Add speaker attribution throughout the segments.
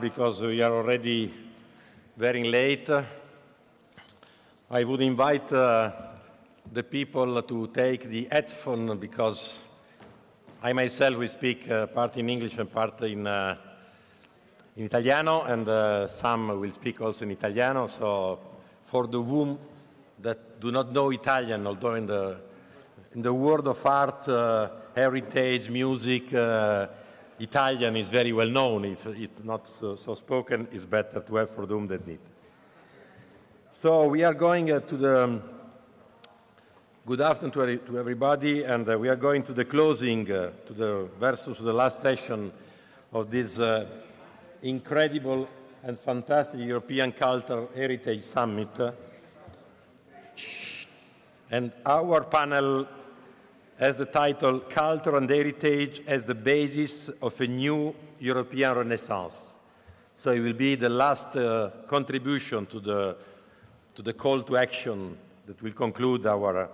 Speaker 1: because we are already very late. I would invite uh, the people to take the headphone because I myself will speak uh, part in English and part in, uh, in Italiano, and uh, some will speak also in Italiano. So, for the whom that do not know Italian, although in the in the world of art, uh, heritage, music, uh, Italian is very well known. If it's not so, so, spoken, it's better to have for them that need. So we are going uh, to the um, good afternoon to, to everybody, and uh, we are going to the closing, uh, to the versus the last session of this uh, incredible and fantastic European Cultural Heritage Summit. And our panel has the title Culture and Heritage as the Basis of a New European Renaissance. So it will be the last uh, contribution to the, to the call to action that will conclude our,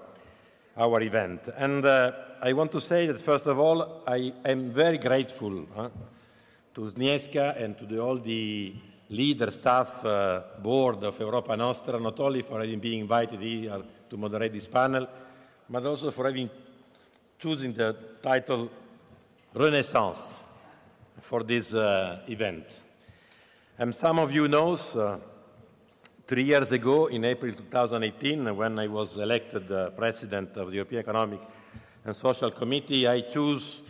Speaker 1: our event. And uh, I want to say that, first of all, I am very grateful huh, to Sneska and to the, all the leader staff uh, board of Europa Nostra, not only for having been invited here to moderate this panel, but also for having choosing the title Renaissance for this uh, event. And some of you know, uh, three years ago, in April 2018, when I was elected uh, president of the European Economic and Social Committee, I chose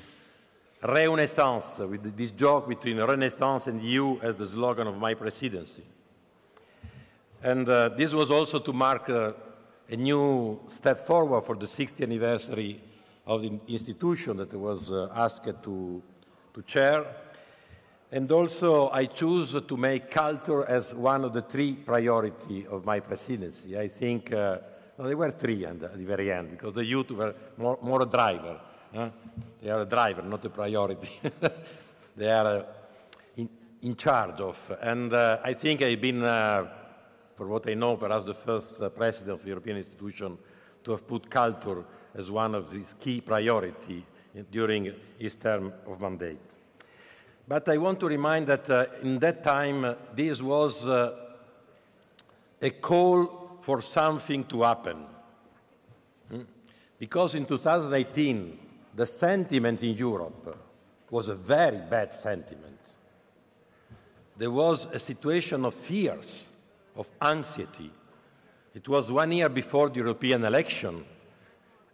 Speaker 1: Renaissance, with this joke between Renaissance and EU as the slogan of my presidency. And uh, this was also to mark uh, a new step forward for the 60th anniversary of the institution that I was uh, asked to, to chair. And also, I choose to make culture as one of the three priority of my presidency. I think, uh, there were three at the very end, because the youth were more, more a driver. Huh? They are a driver, not a priority. they are uh, in, in, charge of. And uh, I think I've been, uh, for what I know, perhaps the first uh, president of the European institution to have put culture as one of his key priorities during his term of mandate. But I want to remind that uh, in that time, uh, this was uh, a call for something to happen. Hmm? Because in 2018, the sentiment in Europe was a very bad sentiment. There was a situation of fears, of anxiety. It was one year before the European election,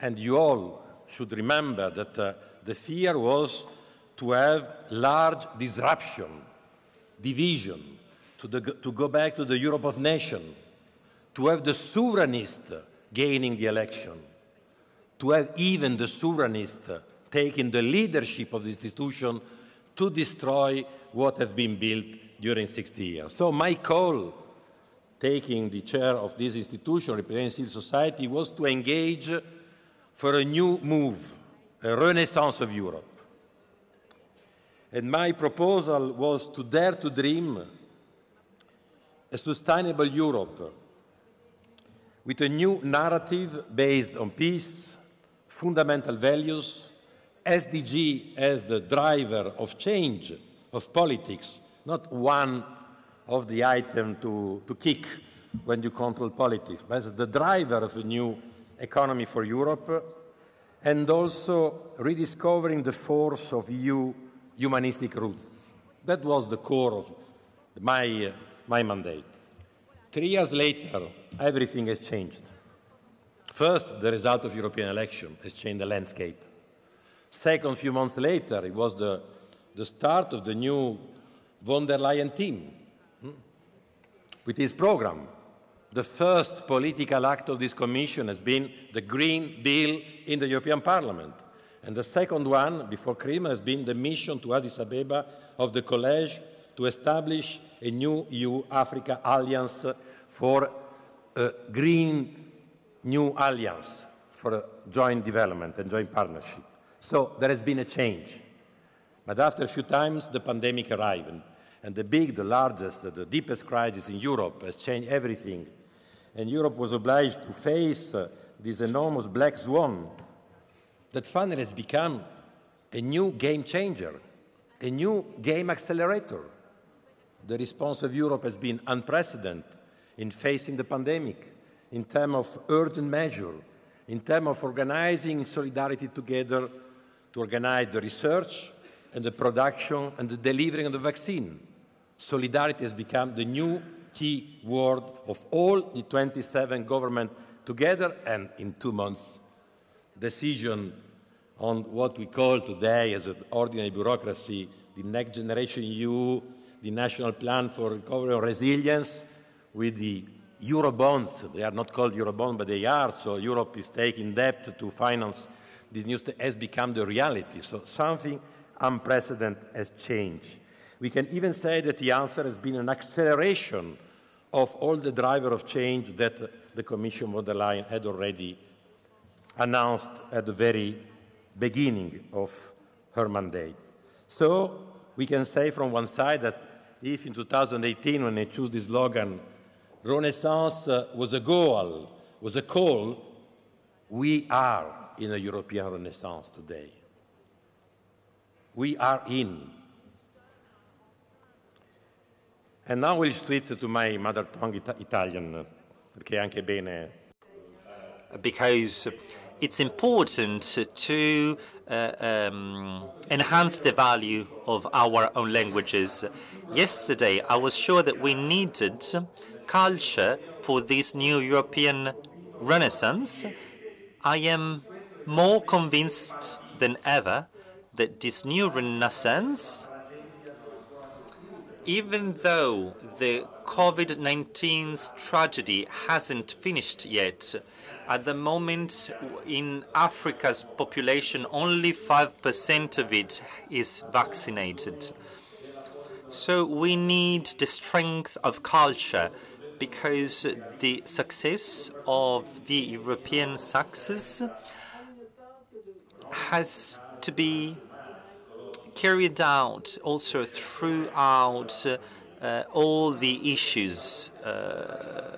Speaker 1: and you all should remember that uh, the fear was to have large disruption, division, to, the, to go back to the Europe of nations, to have the sovereignist gaining the election, to have even the sovereignist taking the leadership of the institution to destroy what has been built during 60 years. So my call, taking the chair of this institution, representing civil society, was to engage for a new move, a renaissance of Europe. And my proposal was to dare to dream a sustainable Europe with a new narrative based on peace, fundamental values, SDG as the driver of change of politics, not one of the item to, to kick when you control politics, but as the driver of a new economy for Europe, and also rediscovering the force of EU humanistic roots. That was the core of my, uh, my mandate. Three years later, everything has changed. First, the result of European election has changed the landscape. Second, a few months later, it was the, the start of the new von der Leyen team hmm, with his program the first political act of this Commission has been the Green Deal in the European Parliament. And the second one, before Christmas, has been the mission to Addis Abeba of the College to establish a new EU-Africa alliance for a green new alliance for uh, joint development and joint partnership. So there has been a change. But after a few times, the pandemic arrived. And the big, the largest, the deepest crisis in Europe has changed everything and Europe was obliged to face uh, this enormous black swan that finally has become a new game changer, a new game accelerator. The response of Europe has been unprecedented in facing the pandemic, in terms of urgent measure, in terms of organizing solidarity together to organize the research and the production and the delivering of the vaccine. Solidarity has become the new key word of all the 27 governments together and in two months. Decision on what we call today as an ordinary bureaucracy, the Next Generation EU, the National Plan for Recovery and Resilience, with the Eurobonds. They are not called Eurobonds, but they are. So Europe is taking debt to finance this new has become the reality. So something unprecedented has changed. We can even say that the answer has been an acceleration of all the driver of change that the Commission von der Leyen had already announced at the very beginning of her mandate. So we can say from one side that if in 2018, when they chose this slogan, Renaissance uh, was a goal, was a call, we are in a European Renaissance today. We are in. And now we'll switch to my mother tongue Ita Italian, perché anche bene.
Speaker 2: Because it's important to uh, um, enhance the value of our own languages. Yesterday, I was sure that we needed culture for this new European renaissance. I am more convinced than ever that this new renaissance, even though the COVID 19's tragedy hasn't finished yet, at the moment in Africa's population, only 5% of it is vaccinated. So we need the strength of culture because the success of the European success has to be carried out also throughout uh, all the issues, uh,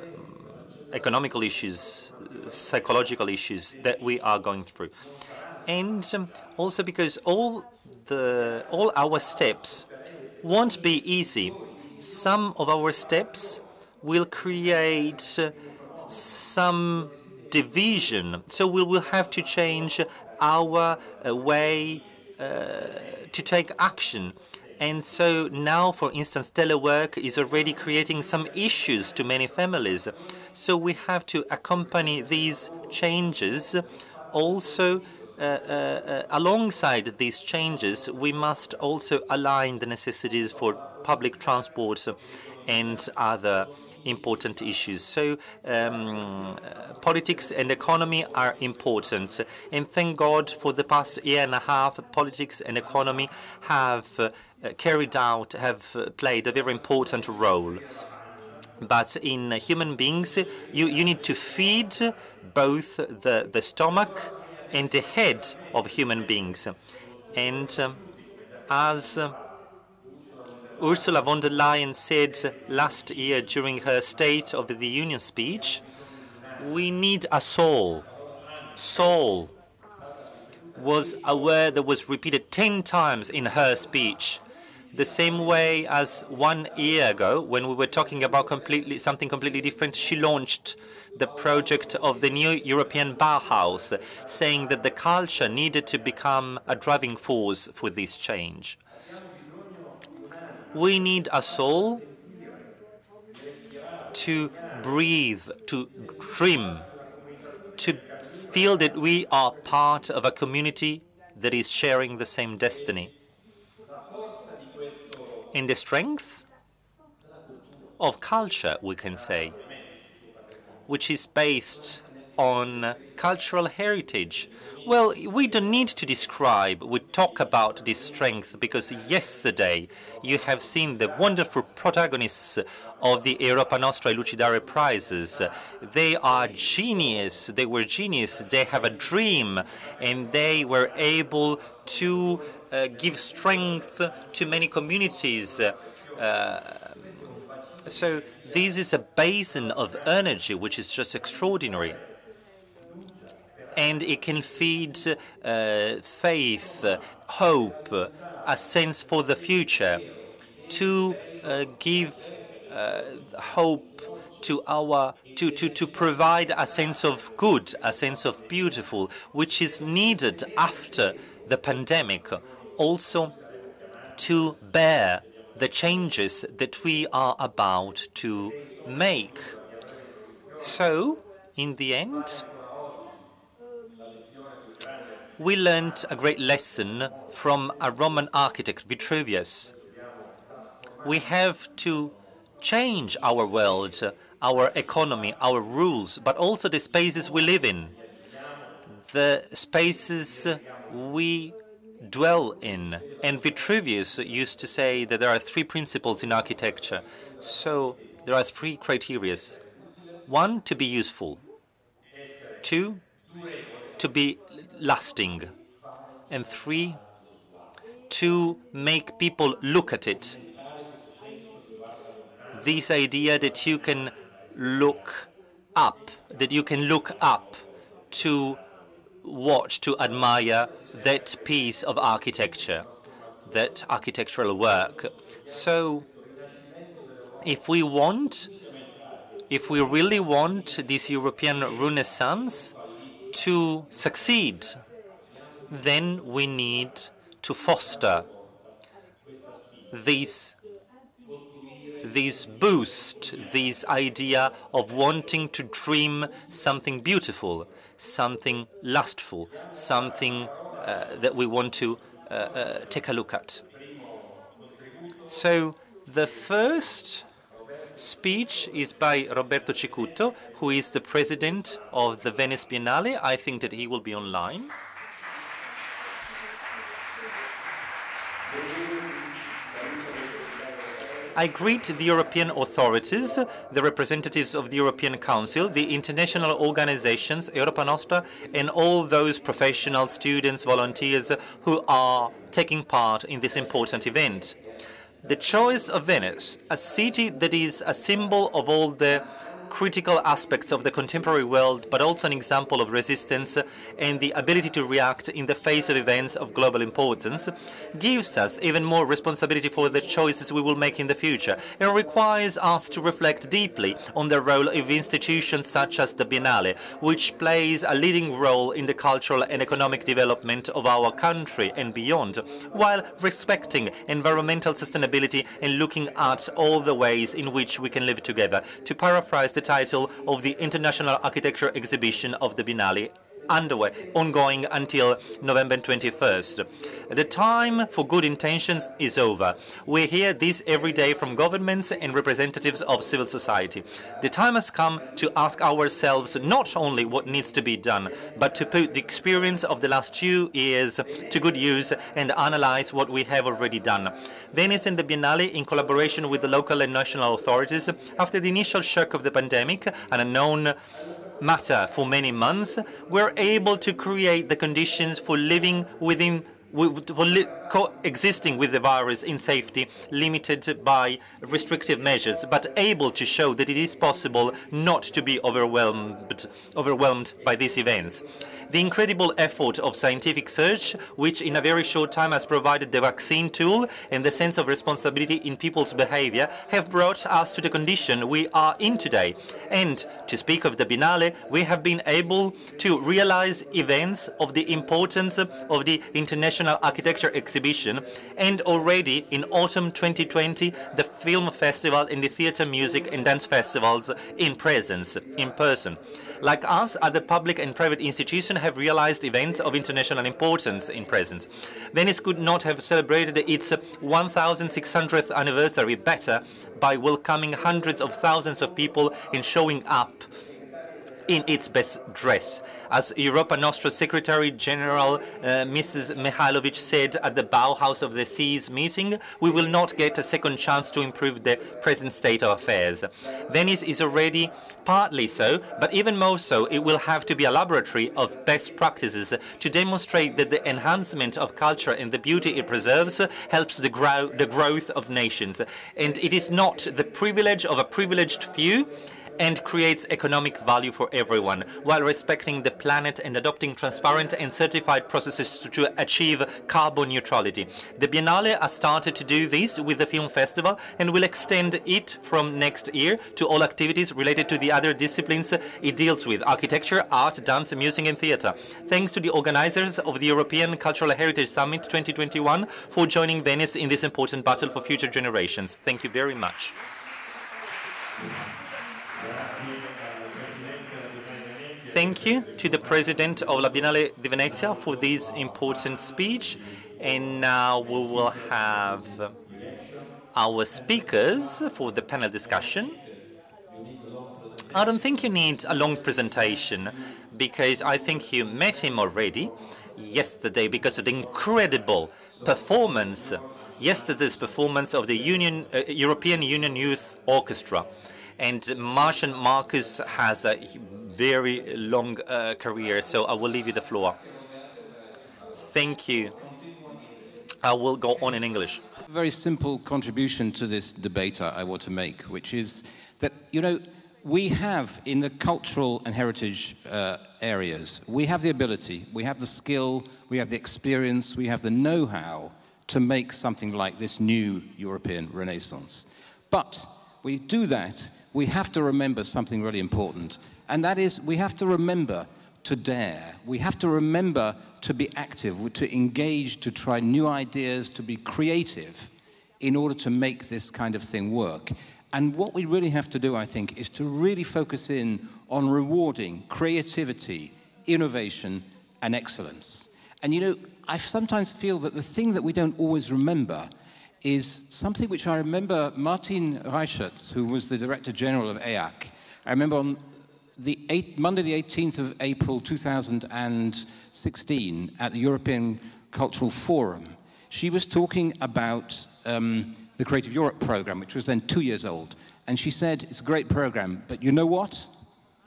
Speaker 2: economical issues, psychological issues that we are going through. And um, also because all the all our steps won't be easy. Some of our steps will create uh, some division. So we will have to change our uh, way uh, to take action. And so now, for instance, telework is already creating some issues to many families. So we have to accompany these changes. Also, uh, uh, alongside these changes, we must also align the necessities for public transport and other important issues. So um, politics and economy are important. And thank God for the past year and a half, politics and economy have uh, carried out, have played a very important role. But in human beings, you, you need to feed both the, the stomach and the head of human beings. And um, as uh, Ursula von der Leyen said last year during her State of the Union speech, we need a soul. Soul was a word that was repeated 10 times in her speech. The same way as one year ago, when we were talking about completely something completely different, she launched the project of the new European Bauhaus, saying that the culture needed to become a driving force for this change. We need a soul to breathe, to dream, to feel that we are part of a community that is sharing the same destiny. In the strength of culture, we can say, which is based on cultural heritage, well, we don't need to describe, we talk about this strength because yesterday you have seen the wonderful protagonists of the Europa Nostra Lucidare prizes. They are genius, they were genius, they have a dream, and they were able to uh, give strength to many communities. Uh, so this is a basin of energy which is just extraordinary and it can feed uh, faith, hope, a sense for the future to uh, give uh, hope to our to, to, to provide a sense of good, a sense of beautiful, which is needed after the pandemic, also to bear the changes that we are about to make. So, in the end, we learned a great lesson from a Roman architect, Vitruvius. We have to change our world, our economy, our rules, but also the spaces we live in, the spaces we dwell in. And Vitruvius used to say that there are three principles in architecture. So there are three criteria. One, to be useful. Two, to be lasting. And three, to make people look at it. This idea that you can look up, that you can look up to watch, to admire that piece of architecture, that architectural work. So, if we want, if we really want this European Renaissance to succeed, then we need to foster this this boost, this idea of wanting to dream something beautiful, something lustful, something uh, that we want to uh, uh, take a look at. So the first speech is by Roberto Cicutto, who is the president of the Venice Biennale. I think that he will be online. I greet the European authorities, the representatives of the European Council, the international organizations, Europa Nostra, and all those professional students, volunteers who are taking part in this important event. The choice of Venice, a city that is a symbol of all the critical aspects of the contemporary world, but also an example of resistance and the ability to react in the face of events of global importance, gives us even more responsibility for the choices we will make in the future and requires us to reflect deeply on the role of institutions such as the Biennale, which plays a leading role in the cultural and economic development of our country and beyond, while respecting environmental sustainability and looking at all the ways in which we can live together. To paraphrase the title of the International Architecture Exhibition of the Biennale underway, ongoing until November 21st. The time for good intentions is over. We hear this every day from governments and representatives of civil society. The time has come to ask ourselves not only what needs to be done, but to put the experience of the last two years to good use and analyze what we have already done. Venice and the Biennale, in collaboration with the local and national authorities, after the initial shock of the pandemic, an unknown matter for many months, we're able to create the conditions for living within coexisting with the virus in safety, limited by restrictive measures, but able to show that it is possible not to be overwhelmed, overwhelmed by these events. The incredible effort of scientific search, which in a very short time has provided the vaccine tool and the sense of responsibility in people's behavior, have brought us to the condition we are in today. And to speak of the Biennale, we have been able to realize events of the importance of the International Architecture Exhibition and already in autumn 2020, the Film Festival and the Theatre, Music and Dance Festivals in presence, in person. Like us, other public and private institutions have realized events of international importance in presence. Venice could not have celebrated its 1600th anniversary better by welcoming hundreds of thousands of people in showing up in its best dress. As Europa Nostra Secretary General uh, Mrs. Mihailovic said at the Bauhaus of the Seas meeting, we will not get a second chance to improve the present state of affairs. Venice is already partly so, but even more so, it will have to be a laboratory of best practices to demonstrate that the enhancement of culture and the beauty it preserves helps the, grow the growth of nations. And it is not the privilege of a privileged few and creates economic value for everyone, while respecting the planet and adopting transparent and certified processes to achieve carbon neutrality. The Biennale has started to do this with the film festival and will extend it from next year to all activities related to the other disciplines it deals with architecture, art, dance, music, and theatre. Thanks to the organizers of the European Cultural Heritage Summit 2021 for joining Venice in this important battle for future generations. Thank you very much. Thank you to the President of La Biennale di Venezia for this important speech. And now we will have our speakers for the panel discussion. I don't think you need a long presentation because I think you met him already yesterday because of the incredible performance, yesterday's performance of the Union, uh, European Union Youth Orchestra. And Marshall Marcus has a very long uh, career, so I will leave you the floor. Thank you. I will go on in English.
Speaker 3: A very simple contribution to this debate I want to make, which is that, you know, we have in the cultural and heritage uh, areas, we have the ability, we have the skill, we have the experience, we have the know-how to make something like this new European Renaissance. But we do that, we have to remember something really important, and that is we have to remember to dare. We have to remember to be active, to engage, to try new ideas, to be creative in order to make this kind of thing work. And what we really have to do, I think, is to really focus in on rewarding creativity, innovation, and excellence. And you know, I sometimes feel that the thing that we don't always remember is something which I remember Martine Reicherts, who was the Director General of EAC. I remember on the eight, Monday, the 18th of April 2016, at the European Cultural Forum, she was talking about um, the Creative Europe program, which was then two years old. And she said, it's a great program, but you know what?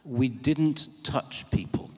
Speaker 3: We didn't touch people.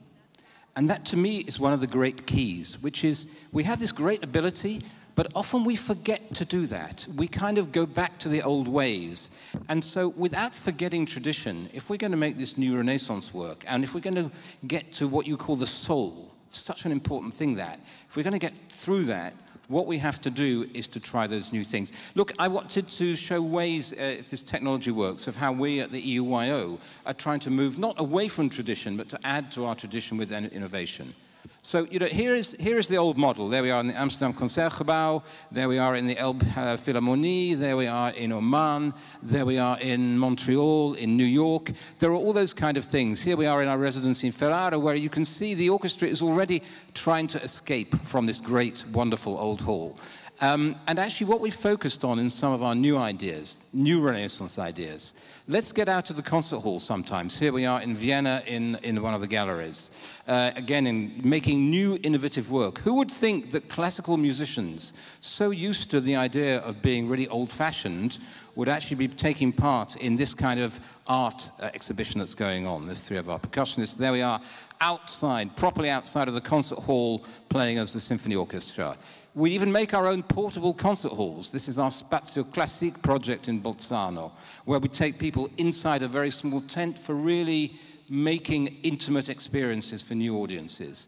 Speaker 3: And that to me is one of the great keys, which is we have this great ability, but often we forget to do that. We kind of go back to the old ways. And so, without forgetting tradition, if we're going to make this new Renaissance work, and if we're going to get to what you call the soul, such an important thing that, if we're going to get through that, what we have to do is to try those new things. Look, I wanted to show ways, uh, if this technology works, of how we at the EUYO are trying to move not away from tradition, but to add to our tradition with innovation. So, you know, here is, here is the old model. There we are in the Amsterdam Concertgebouw. There we are in the Elbe uh, Philharmonie. There we are in Oman. There we are in Montreal, in New York. There are all those kind of things. Here we are in our residency in Ferrara, where you can see the orchestra is already trying to escape from this great, wonderful old hall. Um, and actually, what we focused on in some of our new ideas, new Renaissance ideas, let's get out of the concert hall sometimes. Here we are in Vienna in, in one of the galleries. Uh, again, in making new innovative work. Who would think that classical musicians, so used to the idea of being really old fashioned, would actually be taking part in this kind of art uh, exhibition that's going on? There's three of our percussionists. There we are, outside, properly outside of the concert hall, playing as the symphony orchestra. We even make our own portable concert halls. This is our Spazio Classique project in Bolzano, where we take people inside a very small tent for really making intimate experiences for new audiences.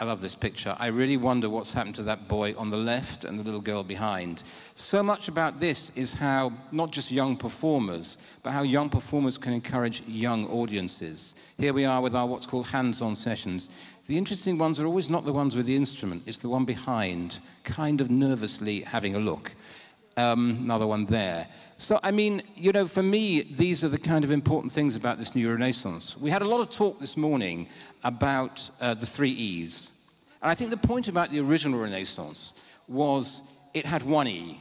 Speaker 3: I love this picture. I really wonder what's happened to that boy on the left and the little girl behind. So much about this is how not just young performers, but how young performers can encourage young audiences. Here we are with our what's called hands-on sessions. The interesting ones are always not the ones with the instrument, it's the one behind, kind of nervously having a look. Um, another one there. So, I mean, you know, for me, these are the kind of important things about this new Renaissance. We had a lot of talk this morning about uh, the three E's. And I think the point about the original Renaissance was it had one E.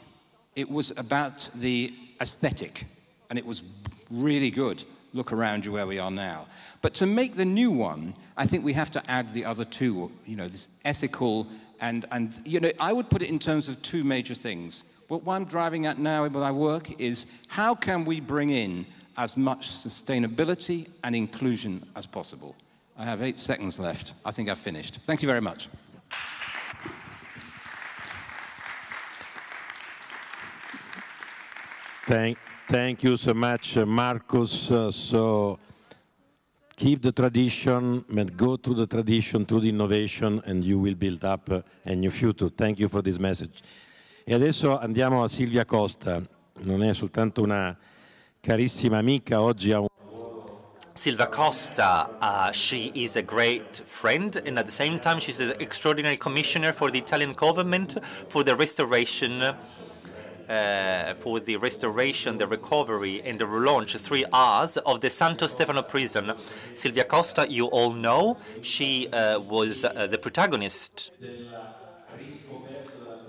Speaker 3: It was about the aesthetic, and it was really good look around you where we are now. But to make the new one, I think we have to add the other two, you know, this ethical and, and you know, I would put it in terms of two major things. What I'm driving at now with my work is how can we bring in as much sustainability and inclusion as possible? I have eight seconds left. I think I've finished. Thank you very much.
Speaker 1: Thank, Thank you so much, uh, Marcus. Uh, so keep the tradition, but go through the tradition, through the innovation, and you will build up uh, a new future. Thank you for this message. E adesso andiamo a Silvia Costa. Non è soltanto una carissima amica, oggi ha un
Speaker 2: Silvia Costa, uh, she is a great friend, and at the same time, she's an extraordinary commissioner for the Italian government for the restoration, uh, for the restoration, the recovery, and the relaunch, three R's, of the Santo Stefano prison. Silvia Costa, you all know, she uh, was uh, the protagonist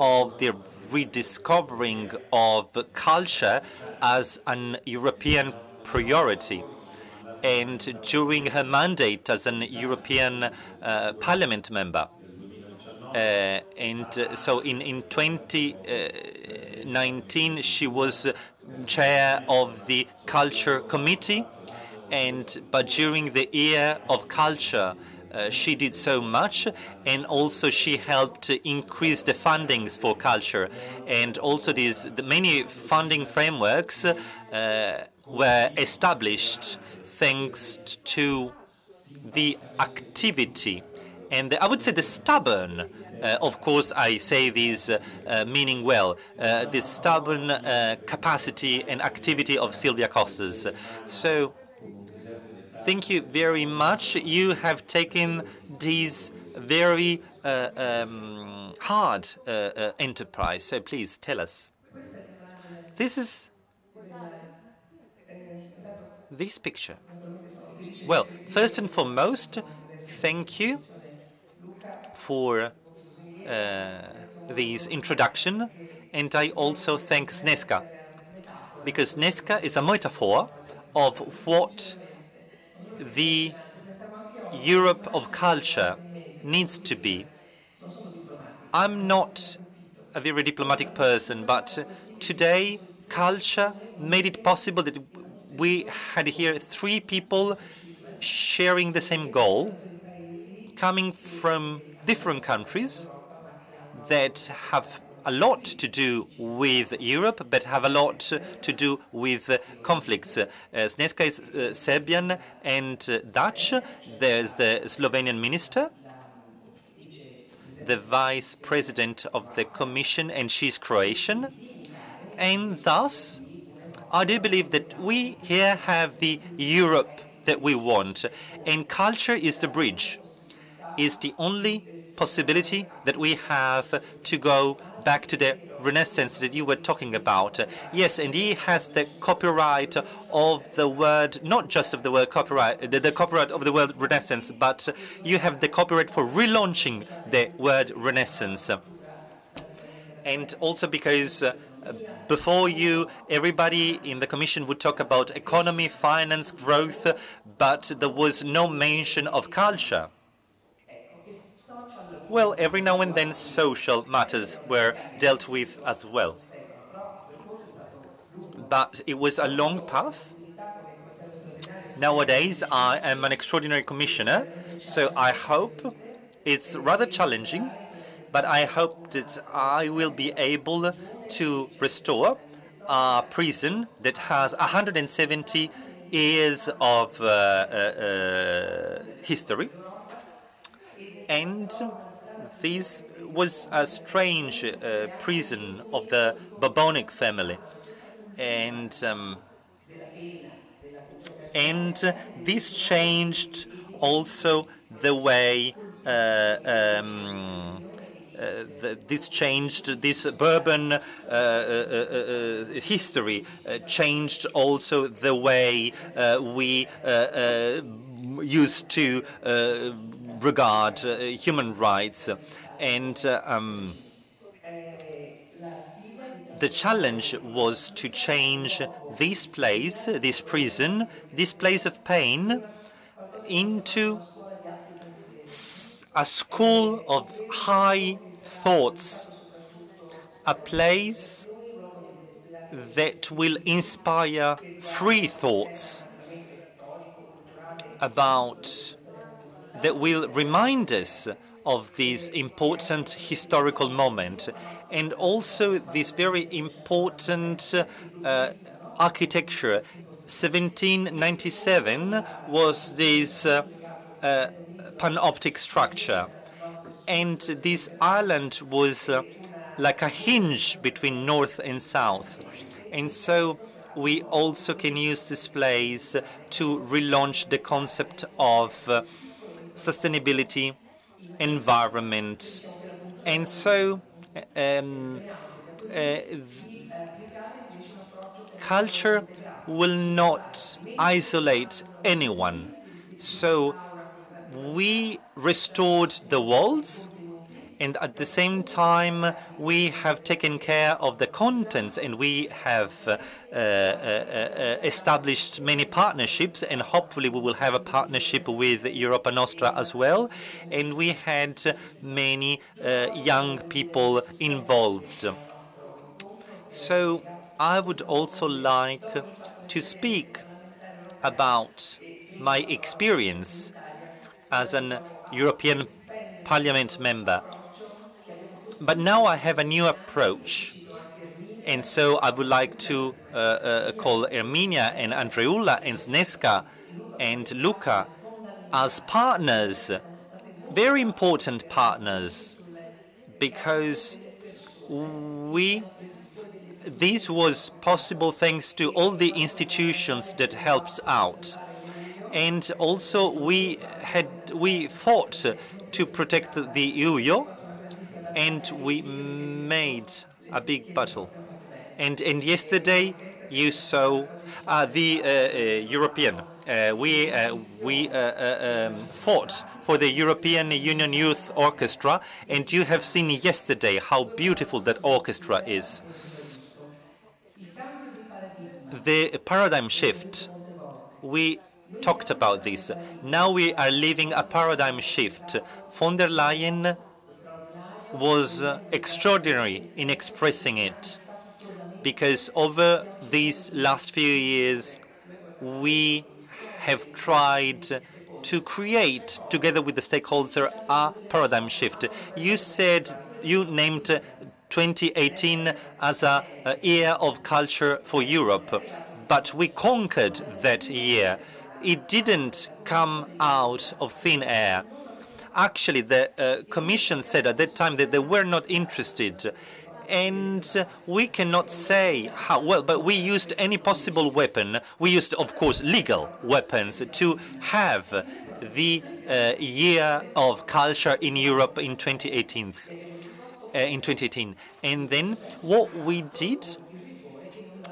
Speaker 2: of the rediscovering of culture as an European priority and during her mandate as an European uh, Parliament member. Uh, and uh, so in, in 2019 she was chair of the Culture Committee and but during the year of culture uh, she did so much and also she helped increase the fundings for culture and also these the many funding frameworks uh, were established thanks to the activity and the, I would say the stubborn, uh, of course, I say this uh, meaning well, uh, the stubborn uh, capacity and activity of Silvia Costas. So, thank you very much. You have taken these very uh, um, hard enterprise. So, please tell us. This is this picture. Well, first and foremost, thank you for uh, this introduction, and I also thank Sneska, because Sneska is a metaphor of what the Europe of culture needs to be. I'm not a very diplomatic person, but today culture made it possible that we had here three people sharing the same goal, coming from different countries that have a lot to do with Europe, but have a lot to do with uh, conflicts. Uh, Sneska is uh, Serbian and uh, Dutch. There's the Slovenian minister, the vice president of the commission, and she's Croatian. And thus, I do believe that we here have the Europe that we want, and culture is the bridge, is the only possibility that we have to go back to the Renaissance that you were talking about. Yes, and he has the copyright of the word, not just of the word copyright, the, the, copyright of the word Renaissance, but you have the copyright for relaunching the word Renaissance. And also because uh, before you, everybody in the Commission would talk about economy, finance, growth, but there was no mention of culture. Well, every now and then social matters were dealt with as well. But it was a long path. Nowadays, I am an extraordinary commissioner, so I hope it's rather challenging, but I hope that I will be able to restore a prison that has 170 years of uh, uh, uh, history. And this was a strange uh, prison of the Bobonic family. And, um, and this changed also the way uh, um, uh, the, this changed, this Bourbon uh, uh, history changed also the way we used to regard human rights. And um, the challenge was to change this place, this prison, this place of pain, into a school of high thoughts, a place that will inspire free thoughts about, that will remind us of this important historical moment and also this very important uh, architecture. 1797 was this uh, uh, panoptic structure, and this island was uh, like a hinge between north and south. And so we also can use this place to relaunch the concept of uh, sustainability, environment. And so um, uh, culture will not isolate anyone. So we restored the walls and at the same time we have taken care of the contents and we have uh, uh, uh, established many partnerships and hopefully we will have a partnership with Europa Nostra as well and we had many uh, young people involved. So I would also like to speak about my experience as an European Parliament member. But now I have a new approach. And so I would like to uh, uh, call Erminia and Andreula and Sneska and Luca as partners, very important partners, because we this was possible thanks to all the institutions that helped out. And also we had we fought to protect the UYO and we made a big battle. And, and yesterday you saw uh, the uh, uh, European. Uh, we uh, we um, fought for the European Union Youth Orchestra, and you have seen yesterday how beautiful that orchestra is. The paradigm shift, we talked about this. Now we are living a paradigm shift. Von der Leyen was uh, extraordinary in expressing it because over these last few years we have tried to create together with the stakeholder a paradigm shift. You said you named 2018 as a, a year of culture for Europe, but we conquered that year. It didn't come out of thin air actually the uh, Commission said at that time that they were not interested. And we cannot say how well, but we used any possible weapon. We used, of course, legal weapons to have the uh, year of culture in Europe in 2018. Uh, in 2018, and then what we did,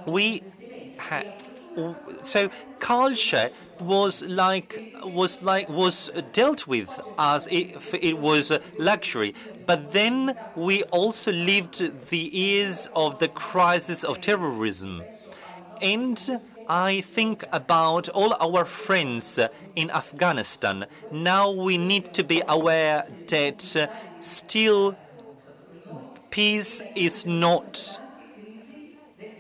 Speaker 2: we had so culture was like was like was dealt with as if it was luxury. But then we also lived the years of the crisis of terrorism, and I think about all our friends in Afghanistan. Now we need to be aware that still peace is not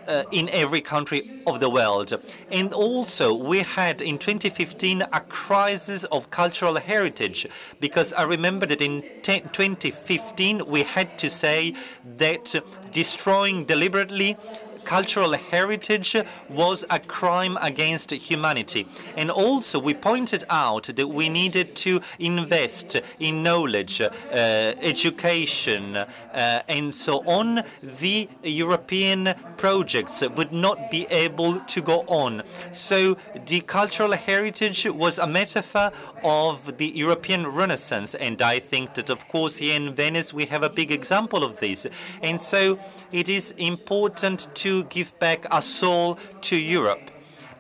Speaker 2: uh, in every country of the world. And also, we had in 2015 a crisis of cultural heritage because I remember that in 2015 we had to say that destroying deliberately cultural heritage was a crime against humanity. And also, we pointed out that we needed to invest in knowledge, uh, education, uh, and so on. The European projects would not be able to go on. So, the cultural heritage was a metaphor of the European Renaissance. And I think that, of course, here in Venice, we have a big example of this. And so, it is important to to give back a soul to Europe.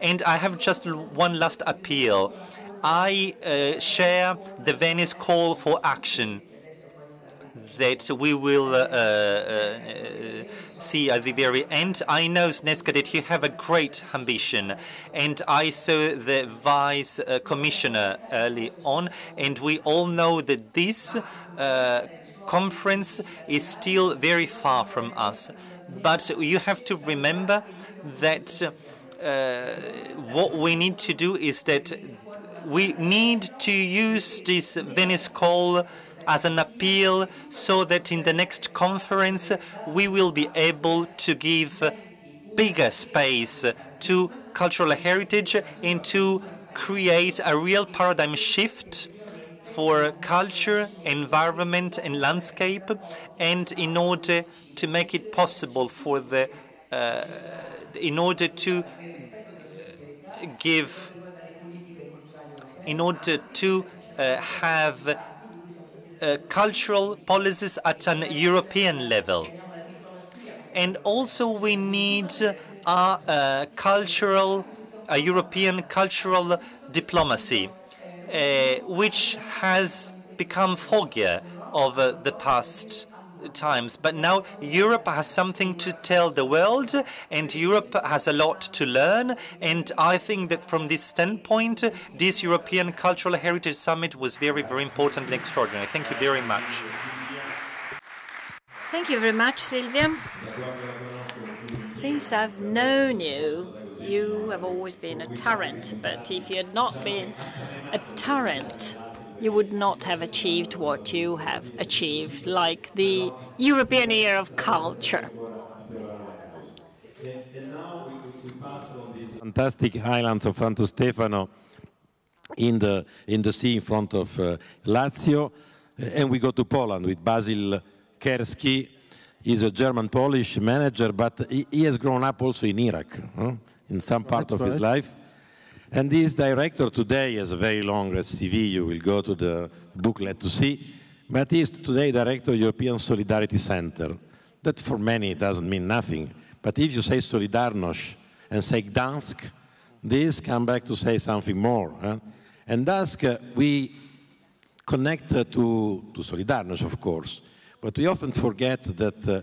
Speaker 2: And I have just one last appeal. I uh, share the Venice call for action that we will uh, uh, see at the very end. I know, Sneska, that you have a great ambition, and I saw the Vice uh, Commissioner early on, and we all know that this uh, conference is still very far from us. But you have to remember that uh, what we need to do is that we need to use this Venice call as an appeal so that in the next conference we will be able to give bigger space to cultural heritage and to create a real paradigm shift for culture, environment, and landscape, and in order to make it possible for the, uh, in order to give, in order to uh, have uh, cultural policies at an European level. And also we need a, cultural, a European cultural diplomacy, uh, which has become foggier over the past times. But now Europe has something to tell the world, and Europe has a lot to learn. And I think that from this standpoint, this European Cultural Heritage Summit was very, very important and extraordinary. Thank you very much.
Speaker 4: Thank you very much, Silvia. Since I've known you, you have always been a tyrant. But if you had not been a tyrant, you would not have achieved what you have achieved, like the European Year of Culture.
Speaker 1: Fantastic highlands of Santo Stefano in the, in the sea in front of uh, Lazio. And we go to Poland with Basil Kerski. He's a German-Polish manager, but he, he, has grown up also in Iraq, huh? in some part That's of right. his life. And this director today has a very long CV. You will go to the booklet to see. But he is today director of European Solidarity Center. That for many doesn't mean nothing. But if you say Solidarność and say Gdansk, this come back to say something more. Huh? And Gdansk, uh, we connect uh, to, to Solidarność, of course. But we often forget that uh,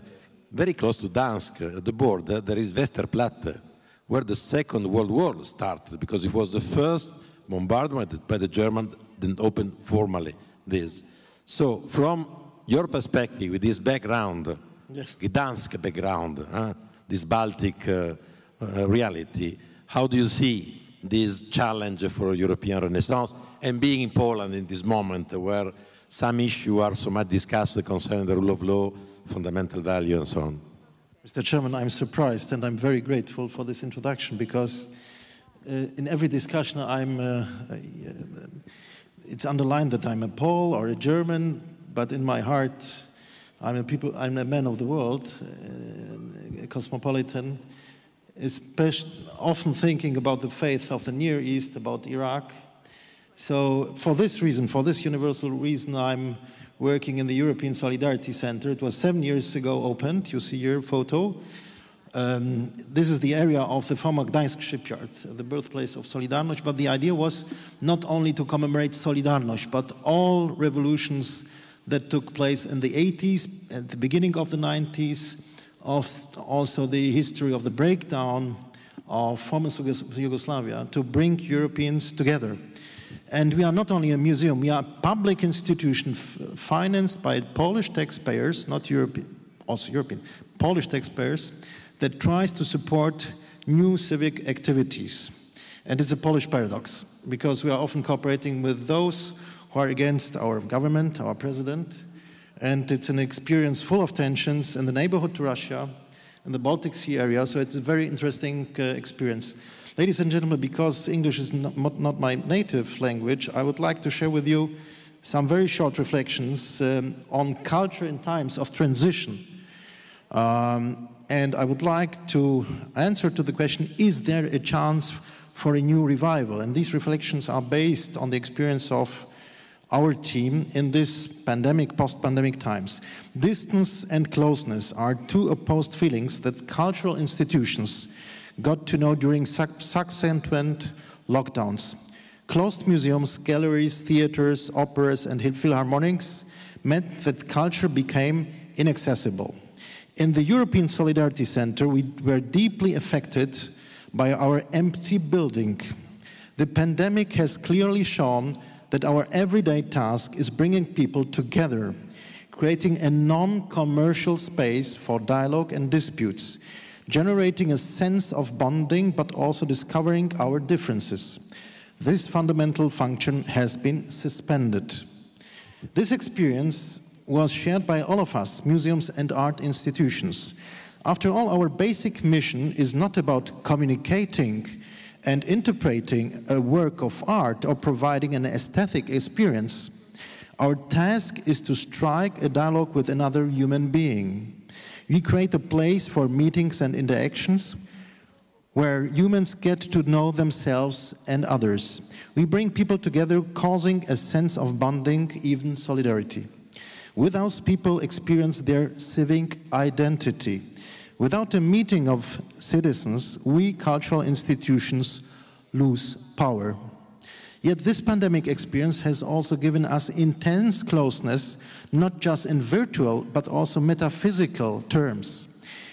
Speaker 1: very close to Gdansk, at the border, there is Westerplatte, where the Second World War started, because it was the first bombardment by the Germans that opened formally this. So from your perspective, with this background, yes. Gdansk background, uh, this Baltic uh, uh, reality, how do you see this challenge for European Renaissance and being in Poland in this moment where some issues are so much discussed concerning the rule of law, fundamental value, and so on?
Speaker 5: Mr. Chairman, I'm surprised and I'm very grateful for this introduction because uh, in every discussion I'm, uh, uh, it's underlined that I'm a Pole or a German, but in my heart I'm a, people, I'm a man of the world, uh, a cosmopolitan, especially often thinking about the faith of the Near East, about Iraq. So for this reason, for this universal reason, I'm working in the European Solidarity Center. It was seven years ago opened. You see your photo. Um, this is the area of the former Gdańsk shipyard, the birthplace of Solidarność. But the idea was not only to commemorate Solidarność, but all revolutions that took place in the 80s, at the beginning of the 90s, of also the history of the breakdown of former Yugoslavia to bring Europeans together. And we are not only a museum, we are a public institution financed by Polish taxpayers, not European, also European, Polish taxpayers, that tries to support new civic activities. And it's a Polish paradox, because we are often cooperating with those who are against our government, our president, and it's an experience full of tensions in the neighborhood to Russia, in the Baltic Sea area, so it's a very interesting uh, experience. Ladies and gentlemen, because English is not, not, my native language, I would like to share with you some very short reflections um, on culture in times of transition. Um, and I would like to answer to the question, is there a chance for a new revival? And these reflections are based on the experience of our team in this pandemic, post-pandemic times. Distance and closeness are two opposed feelings that cultural institutions got to know during subsequent lockdowns. Closed museums, galleries, theaters, operas, and philharmonics meant that culture became inaccessible. In the European Solidarity Center, we were deeply affected by our empty building. The pandemic has clearly shown that our everyday task is bringing people together, creating a non-commercial space for dialogue and disputes, generating a sense of bonding, but also discovering our differences. This fundamental function has been suspended. This experience was shared by all of us, museums and art institutions. After all, our basic mission is not about communicating and interpreting a work of art or providing an aesthetic experience. Our task is to strike a dialogue with another human being. We create a place for meetings and interactions where humans get to know themselves and others. We bring people together, causing a sense of bonding, even solidarity. Without people experience their civic identity. Without a meeting of citizens, we cultural institutions lose power. Yet this pandemic experience has also given us intense closeness, not just in virtual, but also metaphysical terms.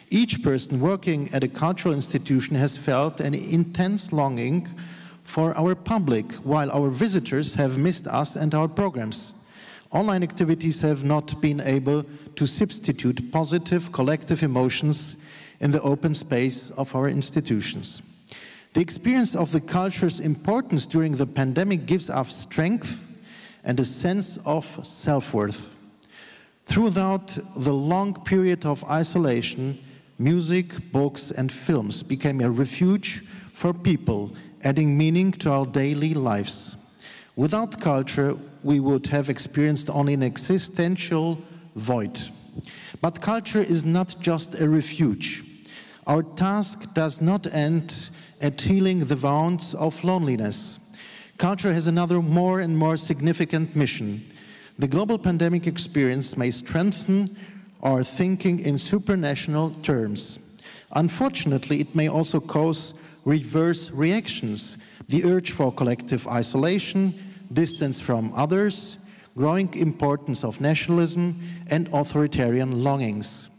Speaker 5: Each person working at a cultural institution has felt an intense longing for our public, while our visitors have missed us and our programs. Online activities have not been able to substitute positive collective emotions in the open space of our institutions. The experience of the culture's importance during the pandemic gives us strength and a sense of self-worth. Throughout the long period of isolation, music, books and films became a refuge for people, adding meaning to our daily lives. Without culture, we would have experienced only an existential void. But culture is not just a refuge. Our task does not end at healing the wounds of loneliness. Culture has another more and more significant mission. The global pandemic experience may strengthen our thinking in supranational terms. Unfortunately, it may also cause reverse reactions, the urge for collective isolation, distance from others, growing importance of nationalism, and authoritarian longings.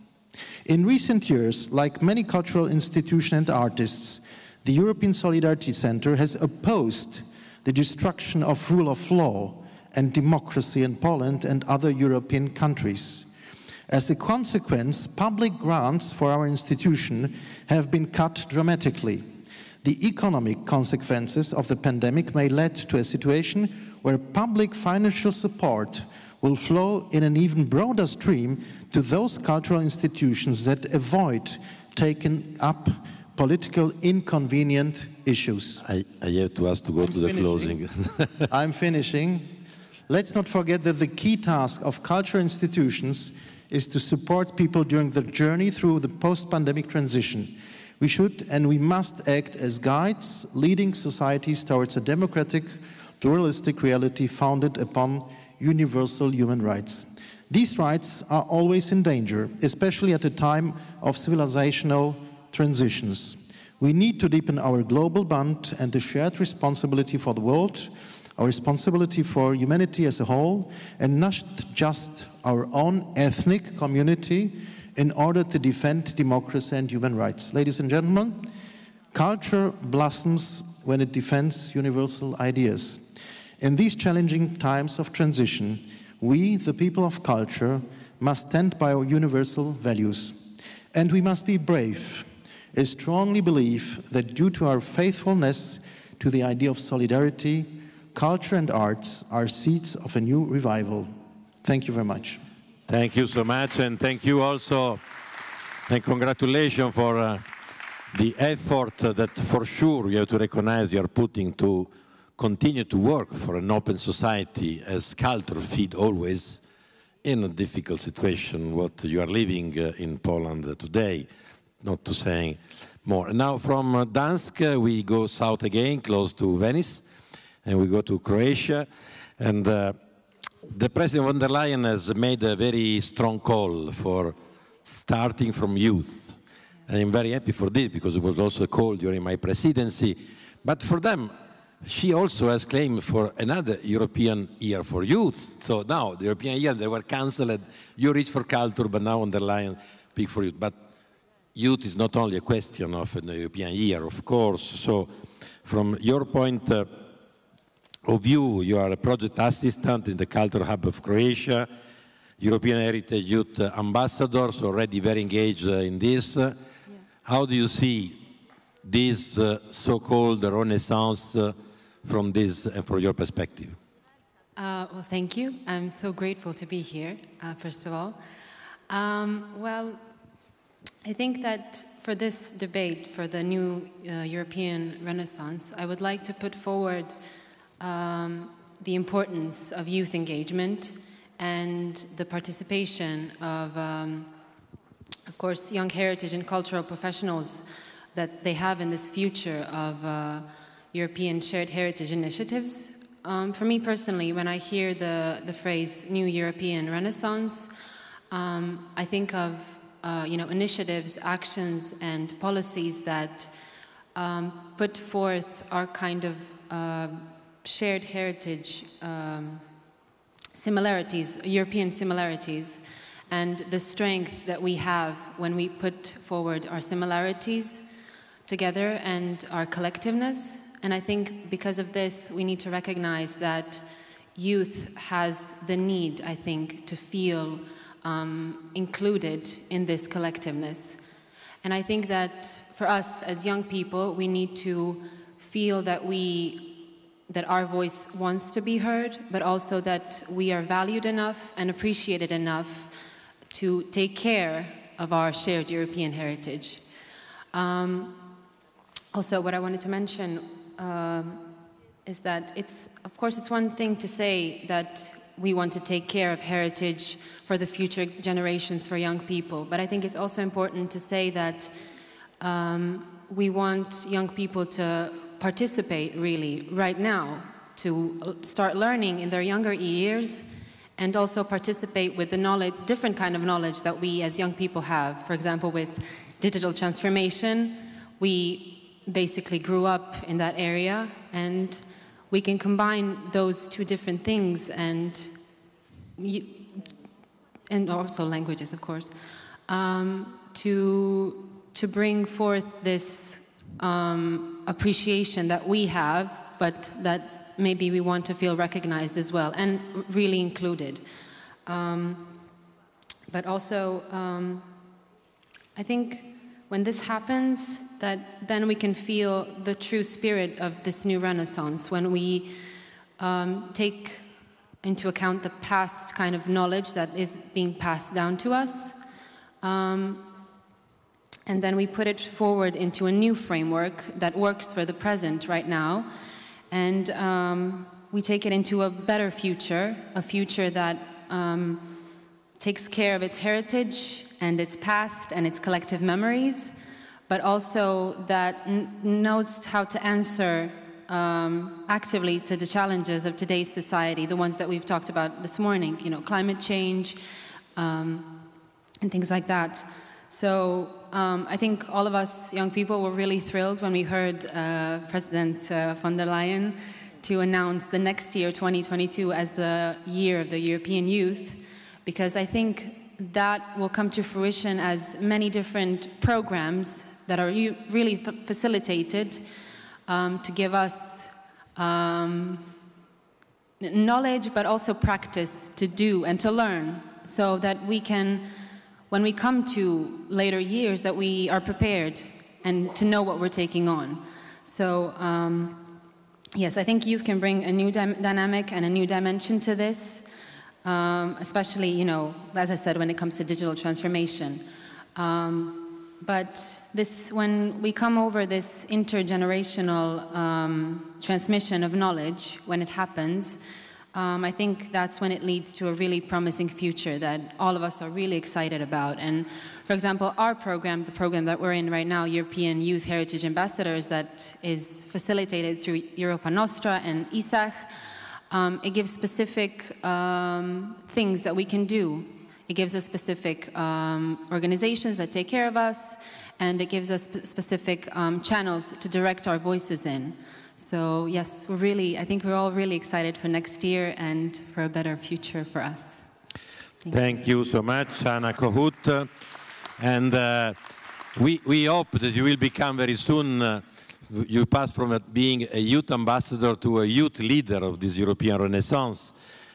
Speaker 5: In recent years, like many cultural institutions and artists, the European Solidarity Center has opposed the destruction of rule of law and democracy in Poland and other European countries. As a consequence, public grants for our institution have been cut dramatically. The economic consequences of the pandemic may lead to a situation where public financial support will flow in an even broader stream to those cultural institutions that avoid taking up political inconvenient issues.
Speaker 1: I, I have to ask to go I'm to the finishing.
Speaker 5: closing. I'm finishing. Let's not forget that the key task of cultural institutions is to support people during the journey through the post-pandemic transition. We should and we must act as guides, leading societies towards a democratic, pluralistic reality founded upon universal human rights. These rights are always in danger, especially at a time of civilizational transitions. We need to deepen our global bond and the shared responsibility for the world, our responsibility for humanity as a whole, and not just our own ethnic community in order to defend democracy and human rights. Ladies and gentlemen, culture blossoms when it defends universal ideas. In these challenging times of transition, we, the people of culture, must stand by our universal values. And we must be brave. I strongly believe that due to our faithfulness to the idea of solidarity, culture and arts are seeds of a new revival. Thank you very much.
Speaker 1: Thank you so much, and thank you also, and congratulations for uh, the effort that for sure you have to recognize you are putting to continue to work for an open society as culture feed always in a difficult situation what you are living uh, in Poland today, not to say more. Now from uh, Dansk uh, we go south again, close to Venice, and we go to Croatia. And uh, the President von der Leyen has made a very strong call for starting from youth. And I'm very happy for this because it was also a call during my presidency. But for them, she also has claimed for another European year for youth. So now the European year, they were cancelled. You reach for culture, but now underline big for youth. But youth is not only a question of an European year, of course. So from your point uh, of view, you are a project assistant in the Culture Hub of Croatia, European Heritage Youth Ambassadors, already very engaged uh, in this. Yeah. How do you see this uh, so-called renaissance uh, from this and from your perspective?
Speaker 6: Uh, well, thank you. I'm so grateful to be here, uh, first of all. Um, well, I think that for this debate, for the new uh, European Renaissance, I would like to put forward um, the importance of youth engagement and the participation of, um, of course, young heritage and cultural professionals that they have in this future of uh, European shared heritage initiatives. Um, for me personally, when I hear the, the phrase New European Renaissance, um, I think of uh, you know, initiatives, actions, and policies that um, put forth our kind of uh, shared heritage um, similarities, European similarities, and the strength that we have when we put forward our similarities together and our collectiveness. And I think because of this, we need to recognize that youth has the need, I think, to feel um, included in this collectiveness. And I think that for us as young people, we need to feel that we that our voice wants to be heard, but also that we are valued enough and appreciated enough to take care of our shared European heritage. Um, also, what I wanted to mention um, is that it's, of course, it's one thing to say that we want to take care of heritage for the future generations, for young people, but I think it's also important to say that um, we want young people to participate really right now to start learning in their younger years and also participate with the knowledge, different kind of knowledge that we as young people have. For example, with digital transformation, we basically grew up in that area and we can combine those two different things and you, and also languages, of course, um, to to bring forth this um, appreciation that we have, but that maybe we want to feel recognized as well and really included. Um, but also, um, I think when this happens, that then we can feel the true spirit of this new Renaissance when we um, take into account the past kind of knowledge that is being passed down to us. Um, and then we put it forward into a new framework that works for the present right now. And um, we take it into a better future, a future that um, takes care of its heritage and its past and its collective memories, but also that knows how to answer um, actively to the challenges of today's society, the ones that we've talked about this morning, you know, climate change um, and things like that. So um, I think all of us young people were really thrilled when we heard uh, President uh, von der Leyen to announce the next year, 2022, as the year of the European youth, because I think that will come to fruition as many different programs that are really facilitated um, to give us um, knowledge, but also practice to do and to learn so that we can when we come to later years that we are prepared and to know what we're taking on. So, um, yes, I think youth can bring a new dynamic and a new dimension to this, um, especially, you know, as I said, when it comes to digital transformation. Um, but this, when we come over this intergenerational um, transmission of knowledge, when it happens, um, I think that's when it leads to a really promising future that all of us are really excited about. And for example, our program, the program that we're in right now, European Youth Heritage Ambassadors, that is facilitated through Europa Nostra and ESACH, um, it gives specific um, things that we can do. It gives us specific um, organizations that take care of us, and it gives us specific um, channels to direct our voices in. So yes, we're really, I think we're all really excited for next year and for a better future for us.
Speaker 1: Thank, Thank you. you. so much, Anna Kohout. And uh, we, we hope that you will become very soon, uh, you pass from being a youth ambassador to a youth leader of this European Renaissance.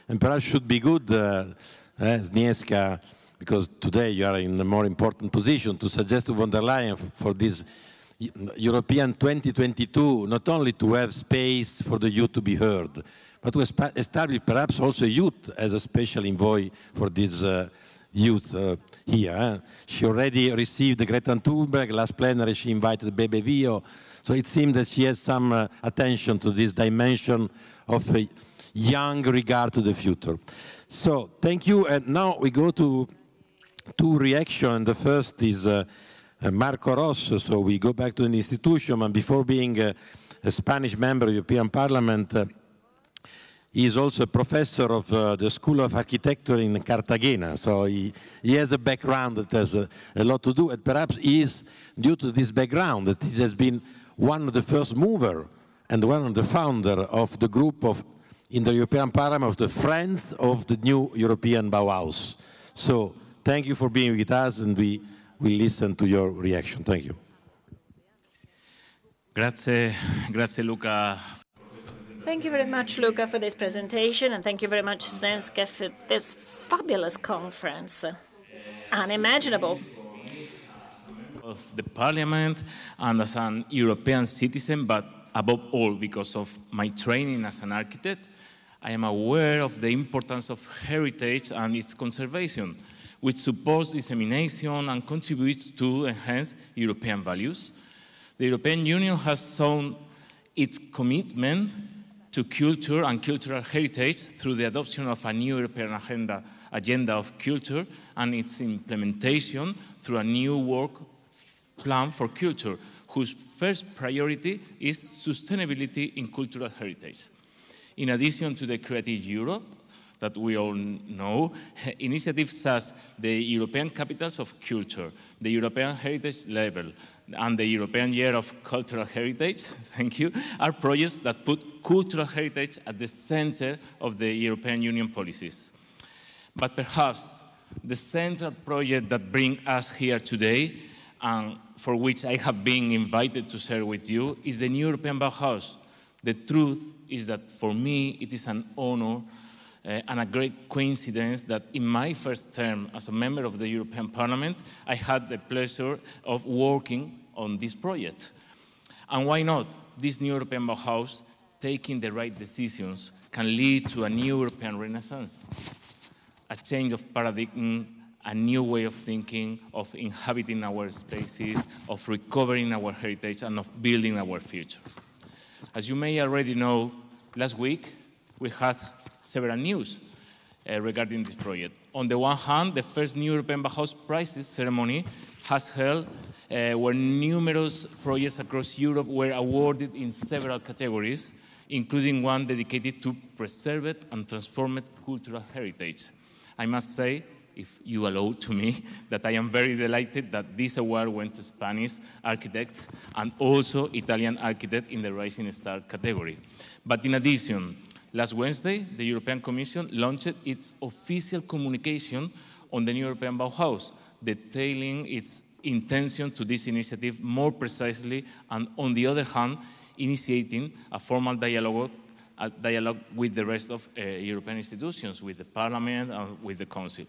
Speaker 1: And perhaps should be good, uh, uh, because today you are in a more important position to suggest to von der Leyen for this European 2022 not only to have space for the youth to be heard, but to establish perhaps also youth as a special envoy for this uh, youth uh, here. Eh? She already received Greta Thunberg. Last plenary, she invited Bebe Vio. So it seems that she has some uh, attention to this dimension of a young regard to the future. So thank you. And now we go to two reactions. The first is uh, uh, Marco Ros. So we go back to an institution. And before being a Spanish member of the European Parliament, uh, he is also a professor of uh, the School of Architecture in Cartagena, so he, he has a background that has a, a, lot to do, and perhaps he is, due to this background, that he has been one of the first mover and one of the founder of the group of, in the European Parliament, of the Friends of the New European Bauhaus. So thank you for being with us, and we will listen to your reaction. Thank you.
Speaker 7: Grazie, grazie Luca
Speaker 4: Thank you very much, Luca, for this presentation, and thank you very much, Sneska, for this fabulous conference. Unimaginable.
Speaker 7: Of the parliament and as an European citizen, but above all because of my training as an architect, I am aware of the importance of heritage and its conservation, which supports dissemination and contributes to enhance European values. The European Union has shown its commitment to culture and cultural heritage through the adoption of a new European agenda, agenda of culture and its implementation through a new work plan for culture, whose first priority is sustainability in cultural heritage. In addition to the Creative Europe, that we all know, initiatives such as the European Capitals of Culture, the European Heritage Label, and the European Year of Cultural Heritage, thank you, are projects that put cultural heritage at the center of the European Union policies. But perhaps the central project that brings us here today, and for which I have been invited to share with you, is the New European Bauhaus. The truth is that for me, it is an honor uh, and a great coincidence that in my first term as a member of the European Parliament, I had the pleasure of working on this project. And why not? This new European Bauhaus, taking the right decisions, can lead to a new European renaissance, a change of paradigm, a new way of thinking, of inhabiting our spaces, of recovering our heritage, and of building our future. As you may already know, last week we had several news uh, regarding this project. On the one hand, the first new European Bauhaus Prizes ceremony has held uh, where numerous projects across Europe were awarded in several categories, including one dedicated to preserved and transformed cultural heritage. I must say, if you allow to me, that I am very delighted that this award went to Spanish architects and also Italian architects in the Rising Star category. But in addition, last Wednesday, the European Commission launched its official communication on the new European Bauhaus, detailing its intention to this initiative more precisely, and on the other hand, initiating a formal dialogue, dialogue with the rest of uh, European institutions, with the Parliament and with the Council.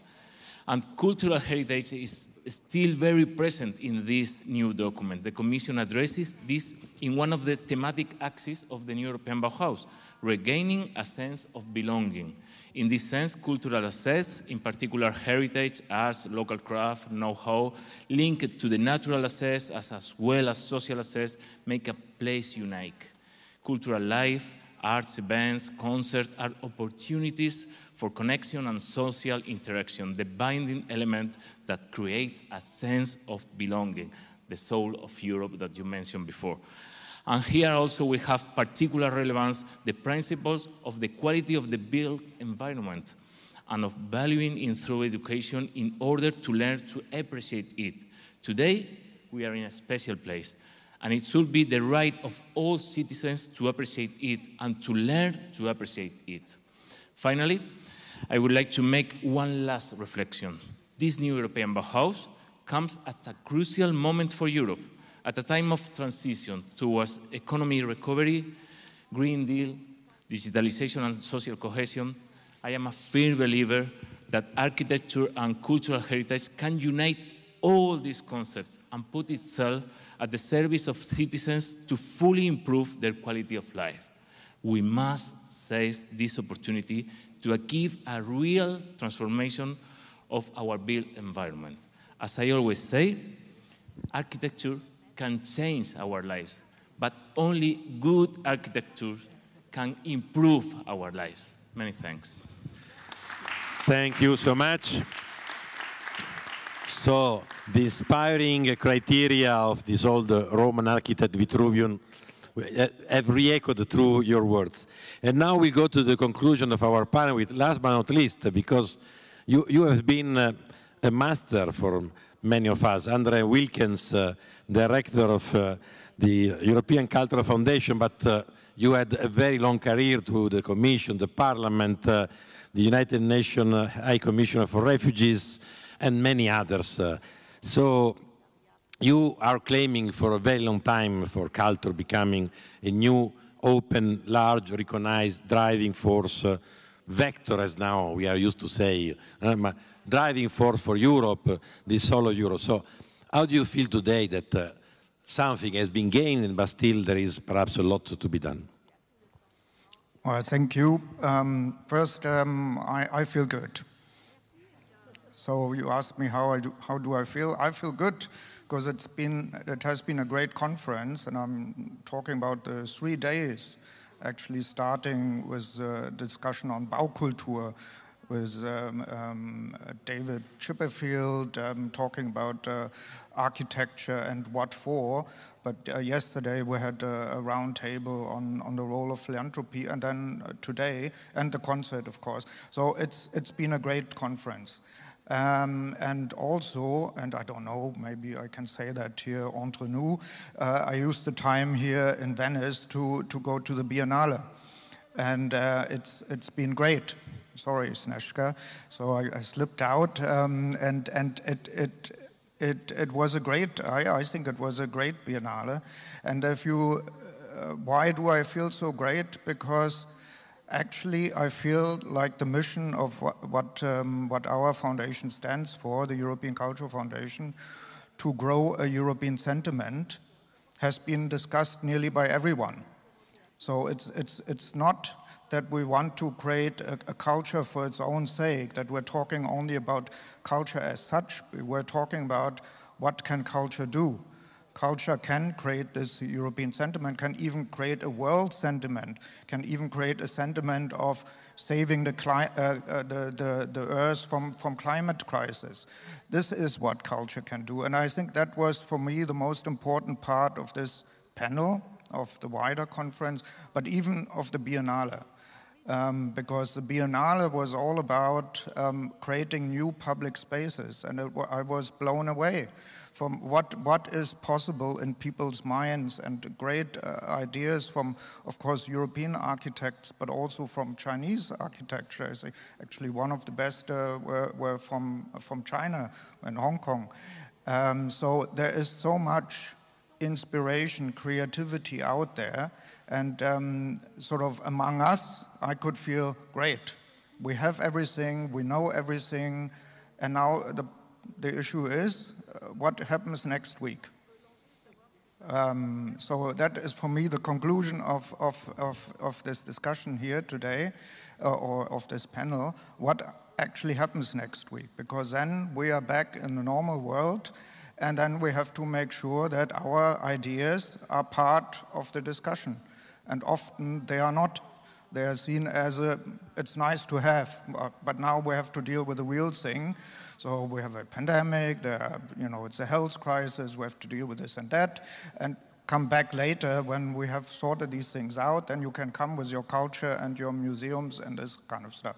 Speaker 7: And cultural heritage is still very present in this new document. The Commission addresses this in one of the thematic axes of the new European Bauhaus, regaining a sense of belonging. In this sense, cultural assets, in particular heritage, arts, local craft, know-how, linked to the natural assets as, as well as social assets, make a place unique. Cultural life, arts events, concerts are opportunities for connection and social interaction, the binding element that creates a sense of belonging, the soul of Europe that you mentioned before. And here also we have particular relevance the principles of the quality of the built environment and of valuing it through education in order to learn to appreciate it. Today, we are in a special place, and it should be the right of all citizens to appreciate it and to learn to appreciate it. Finally, I would like to make one last reflection. This new European Bauhaus comes at a crucial moment for Europe at a time of transition towards economy recovery, Green Deal, digitalization and social cohesion, I am a firm believer that architecture and cultural heritage can unite all these concepts and put itself at the service of citizens to fully improve their quality of life. We must seize this opportunity to achieve a real transformation of our built environment. As I always say, architecture can change our lives, but only good architecture can improve our lives. Many thanks.
Speaker 1: Thank you so much. So, the inspiring criteria of this old Roman architect Vitruvian have re-echoed through your words. And now we go to the conclusion of our panel with last but not least, because you, you have been uh, a master for many of us. Andre Wilkens, uh, director of uh, the European Cultural Foundation, but uh, you had a very long career through the Commission, the Parliament, uh, the United Nations High Commissioner for Refugees, and many others. Uh, so you are claiming for a very long time for culture becoming a new, open, large, recognized driving force, uh, vector as now we are used to say, um, driving force for Europe, uh, the solo Euro. So how do you feel today that uh, something has been gained, but still there is perhaps a lot to be done?
Speaker 8: Well, thank you. Um, first, um, I, I, feel good. So you asked me how, I do, how do I feel? I feel good because it's been, it has been a great conference, and I'm talking about the three days, actually starting with a discussion on Baukultur, with um, um, David Chipperfield um, talking about uh, architecture and what for. But uh, yesterday we had a, a roundtable on, on the role of philanthropy, and then uh, today, and the concert, of course. So it's, it's been a great conference. Um, and also, and I don't know, maybe I can say that here entre nous, uh, I used the time here in Venice to, to go to the Biennale. And uh, it's, it's been great sorry, Sneska. So I, I slipped out, um, and and it it. It, it was a great, I, I think it was a great Biennale. And if you, uh, why do I feel so great? Because actually I feel like the mission of what, what, um, what our foundation stands for, the European Cultural Foundation, to grow a European sentiment, has been discussed nearly by everyone. So it's, it's, it's not that we want to create a, a, culture for its own sake, that we're talking only about culture as such. We're talking about what can culture do. Culture can create this European sentiment, can even create a world sentiment, can even create a sentiment of saving the, uh, uh, the, the, the earth from, from climate crisis. This is what culture can do. And I think that was, for me, the most important part of this panel, of the wider conference, but even of the Biennale um, because the Biennale was all about um, creating new public spaces, and it, I was blown away from what, what is possible in people's minds and great uh, ideas from, of course, European architects, but also from Chinese architecture. Actually, one of the best uh, were, were, from, from China and Hong Kong. Um, so there is so much inspiration, creativity out there. And um, sort of among us, I could feel great. We have everything, we know everything, and now the, the issue is what happens next week. Um, so that is for me the conclusion of, of, of, of this discussion here today, uh, or of this panel, what actually happens next week, because then we are back in the normal world, and then we have to make sure that our ideas are part of the discussion and often they are not. They are seen as a, it's nice to have, but now we have to deal with the real thing. So we have a pandemic, you know, it's a health crisis, we have to deal with this and that, and come back later when we have sorted these things out, then you can come with your culture and your museums and this kind of stuff.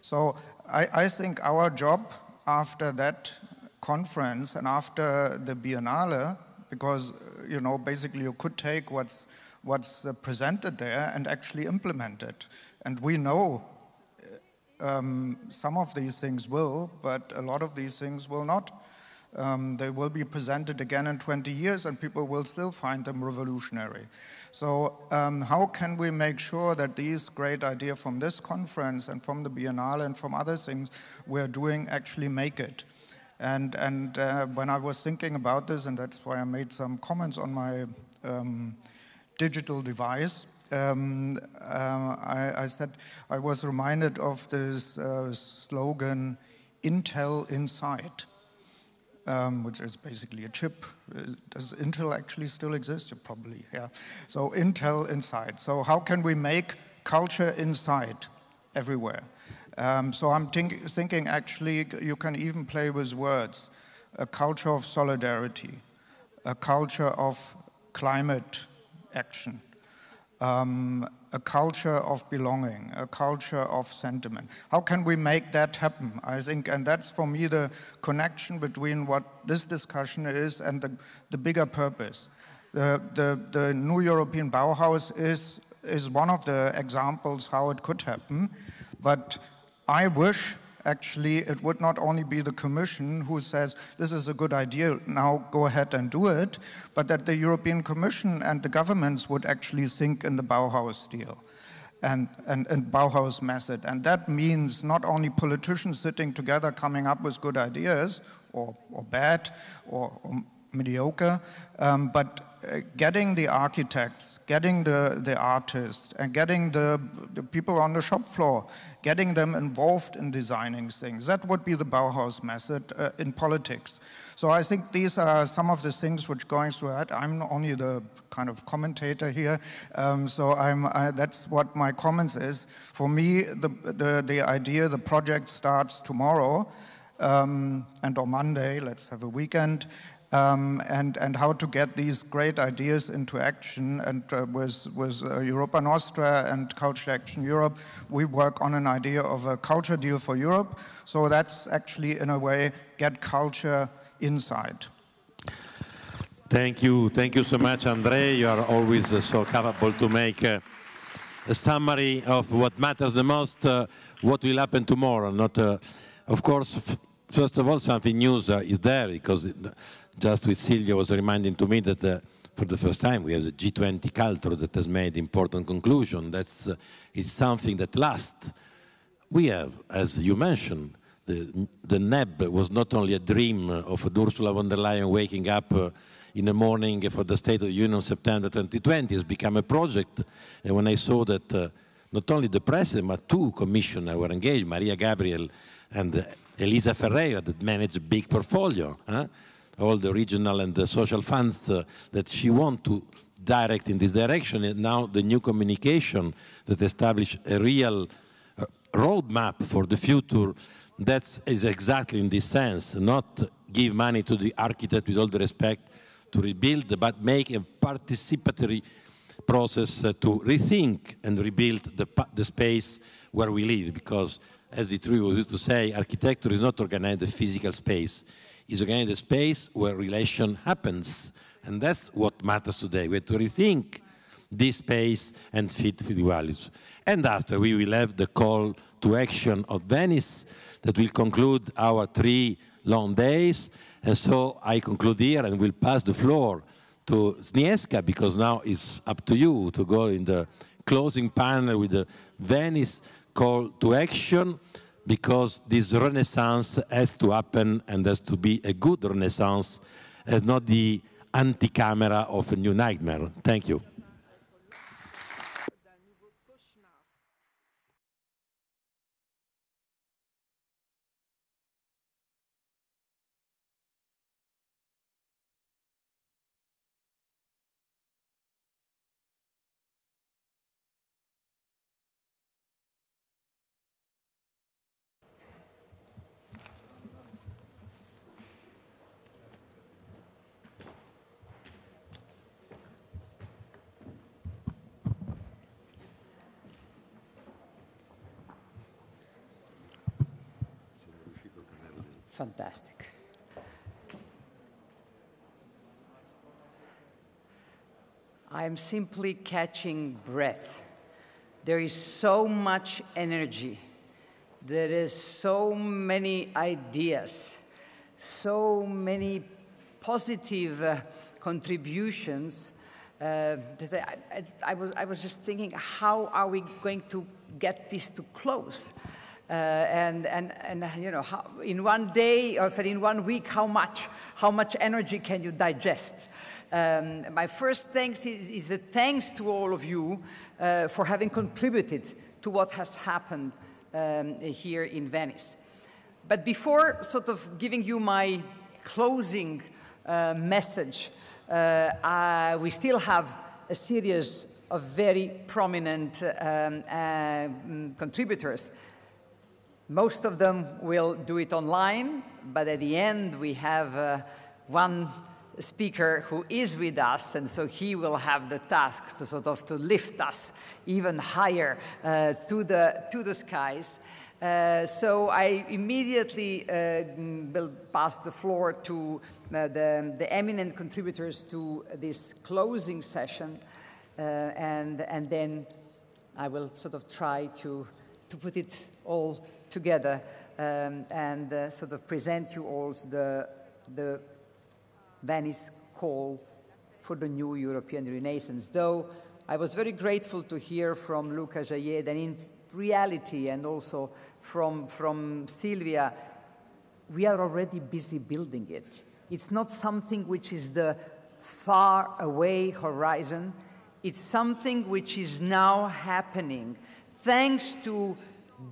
Speaker 8: So I, I think our job after that conference and after the Biennale, because you know basically you could take what's what's presented there and actually implement it. And we know um, some of these things will, but a lot of these things will not. Um, they will be presented again in 20 years and people will still find them revolutionary. So um, how can we make sure that these great ideas from this conference and from the Biennale and from other things we're doing actually make it? And, and uh, when I was thinking about this, and that's why I made some comments on my um, digital device. Um, uh, I, I, said I was reminded of this uh, slogan, Intel Inside, um, which is basically a chip. Uh, does Intel actually still exist? Probably, yeah. So Intel Inside. So how can we make culture inside everywhere? Um, so I'm think thinking actually you can even play with words. A culture of solidarity, a culture of climate action, um, a culture of belonging, a culture of sentiment. How can we make that happen? I think, and that's for me the connection between what this discussion is and the, the bigger purpose. The, the, the new European Bauhaus is, is one of the examples how it could happen, but I wish actually it would not only be the Commission who says this is a good idea, now go ahead and do it, but that the European Commission and the governments would actually think in the Bauhaus deal. And, and, and Bauhaus method. And that means not only politicians sitting together coming up with good ideas, or, or bad, or, or mediocre, um, but uh, getting the architects, getting the, the artists, and getting the, the people on the shop floor, getting them involved in designing things. That would be the Bauhaus method uh, in politics. So I think these are some of the things which going through that. I'm only the kind of commentator here, um, so I'm, I, that's what my comments is. For me, the, the, the idea, the project starts tomorrow, um, and on Monday, let's have a weekend, um, and, and how to get these great ideas into action. And uh, with, with uh, Europa Nostra and Culture Action Europe, we work on an idea of a culture deal for Europe. So that's actually, in a way, get culture inside.
Speaker 1: Thank you. Thank you so much, Andre. You are always uh, so capable to make uh, a summary of what matters the most, uh, what will happen tomorrow. Not, uh, of course, first of all, something news is there because just with Silvia was reminding to me that uh, for the first time we have the G20 culture that has made important conclusion. That's uh, it's something that lasts. We have, as you mentioned, the, the NEB was not only a dream of Ursula von der Leyen waking up uh, in the morning for the State of the Union September 2020. It's become a project. And when I saw that uh, not only the president, but two commissioners were engaged, Mariya Gabriel and Elisa Ferreira, that manage a big portfolio. Huh? All the regional and the social funds uh, that she wants to direct in this direction. And now the new communication that establish a real uh, roadmap for the future, that is exactly in this sense, not give money to the architect with all the respect to rebuild, but make a participatory process uh, to rethink and rebuild the, the space where we live, because as the trio used to say, architecture is not organized the physical space is again the space where relation happens. And that's what matters today. We have to rethink this space and fit the values. And after, we will have the call to action of Venice that will conclude our three long days. And so I conclude here and will pass the floor to Sneska because now it's up to you to go in the closing panel with the Venice call to action because this renaissance has to happen and has to be a good renaissance and not the anti-camera of a new nightmare. Thank you.
Speaker 9: Fantastic. I'm simply catching breath. There is so much energy. There is so many ideas, so many positive uh, contributions uh, that I, I, I, was, I was just thinking, how are we going to get this to close? Uh, and, and, and you know, how, in one day or in one week, how much, how much energy can you digest? Um, my first thanks is, is a thanks to all of you uh, for having contributed to what has happened um, here in Venice. But before sort of giving you my closing uh, message, uh, we still have a series of very prominent um, uh, contributors. Most of them will do it online, but at the end we have uh, one speaker who is with us, and so he will have the task to sort of to lift us even higher uh, to, the, to the skies. Uh, so I immediately uh, will pass the floor to uh, the, the, eminent contributors to this closing session, uh, and, and then I will sort of try to, to put it all together um, and uh, sort of present you all the, the Venice call for the new European Renaissance. Though I was very grateful to hear from Luca Jahier that in reality and also from, from Silvia, we are already busy building it. It's not something which is the far away horizon. It's something which is now happening thanks to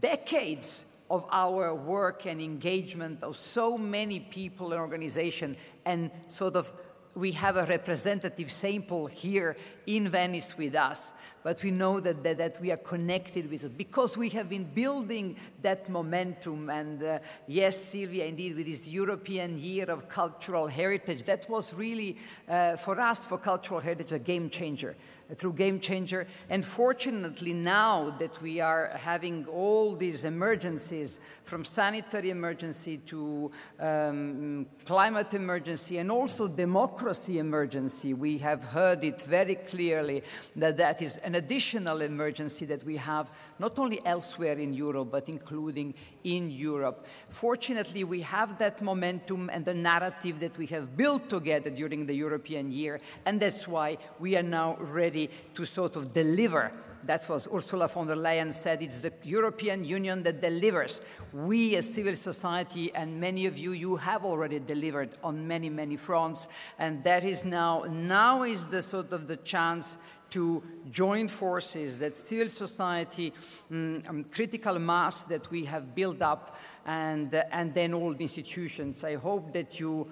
Speaker 9: decades of our work and engagement of so many people and organizations and sort of we have a representative sample here in Venice with us, but we know that, that, that we are connected with it because we have been building that momentum. And uh, yes, Silvia, indeed, with this European Year of Cultural Heritage, that was really, uh, for us, for cultural heritage, a game changer true game changer. And fortunately, now that we are having all these emergencies, from sanitary emergency to um, climate emergency and also democracy emergency, we have heard it very clearly that that is an additional emergency that we have not only elsewhere in Europe, but including in Europe. Fortunately, we have that momentum and the narrative that we have built together during the European year, and that's why we are now ready to sort of deliver. That's what Ursula von der Leyen said. It's the European Union that delivers. We as civil society and many of you, you have already delivered on many, many fronts. And that is now, now is the sort of the chance to join forces, that civil society, um, critical mass that we have built up, and, uh, and then all the institutions. I hope that you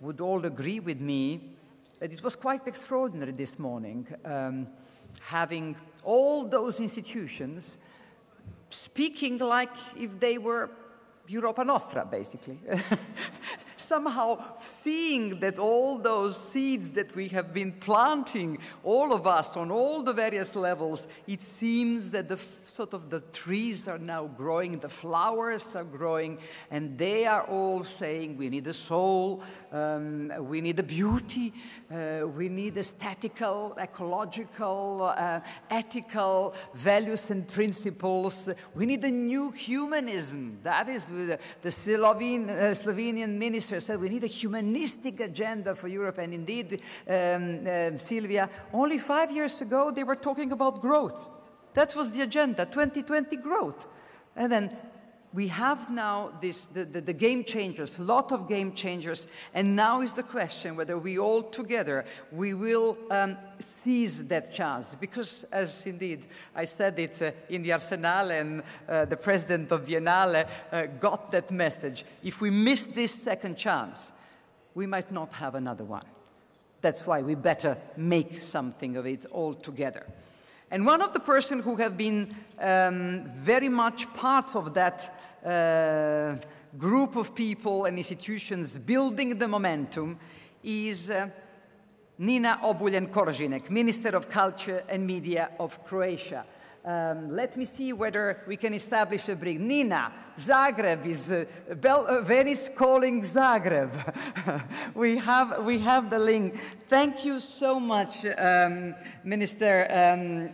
Speaker 9: would all agree with me that it was quite extraordinary this morning um, having all those institutions speaking like if they were Europa Nostra, basically. somehow seeing that all those seeds that we have been planting, all of us on all the various levels, it seems that the sort of the trees are now growing, the flowers are growing, and they are all saying we need a soul, um, we need a beauty, uh, we need aesthetical, ecological, uh, ethical values and principles. We need a new humanism. That is the, the uh, Slovenian minister said we need a humanistic agenda for Europe. And indeed, um, uh, Silvia, only five years ago they were talking about growth. That was the agenda, 2020 growth. And then we have now this, the, the, the, game changers, a lot of game changers, and now is the question whether we all together, we will um, seize that chance. Because as indeed I said it uh, in the Arsenal and uh, the president of Biennale uh, got that message, if we miss this second chance, we might not have another one. That's why we better make something of it all together. And one of the persons who have been um, very much part of that uh, group of people and institutions building the momentum is uh, Nina Obuljen Koržinek, Minister of Culture and Media of Croatia. Um, let me see whether we can establish a bridge. Nina, Zagreb is uh, Bel uh, Venice calling Zagreb. we have we have the link. Thank you so much, um, Minister um.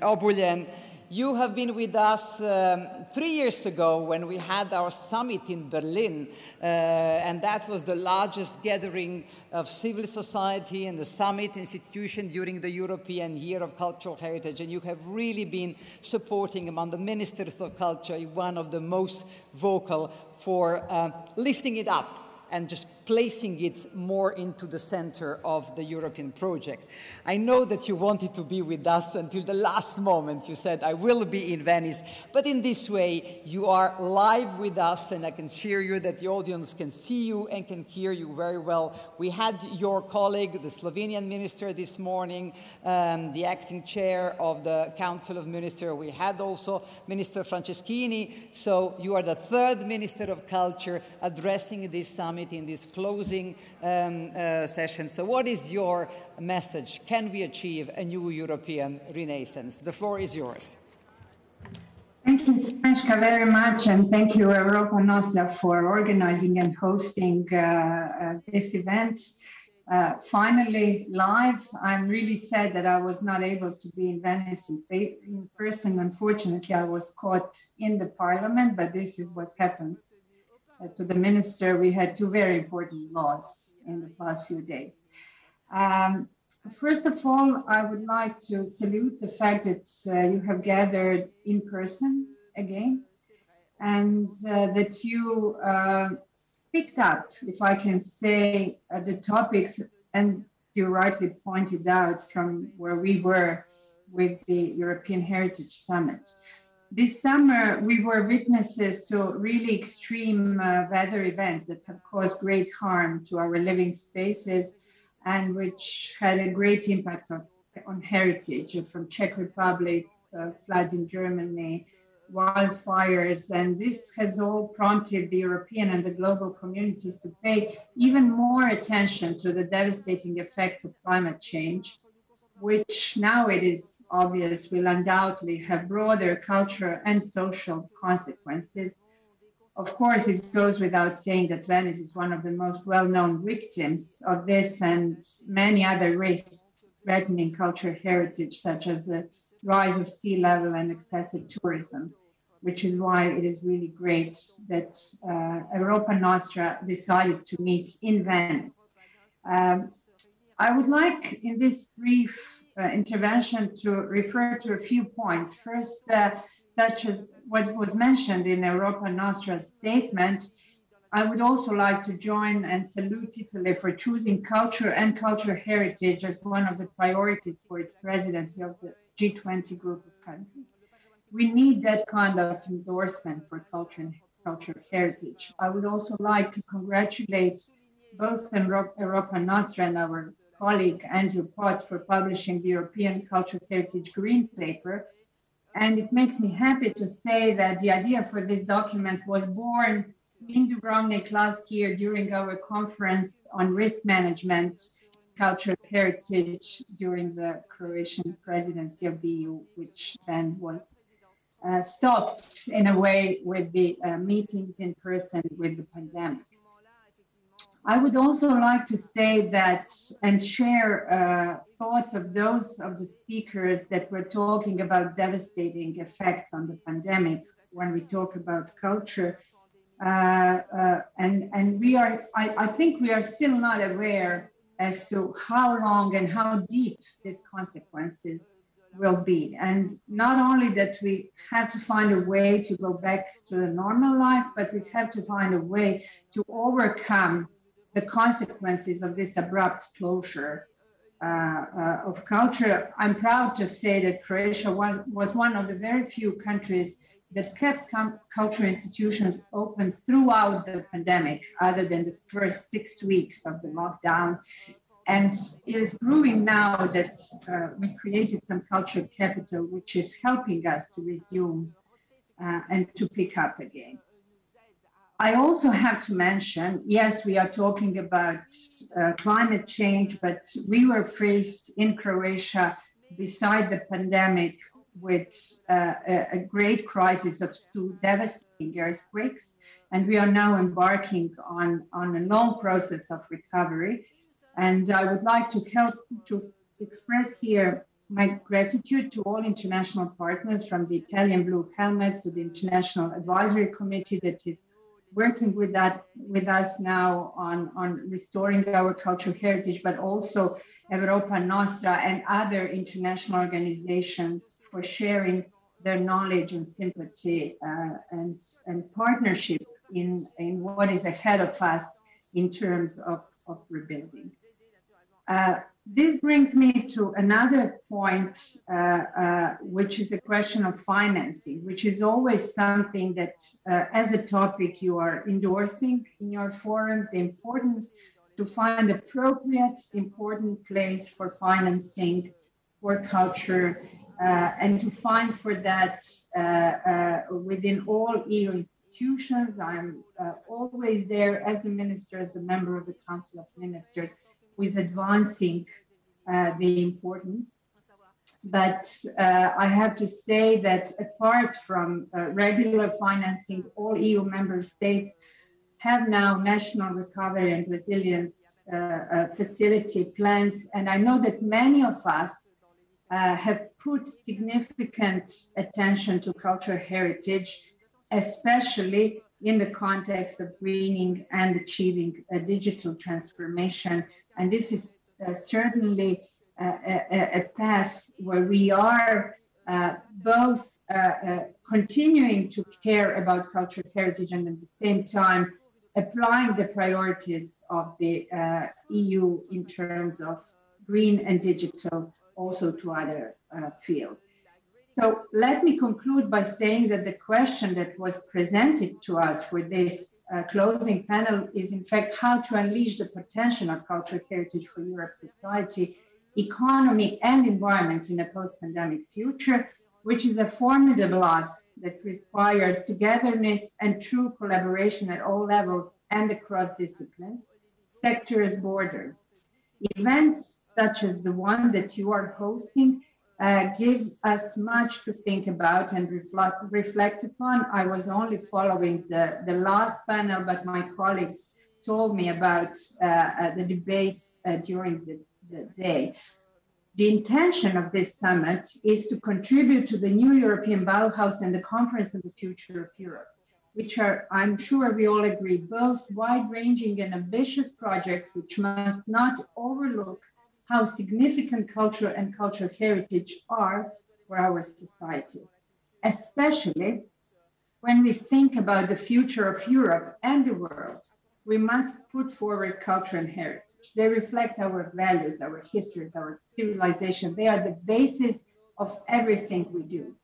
Speaker 9: You have been with us um, three years ago when we had our summit in Berlin, uh, and that was the largest gathering of civil society and the summit institution during the European Year of Cultural Heritage. And you have really been supporting among the ministers of culture, one of the most vocal for uh, lifting it up and just placing it more into the center of the European project. I know that you wanted to be with us until the last moment. You said, I will be in Venice. But in this way, you are live with us, and I can assure you that the audience can see you and can hear you very well. We had your colleague, the Slovenian minister, this morning, um, the acting chair of the Council of Ministers. We had also Minister Franceschini. So you are the third Minister of Culture addressing this summit in this closing um, uh, session. So, what is your message? Can we achieve a new European renaissance? The floor is yours.
Speaker 10: Thank you, Sneska, very much, and thank you, Europa Nostra, for organizing and hosting uh, uh, this event. Uh, finally, live, I'm really sad that I was not able to be in Venice in, in person. Unfortunately, I was caught in the parliament, but this is what happens to the minister, we had two very important laws in the past few days. Um, first of all, I would like to salute the fact that uh, you have gathered in person again and uh, that you uh, picked up, if I can say, uh, the topics and you rightly pointed out from where we were with the European Heritage Summit. This summer, we were witnesses to really extreme uh, weather events that have caused great harm to our living spaces and which had a great impact on, on heritage from Czech Republic, uh, floods in Germany, wildfires. And this has all prompted the European and the global communities to pay even more attention to the devastating effects of climate change, which now it is obvious will undoubtedly have broader cultural and social consequences. Of course, it goes without saying that Venice is one of the most well known victims of this and many other risks threatening cultural heritage, such as the rise of sea level and excessive tourism, which is why it is really great that uh, Europa Nostra decided to meet in Venice. Um, I would like, in this brief uh, intervention to refer to a few points. First, uh, such as what was mentioned in Europa Nostra's statement, I would also like to join and salute Italy for choosing culture and cultural heritage as one of the priorities for its presidency of the G20 group of countries. We need that kind of endorsement for culture and cultural heritage. I would also like to congratulate both Europa Nostra and our colleague Andrew Potts for publishing the European Cultural Heritage Green Paper. And it makes me happy to say that the idea for this document was born in Dubrovnik last year during our conference on risk management, cultural heritage during the Croatian presidency of the EU, which then was uh, stopped in a way with the uh, meetings in person with the pandemic. I would also like to say that and share uh, thoughts of those of the speakers that were talking about devastating effects on the pandemic when we talk about culture. Uh, uh, and and we are, I, I think we are still not aware as to how long and how deep these consequences will be. And not only that we have to find a way to go back to the normal life, but we have to find a way to overcome the consequences of this abrupt closure uh, uh, of culture. I'm proud to say that Croatia was, was one of the very few countries that kept com- cultural institutions open throughout the pandemic, other than the first six weeks of the lockdown. And it is proving now that uh, we created some cultural capital, which is helping us to resume uh, and to pick up again. I also have to mention yes, we are talking about uh, climate change, but we were faced in Croatia, beside the pandemic, with uh, a, great crisis of two devastating earthquakes. And we are now embarking on, on a long process of recovery. And I would like to help to express here my gratitude to all international partners from the Italian Blue Helmets to the International Advisory Committee that is working with that with us now on, on restoring our cultural heritage, but also Europa Nostra and other international organizations for sharing their knowledge and sympathy uh, and, and partnership in, in what is ahead of us in terms of, of rebuilding. Uh, this brings me to another point, uh, uh, which is a question of financing, which is always something that, uh, as a topic, you are endorsing in your forums the importance to find appropriate, important place for financing for culture, uh, and to find for that uh, uh, within all EU institutions. I'm always there as the minister, as the member of the Council of Ministers with advancing uh, the importance. But uh, I have to say that apart from uh, regular financing, all EU member states have now national recovery and resilience facility plans. And I know that many of us uh, have put significant attention to cultural heritage, especially in the context of greening and achieving a digital transformation and this is uh, certainly uh, a, a, path where we are uh, both continuing to care about cultural heritage and at the same time applying the priorities of the uh, EU in terms of green and digital also to other uh, fields. So let me conclude by saying that the question that was presented to us for this uh, closing panel is in fact how to unleash the potential of cultural heritage for Europe's society, economy and environment in a post-pandemic future, which is a formidable ask that requires togetherness and true collaboration at all levels and across disciplines, sectors, borders. Events such as the one that you are hosting uh, give us much to think about and reflect, reflect upon. I was only following the, the last panel, but my colleagues told me about uh, uh, the debates uh, during the, the day. The intention of this summit is to contribute to the new European Bauhaus and the Conference on the Future of Europe, which are, I'm sure we all agree, both wide ranging and ambitious projects which must not overlook how significant culture and cultural heritage are for our society, especially when we think about the future of Europe and the world. We must put forward culture and heritage. They reflect our values, our histories, our civilization. They are the basis of everything we do.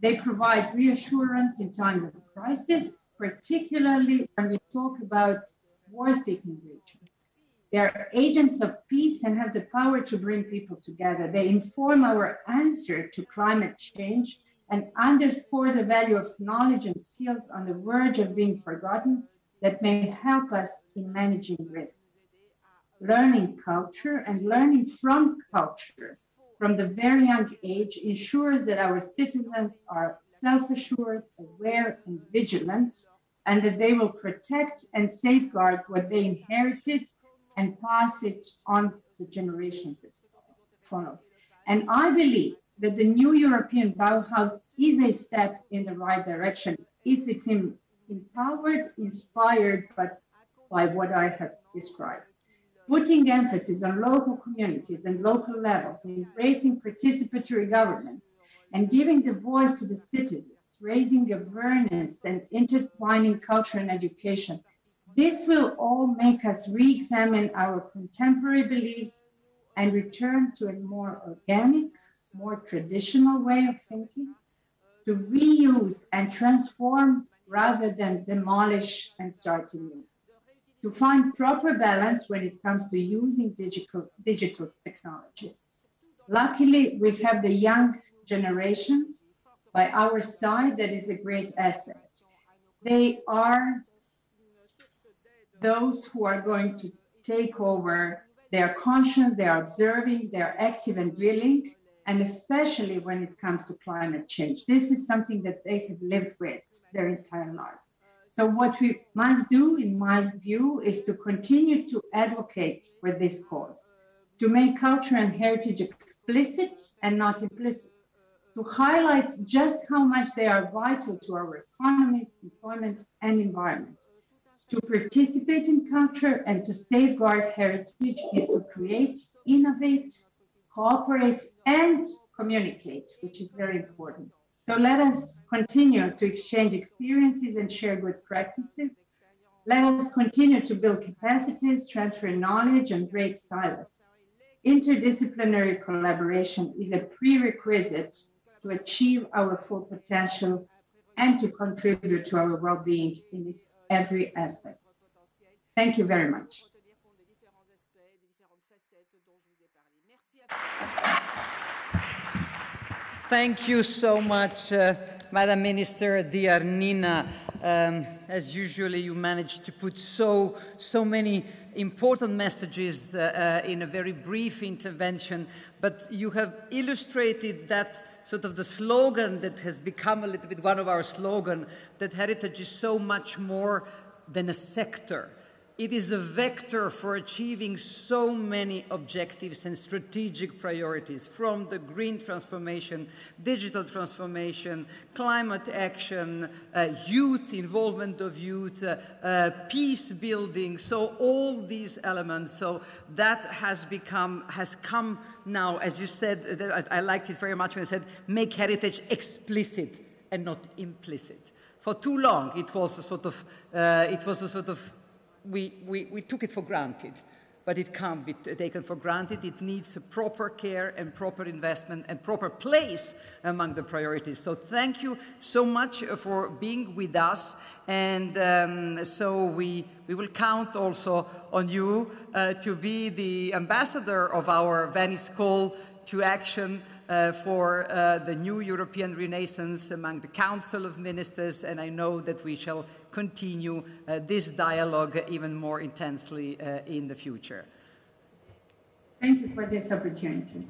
Speaker 10: They provide reassurance in times of crisis, particularly when we talk about war-stricken regions they are agents of peace and have the power to bring people together. They inform our answer to climate change and underscore the value of knowledge and skills on the verge of being forgotten that may help us in managing risks. Learning culture and learning from culture from the very young age ensures that our citizens are self assured, aware, and vigilant, and that they will protect and safeguard what they inherited and pass it on to the generations that follow. And I believe that the new European Bauhaus is a step in the right direction if it's in, empowered, inspired but by what I have described. Putting emphasis on local communities and local levels, embracing participatory governments, and giving the voice to the citizens, raising awareness and intertwining culture and education this will all make us re examine our contemporary beliefs and return to a more organic, more traditional way of thinking, to reuse and transform rather than demolish and start anew, to find proper balance when it comes to using digital, digital technologies. Luckily, we have the young generation by our side that is a great asset. They are those who are going to take over, they are conscious, they are observing, they are active and willing, and especially when it comes to climate change. This is something that they have lived with their entire lives. So, what we must do, in my view, is to continue to advocate for this cause, to make culture and heritage explicit and not implicit, to highlight just how much they are vital to our economies, employment, and environment to participate in culture and to safeguard heritage is to create, innovate, cooperate, and communicate, which is very important. So let us continue to exchange experiences and share good practices. Let us continue to build capacities, transfer knowledge, and break silos. Interdisciplinary collaboration is a prerequisite to achieve our full potential and to contribute to our well-being in its every aspect. Thank you very much.
Speaker 9: Thank you so much, uh, Madam Minister dear Nina. Um, as usually, you managed to put so, so many important messages uh, uh, in a very brief intervention, but you have illustrated that sort of the slogan that has become a little bit one of our slogan, that heritage is so much more than a sector. It is a vector for achieving so many objectives and strategic priorities from the green transformation, digital transformation, climate action, uh, youth, involvement of youth, uh, uh, peace building, so all these elements. So that has become, has come now, as you said, I liked it very much when you said, make heritage explicit and not implicit. For too long, it was a sort of, uh, it was a sort of we, we, we took it for granted, but it can't be taken for granted. It needs a proper care and proper investment and proper place among the priorities. So thank you so much for being with us. And um, so we, we will count also on you uh, to be the ambassador of our Venice call to action uh, for uh, the new European Renaissance among the Council of Ministers, and I know that we shall continue uh, this dialogue even more intensely uh, in the future.
Speaker 10: Thank you for this opportunity.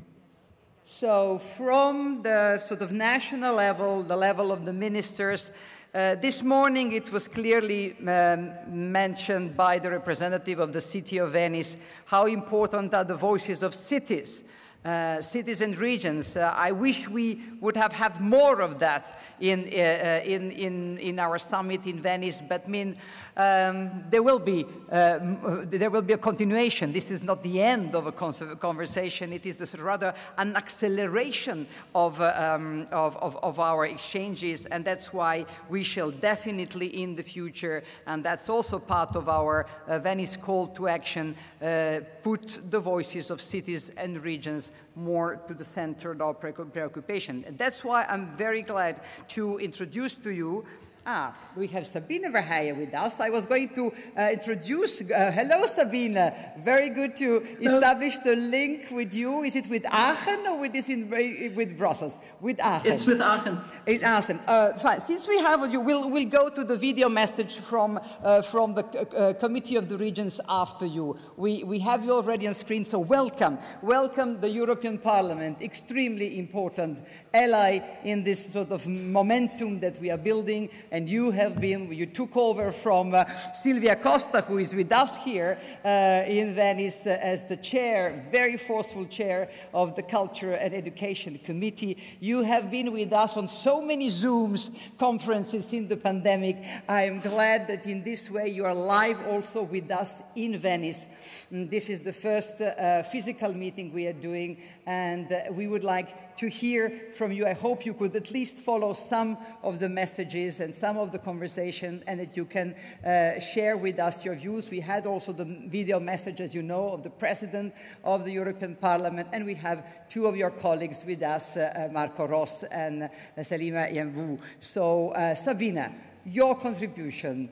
Speaker 9: So, from the sort of national level, the level of the ministers, uh, this morning it was clearly um, mentioned by the representative of the city of Venice how important are the voices of cities uh, cities and regions. Uh, I wish we would have had more of that in, uh, uh, in, in, in our summit in Venice, but I mean, um, there will be uh, there will be a continuation. This is not the end of a conversation. It is rather an acceleration of, uh, um, of, of, of, our exchanges, and that's why we shall definitely in the future, and that's also part of our uh, Venice call to action, uh, put the voices of cities and regions more to the center of our preoccupation. And that's why I'm very glad to introduce to you Ah, we have Sabine Verheyen with us. I was going to uh, introduce. Uh, hello, Sabine. Very good to establish the link with you. Is it with Aachen or with this in, with Brussels? With Aachen.
Speaker 11: It's with Aachen.
Speaker 9: It's Aachen. Uh, fine. Since we have you, we'll, we'll go to the video message from uh, from the uh, Committee of the Regions after you. We we have you already on screen. So welcome, welcome the European Parliament. Extremely important ally in this sort of momentum that we are building and you have been, you took over from uh, Silvia Costa, who is with us here uh, in Venice uh, as the chair, very forceful chair of the Culture and Education Committee. You have been with us on so many Zooms conferences in the pandemic. I am glad that in this way you are live also with us in Venice. This is the first uh, physical meeting we are doing, and uh, we would like to hear from you. I hope you could at least follow some of the messages and some of the conversation and that you can uh, share with us your views. We had also the video message, as you know, of the President of the European Parliament, and we have two of your colleagues with us, uh, uh Marco Ros and uh, Salima Yenbou. So, uh, Sabina, your contribution,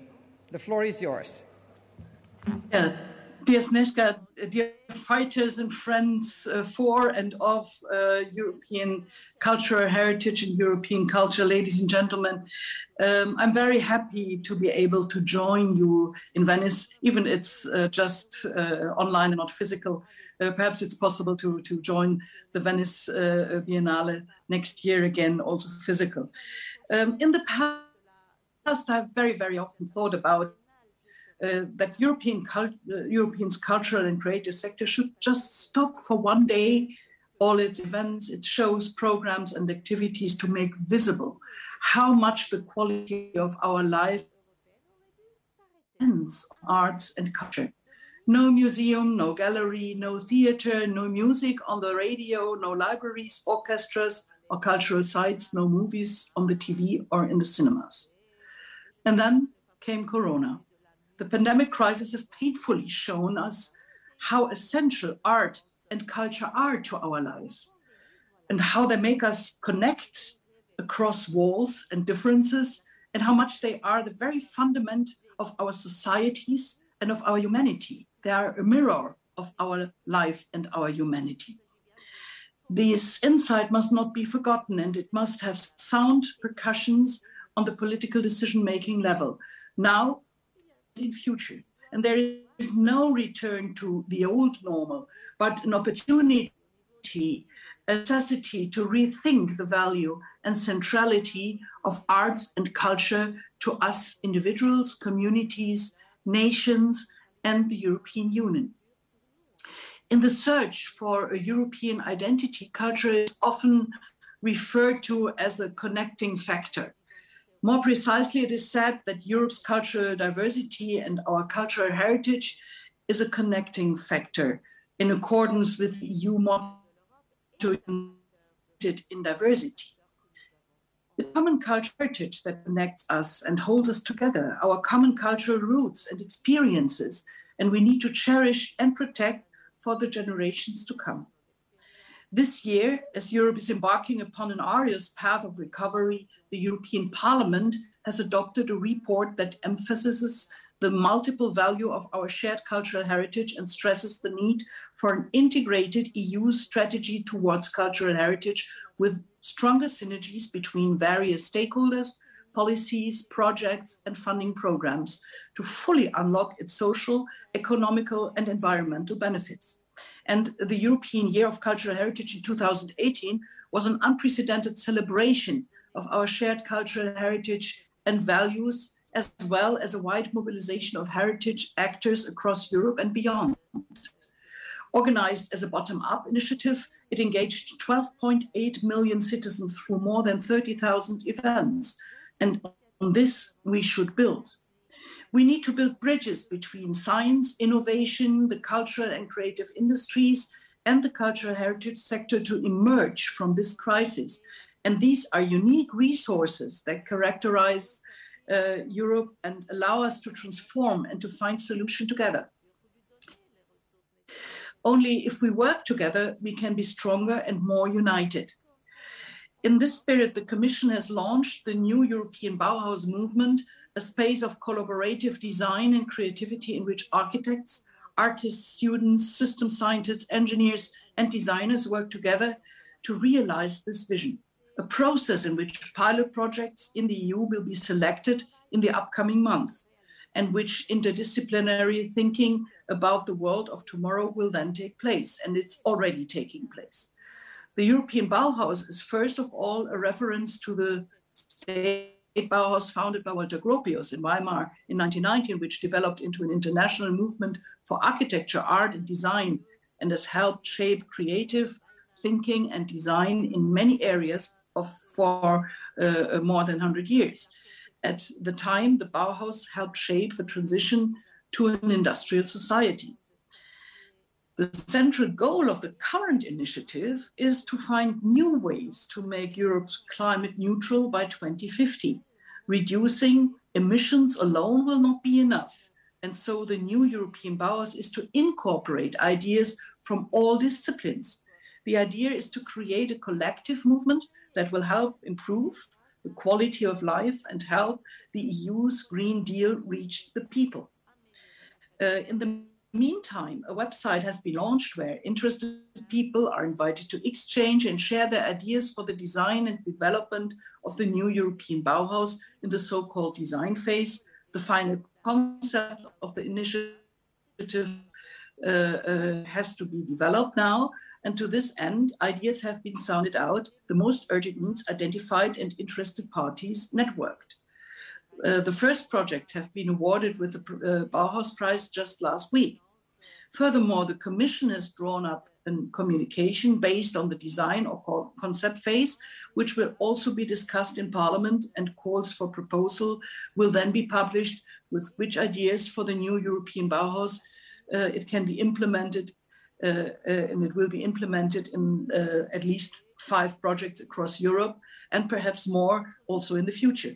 Speaker 9: the floor is yours.
Speaker 11: Yeah. Dear Sneska, dear fighters and friends uh, for and of uh, European cultural heritage and European culture, ladies and gentlemen, um, I'm very happy to be able to join you in Venice, even if it's uh, just uh, online and not physical. Uh, perhaps it's possible to, to join the Venice uh, Biennale next year again, also physical. Um, in the past, I've very, very often thought about uh, that European cult, uh, Europeans' cultural and creative sector should just stop for one day all its events, its shows, programs, and activities to make visible how much the quality of our life depends on arts and culture. No museum, no gallery, no theater, no music on the radio, no libraries, orchestras, or cultural sites, no movies on the TV or in the cinemas. And then came Corona The pandemic crisis has painfully shown us how essential art and culture are to our lives and how they make us connect across walls and differences and how much they are the very fundament of our societies and of our humanity. They are a mirror of our life and our humanity. This insight must not be forgotten and it must have sound percussions on the political decision making level, now in future. And there is no return to the old normal, but an opportunity, a necessity to rethink the value and centrality of arts and culture to us individuals, communities, nations, and the European Union. In the search for a European identity, culture is often referred to as a connecting factor. More precisely, it is said that Europe's cultural diversity and our cultural heritage is a connecting factor in accordance with the EU motto "to it in diversity. The common cultural heritage that connects us and holds us together, our common cultural roots and experiences, and we need to cherish and protect for the generations to come. This year, as Europe is embarking upon an arduous path of recovery, the European Parliament has adopted a report that emphasizes the multiple value of our shared cultural heritage and stresses the need for an integrated EU strategy towards cultural heritage with stronger synergies between various stakeholders, policies, projects, and funding programs to fully unlock its social, economical, and environmental benefits. And the European Year of Cultural Heritage in 2018 was an unprecedented celebration of our shared cultural heritage and values, as well as a wide mobilization of heritage actors across Europe and beyond. Organized as a bottom up initiative, it engaged 12.8 million citizens through more than 30,000 events. And on this, we should build. We need to build bridges between science, innovation, the cultural and creative industries, and the cultural heritage sector to emerge from this crisis. And these are unique resources that characterize uh, Europe and allow us to transform and to find solution together. Only if we work together, we can be stronger and more united. In this spirit, the Commission has launched the new European Bauhaus movement, a space of collaborative design and creativity in which architects, artists, students, system scientists, engineers, and designers work together to realize this vision. A process in which pilot projects in the EU will be selected in the upcoming months, and which interdisciplinary thinking about the world of tomorrow will then take place, and it's already taking place. The European Bauhaus is first of all a reference to the state Bauhaus founded by Walter Gropius in Weimar in 1919, which developed into an international movement for architecture, art, and design, and has helped shape creative thinking and design in many areas of, for uh, more than 100 years. At the time, the Bauhaus helped shape the transition to an industrial society. The central goal of the current initiative is to find new ways to make Europe climate neutral by 2050 reducing emissions alone will not be enough. And so the new European Bauhaus is to incorporate ideas from all disciplines. The idea is to create a collective movement that will help improve the quality of life and help the EU's Green Deal reach the people. Uh, in the meantime, a website has been launched where interested people are invited to exchange and share their ideas for the design and development of the new European Bauhaus in the so called design phase. The final concept of the initiative uh, uh, has to be developed now. And to this end, ideas have been sounded out, the most urgent needs identified, and interested parties networked. Uh, the first projects have been awarded with the uh, Bauhaus Prize just last week. Furthermore, the Commission has drawn up a communication based on the design or concept phase, which will also be discussed in Parliament, and calls for proposal will then be published with which ideas for the new European Bauhaus uh, it can be implemented, and it will be implemented in uh, at least five projects across Europe, and perhaps more also in the future.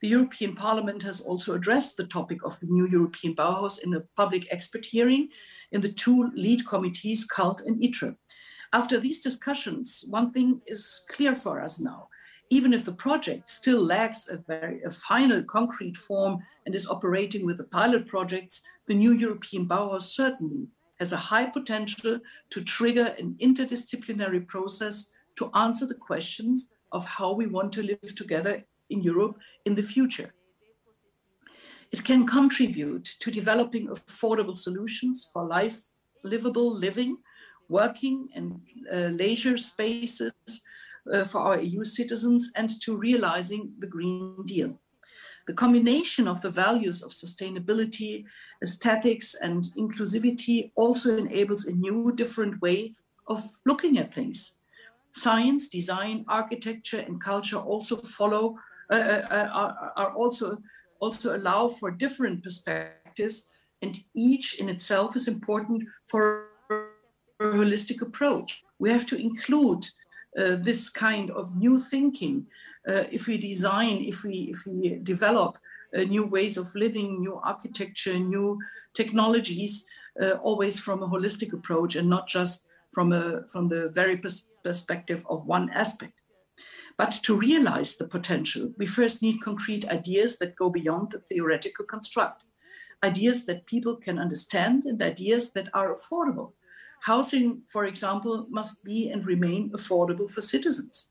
Speaker 11: The European Parliament has also addressed the topic of the new European Bauhaus in a public expert hearing in the two lead committees, CULT and ITRE. After these discussions, one thing is clear for us now. Even if the project still lacks a, very, a final concrete form and is operating with the pilot projects, the new European Bauhaus certainly has a high potential to trigger an interdisciplinary process to answer the questions of how we want to live together in Europe in the future. It can contribute to developing affordable solutions for life, livable living, working and uh, leisure spaces uh, for our EU citizens, and to realizing the Green Deal. The combination of the values of sustainability, aesthetics, and inclusivity also enables a new, different way of looking at things. Science, design, architecture, and culture also follow, uh, uh, uh are, are also, also allow for different perspectives, and each in itself is important for a holistic approach. We have to include uh, this kind of new thinking uh, if we design, if we, if we develop new ways of living, new architecture, new technologies, uh, always from a holistic approach and not just from, a, from the very pers perspective of one aspect. But to realize the potential, we first need concrete ideas that go beyond the theoretical construct, ideas that people can understand and ideas that are affordable. Housing, for example, must be and remain affordable for citizens.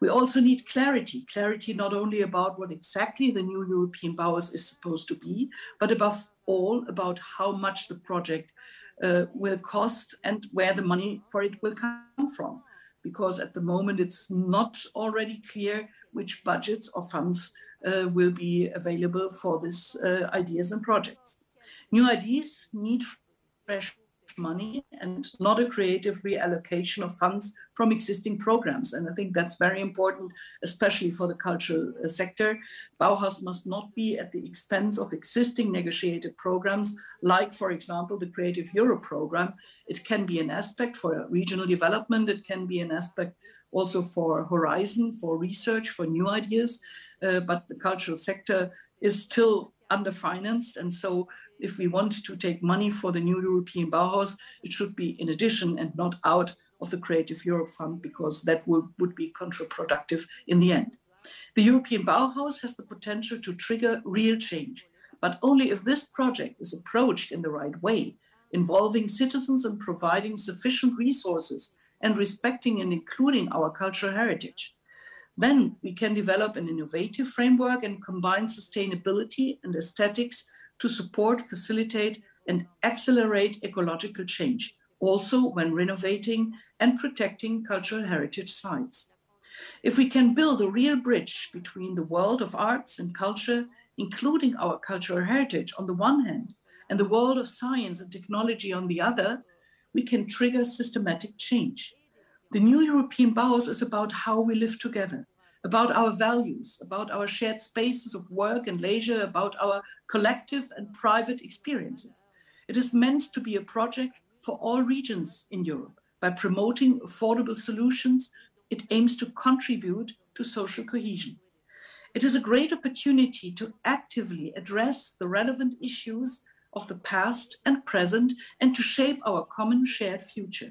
Speaker 11: We also need clarity, clarity not only about what exactly the new European Bauhaus is supposed to be, but above all about how much the project uh, will cost and where the money for it will come from. Because at the moment it's not already clear which budgets or funds uh, will be available for these uh, ideas and projects. New ideas need fresh money and not a creative reallocation of funds from existing programs. And I think that's very important, especially for the cultural uh, sector. Bauhaus must not be at the expense of existing negotiated programs, like, for example, the Creative Europe program. It can be an aspect for regional development, it can be an aspect also for Horizon, for research, for new ideas. Uh, but the cultural sector is still underfinanced. And so if we want to take money for the new European Bauhaus, it should be in addition and not out of the Creative Europe Fund, because that would, would be counterproductive in the end. The European Bauhaus has the potential to trigger real change, but only if this project is approached in the right way, involving citizens and providing sufficient resources and respecting and including our cultural heritage. Then we can develop an innovative framework and combine sustainability and aesthetics to support, facilitate, and accelerate ecological change, also when renovating and protecting cultural heritage sites. If we can build a real bridge between the world of arts and culture, including our cultural heritage on the one hand, and the world of science and technology on the other, we can trigger systematic change. The new European Bauhaus is about how we live together, about our values, about our shared spaces of work and leisure, about our collective and private experiences. It is meant to be a project for all regions in Europe. By promoting affordable solutions, it aims to contribute to social cohesion. It is a great opportunity to actively address the relevant issues of the past and present and to shape our common shared future.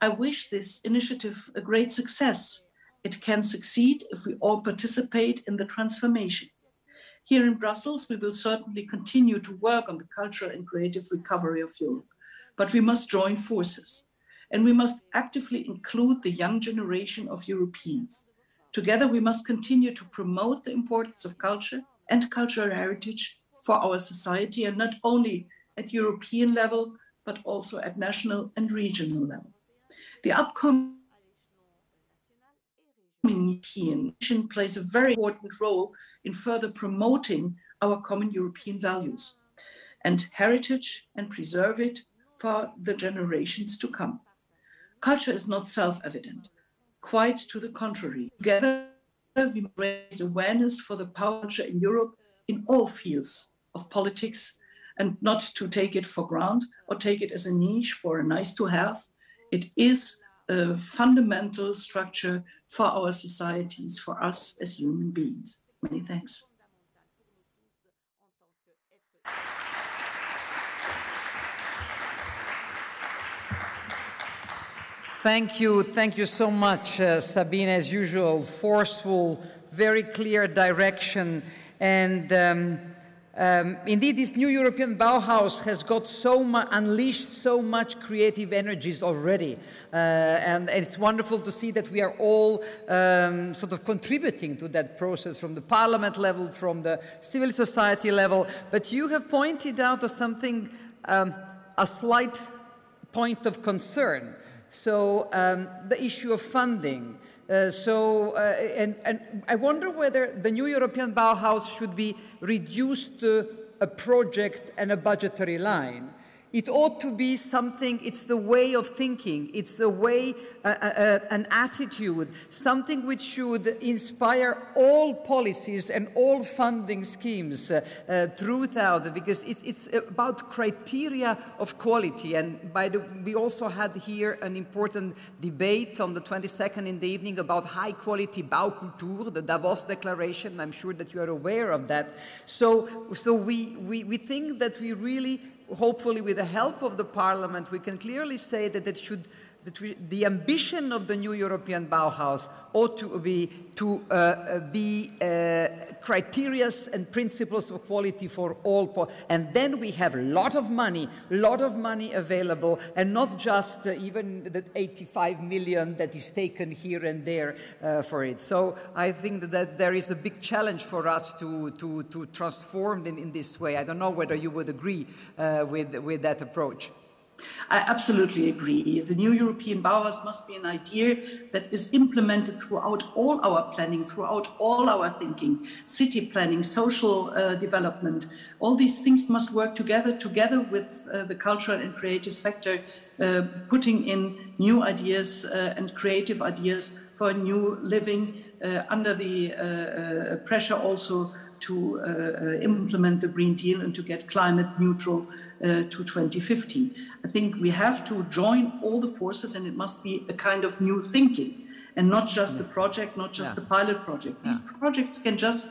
Speaker 11: I wish this initiative a great success it can succeed if we all participate in the transformation. Here in Brussels, we will certainly continue to work on the cultural and creative recovery of Europe, but we must join forces and we must actively include the young generation of Europeans. Together, we must continue to promote the importance of culture and cultural heritage for our society, and not only at European level, but also at national and regional level. The upcoming European plays a very important role in further promoting our common European values and heritage and preserve it for the generations to come. Culture is not self-evident, quite to the contrary. Together, we raise awareness for the power culture in Europe in all fields of politics and not to take it for granted or take it as a niche for a nice to have. It is a fundamental structure for our societies, for us as human beings. Many thanks.
Speaker 9: Thank you. Thank you so much, uh, Sabine, as usual. Forceful, very clear direction. And um, um, indeed, this new European Bauhaus has got so much, unleashed so much creative energies already. Uh, and, it's wonderful to see that we are all um, sort of contributing to that process from the parliament level, from the civil society level. But you have pointed out to something, um, a slight point of concern. So um, the issue of funding. Uh, so, uh, and, and, I wonder whether the new European Bauhaus should be reduced to a project and a budgetary line. It ought to be something, it's the way of thinking, it's the way, uh, uh, uh, an attitude, something which should inspire all policies and all funding schemes uh, uh, throughout, because it's, it's, about criteria of quality. And by the, we also had here an important debate on the 22nd in the evening about high quality Baukultur, the Davos Declaration. I'm sure that you are aware of that. So, so we, we, we think that we really hopefully with the help of the parliament, we can clearly say that it should that we, the ambition of the new European Bauhaus ought to be to uh, uh be uh, criteria and principles of quality for all. and then we have a lot of money, a lot of money available, and not just uh, even the 85 million that is taken here and there uh, for it. So I think that, there is a big challenge for us to, to, to transform in, in this way. I don't know whether you would agree uh, with, with that approach.
Speaker 11: I absolutely agree. The new European Bauhaus must be an idea that is implemented throughout all our planning, throughout all our thinking, city planning, social uh, development. All these things must work together, together with uh, the cultural and creative sector, uh, putting in new ideas uh, and creative ideas for new living uh, under the uh, pressure also to implement the Green Deal and to get climate neutral uh, to 2050. I think we have to join all the forces and it must be a kind of new thinking and not just yeah. the project, not just yeah. the pilot project. These yeah. projects can just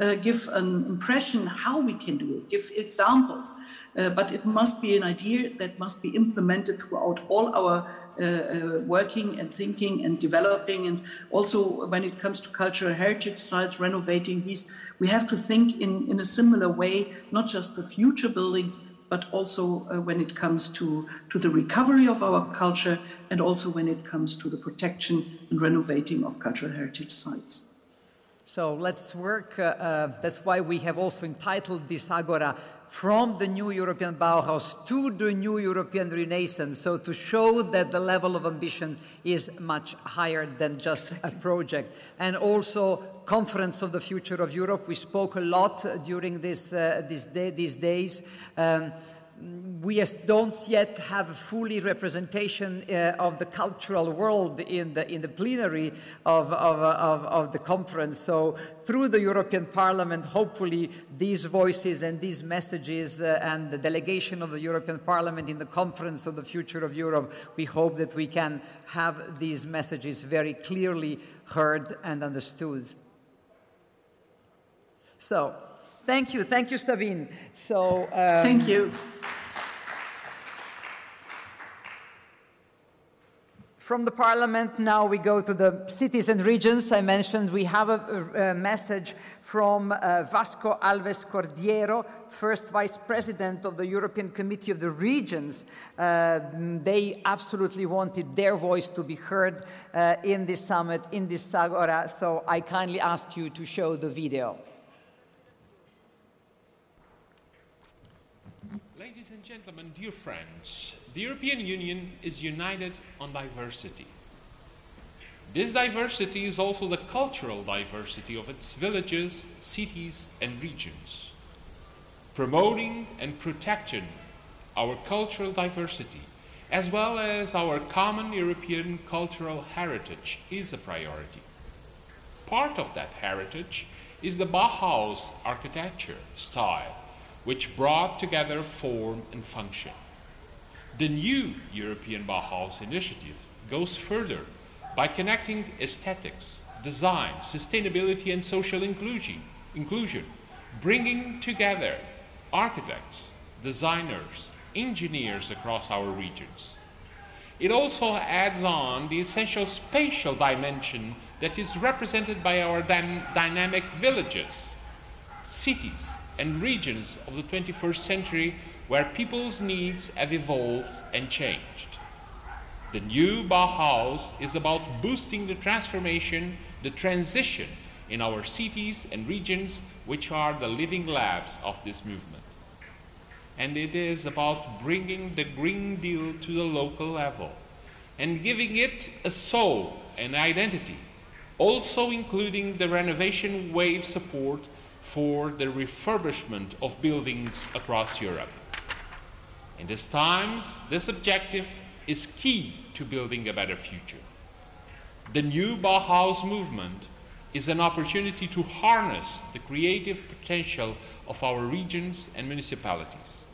Speaker 11: uh, give an impression how we can do it, give examples, uh, but it must be an idea that must be implemented throughout all our uh, uh, working and thinking and developing. And also, when it comes to cultural heritage sites, renovating these, we have to think in, in a similar way, not just for future buildings, but also uh, when it comes to, to the recovery of our culture and also when it comes to the protection and renovating of cultural heritage sites.
Speaker 9: So let's work. Uh, uh, that's why we have also entitled this Agora from the new European Bauhaus to the new European Renaissance, so to show that the level of ambition is much higher than just a project. And also, Conference of the Future of Europe, we spoke a lot during this, uh, this day, these days. Um, we don't yet have a fully representation uh, of the cultural world in the, in the plenary of, of, of, of, the conference. So through the European Parliament, hopefully these voices and these messages uh, and the delegation of the European Parliament in the conference of the future of Europe, we hope that we can have these messages very clearly heard and understood. So, Thank you. Thank you, Sabine. So,
Speaker 11: um, thank you.
Speaker 9: From the Parliament, now we go to the cities and regions. I mentioned we have a, a message from uh, Vasco Alves Cordeiro, first Vice President of the European Committee of the Regions. Uh, they absolutely wanted their voice to be heard uh, in this summit, in this Sagora, so I kindly ask you to show the video.
Speaker 12: Ladies and gentlemen, dear friends, the European Union is united on diversity. This diversity is also the cultural diversity of its villages, cities, and regions. Promoting and protecting our cultural diversity, as well as our common European cultural heritage, is a priority. Part of that heritage is the Bauhaus architecture style, which brought together form and function. The new European Bauhaus initiative goes further by connecting aesthetics, design, sustainability, and social inclusion, inclusion bringing together architects, designers, engineers across our regions. it also adds on the essential spatial dimension that is represented by our dy- dynamic villages, cities, and regions of the 21st century where people's needs have evolved and changed. The new Bauhaus is about boosting the transformation, the transition in our cities and regions, which are the living labs of this movement and it is about bringing the Green Deal to the local level and giving it a soul and identity, also including the renovation wave support for the refurbishment of buildings across Europe. In these times, this objective is key to building a better future. The new Bauhaus movement is an opportunity to harness the creative potential of our regions and municipalities.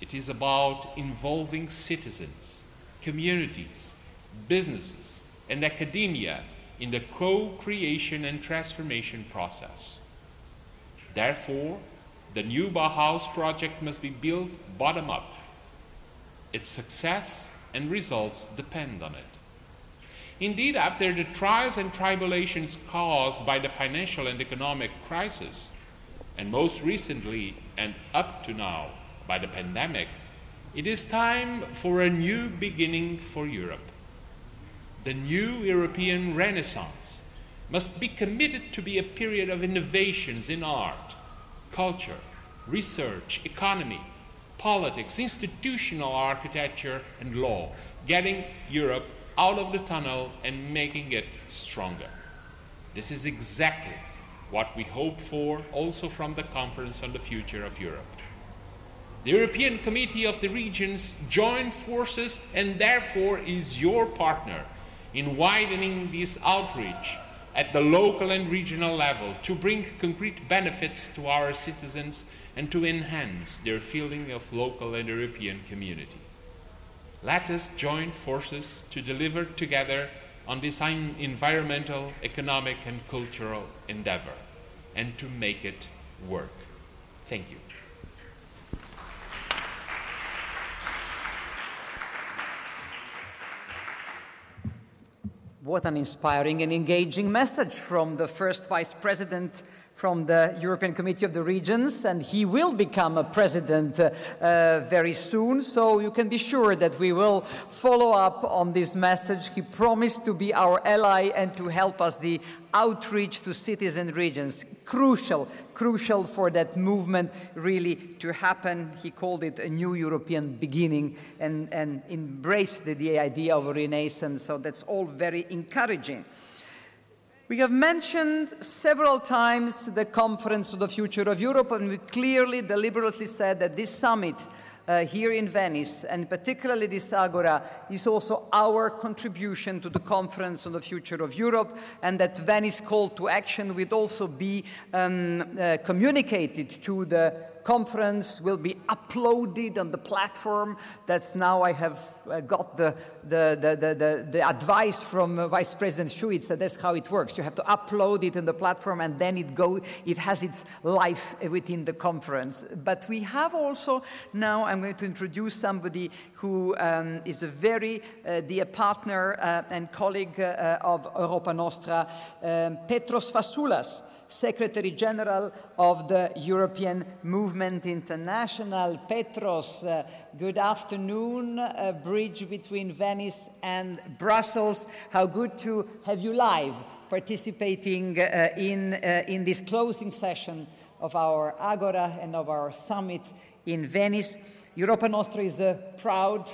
Speaker 12: It is about involving citizens, communities, businesses, and academia in the co creation and transformation process. Therefore, the new Bauhaus project must be built bottom up. Its success and results depend on it. Indeed, after the trials and tribulations caused by the financial and economic crisis, and most recently and up to now by the pandemic, it is time for a new beginning for Europe. The new European Renaissance must be committed to be a period of innovations in art, culture, research, economy, politics, institutional architecture, and law, getting Europe out of the tunnel and making it stronger. This is exactly what we hope for also from the Conference on the Future of Europe. The European Committee of the Regions joined forces and therefore is your partner in widening this outreach at the local and regional level to bring concrete benefits to our citizens and to enhance their feeling of local and European community. Let us join forces to deliver together on this environmental, economic, and cultural endeavor and to make it work. Thank you.
Speaker 9: What an inspiring and engaging message from the first Vice President from the European Committee of the Regions, and he will become a president uh, uh, very soon. So you can be sure that we will follow up on this message. He promised to be our ally and to help us the outreach to cities and regions. Crucial, crucial for that movement really to happen. He called it a new European beginning and, and embraced the, the idea of a renaissance. So that's all very encouraging. We have mentioned several times the Conference on the Future of Europe, and we clearly, deliberately said that this summit uh, here in Venice, and particularly this Agora, is also our contribution to the Conference on the Future of Europe, and that Venice call to action would also be um, uh, communicated to the conference will be uploaded on the platform. That's now I have uh, got the, the, the, the, the advice from uh, Vice President Šuica that that's how it works. You have to upload it on the platform and then it, go, it has its life within the conference. But we have also now, I'm going to introduce somebody who um, is a very uh, dear partner uh, and colleague uh, of Europa Nostra, um, Petros Fassoulas. Secretary General of the European Movement International. Petros, uh, good afternoon. A bridge between Venice and Brussels. How good to have you live participating uh, in, uh, in this closing session of our Agora and of our summit in Venice. Europa Nostra is a proud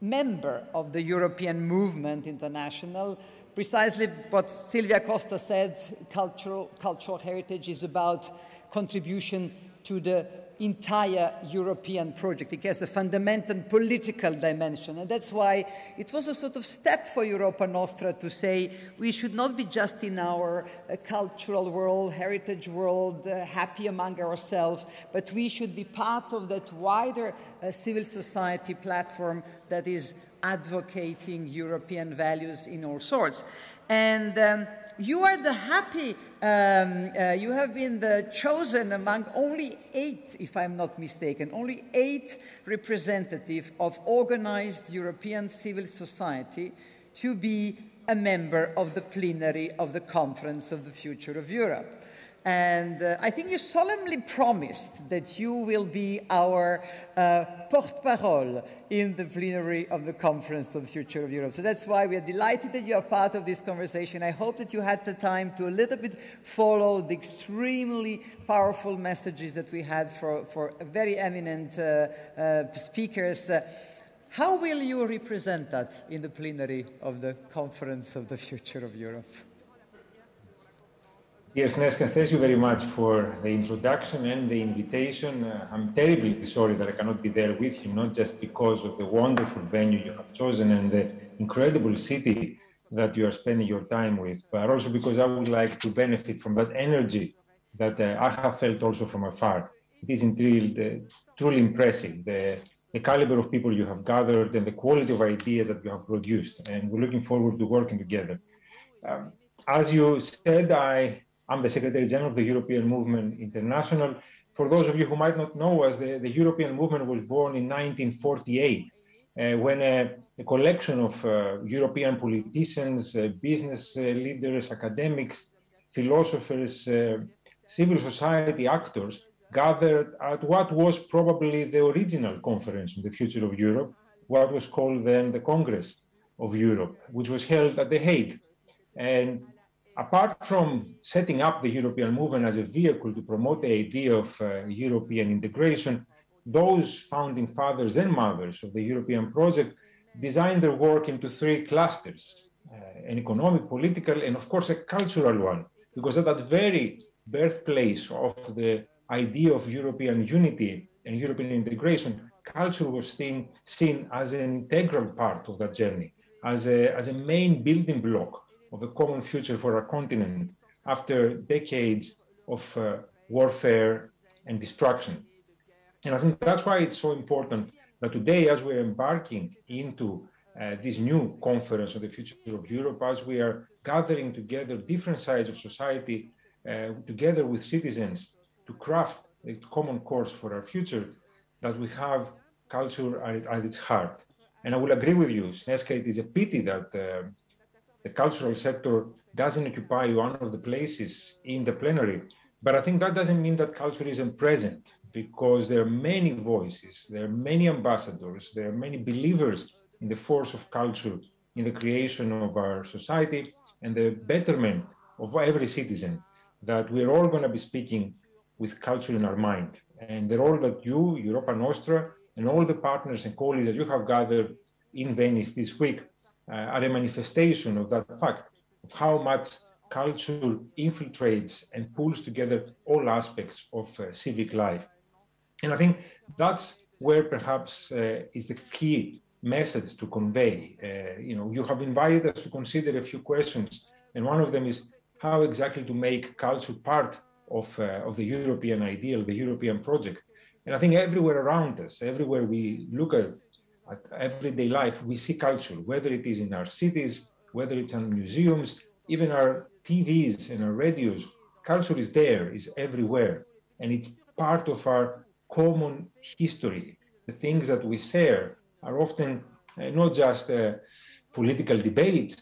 Speaker 9: member of the European Movement International precisely what Silvia Costa said, cultural, cultural heritage is about contribution to the entire European project. It has a fundamental political dimension. And that's why it was a sort of step for Europa Nostra to say we should not be just in our uh, cultural world, heritage world, uh, happy among ourselves, but we should be part of that wider uh, civil society platform that is advocating European values in all sorts. And um, you are the happy, um, uh, you have been the chosen among only eight, if I'm not mistaken, only eight representatives of organized European civil society to be a member of the plenary of the Conference of the Future of Europe. And uh, I think you solemnly promised that you will be our uh, porte-parole in the plenary of the Conference of the Future of Europe. So that's why we are delighted that you are part of this conversation. I hope that you had the time to a little bit follow the extremely powerful messages that we had for, for very eminent uh, uh speakers. Uh, how will you represent that in the plenary of the Conference of the Future of Europe?
Speaker 13: Yes, Sneska, thank you very much for the introduction and the invitation. Uh, I'm terribly sorry that I cannot be there with you, not just because of the wonderful venue you have chosen and the incredible city that you are spending your time with, but also because I would like to benefit from that energy that uh, I have felt also from afar. It is indeed uh, truly impressive, the, the caliber of people you have gathered and the quality of ideas that you have produced. And we're looking forward to working together. Um, as you said, I I'm the Secretary General of the European Movement International. For those of you who might not know us, the, the European movement was born in 1948 uh, when a, a, collection of uh, European politicians, uh, business uh, leaders, academics, philosophers, uh, civil society actors gathered at what was probably the original conference on the future of Europe, what was called then the Congress of Europe, which was held at The Hague. And apart from setting up the European movement as a vehicle to promote the idea of uh, European integration, those founding fathers and mothers of the European project designed their work into three clusters uh, an economic, political, and of course a cultural one, because at that very birthplace of the idea of European unity and European integration, culture was seen, seen as an integral part of that journey, as a, as a main building block of a common future for our continent after decades of uh, warfare and destruction. And I think that's why it's so important that today, as we're embarking into uh, this new conference on the future of Europe, as we are gathering together different sides of society, uh, together with citizens, to craft a common course for our future, that we have culture at, at its heart. And I will agree with you, Sneska, it is a pity that uh, the cultural sector doesn't occupy one of the places in the plenary. But I think that doesn't mean that culture isn't present because there are many voices, there are many ambassadors, there are many believers in the force of culture in the creation of our society and the betterment of every citizen that we're all going to be speaking with culture in our mind. And the role that you, Europa Nostra, and all the partners and colleagues that you have gathered in Venice this week are a manifestation of that fact of how much culture infiltrates and pulls together all aspects of uh, civic life. And I think that's where perhaps uh, is the key message to convey. Uh, you know, you have invited us to consider a few questions, and one of them is how exactly to make culture part of, uh, of the European ideal, the European project. And I think everywhere around us, everywhere we look at at everyday life, we see culture, whether it is in our cities, whether it's in museums, even our TVs and our radios. Culture is there, is everywhere, and it's part of our common history. The things that we share are often uh, not just uh, political debates,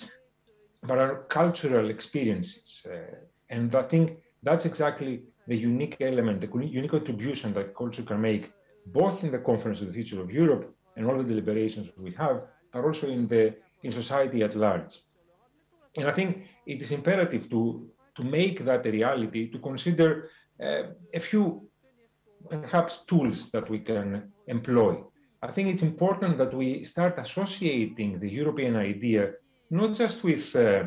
Speaker 13: but our cultural experiences. Uh, and I think that's exactly the unique element, the unique contribution that culture can make, both in the Conference of the Future of Europe and all the deliberations we have, are also in the in society at large. And I think it is imperative to to make that a reality, to consider uh, a few perhaps tools that we can employ. I think it's important that we start associating the European idea not just with uh,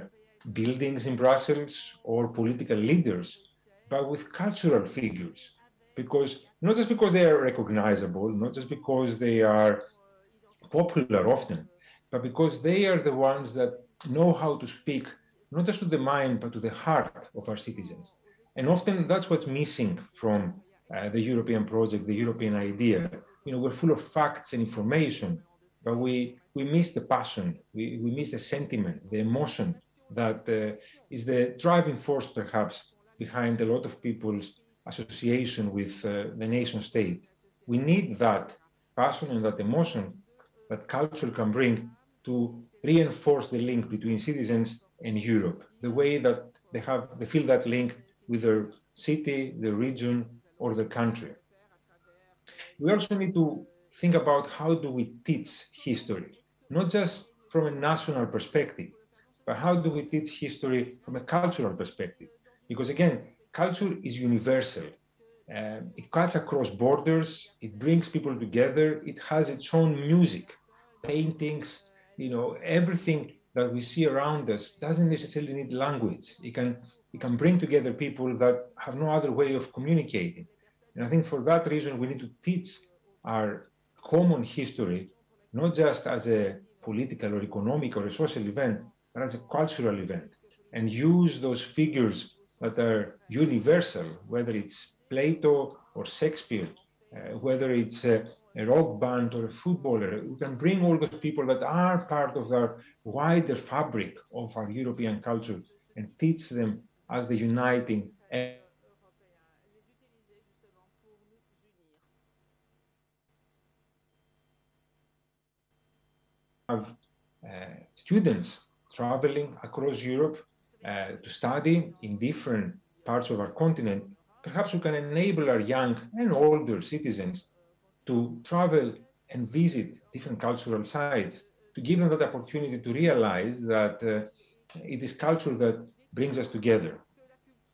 Speaker 13: buildings in Brussels or political leaders, but with cultural figures. Because not just because they are recognizable, not just because they are popular often, but because they are the ones that know how to speak not just to the mind, but to the heart of our citizens. And often that's what's missing from uh, the European project, the European idea. You know, we're full of facts and information, but we, we miss the passion, we, we miss the sentiment, the emotion that uh, is the driving force, perhaps, behind a lot of people's association with uh, the nation state. We need that passion and that emotion that culture can bring to reinforce the link between citizens and Europe, the way that they have they feel that link with their city, their region, or their country. We also need to think about how do we teach history, not just from a national perspective, but how do we teach history from a cultural perspective? Because again, culture is universal. Uh, it cuts across borders. It brings people together. It has its own music, paintings, you know, everything that we see around us doesn't necessarily need language. It can it can bring together people that have no other way of communicating. And I think for that reason, we need to teach our common history, not just as a political or economic or a social event, but as a cultural event, and use those figures that are universal, whether it's Plato or Shakespeare, uh, whether it's a, a, rock band or a footballer. We can bring all those people that are part of our wider fabric of our European culture and teach them as the uniting have uh, students traveling across Europe uh, to study in different parts of our continent, perhaps we can enable our young and older citizens to travel and visit different cultural sites to give them that opportunity to realize that uh, it is culture that brings us together.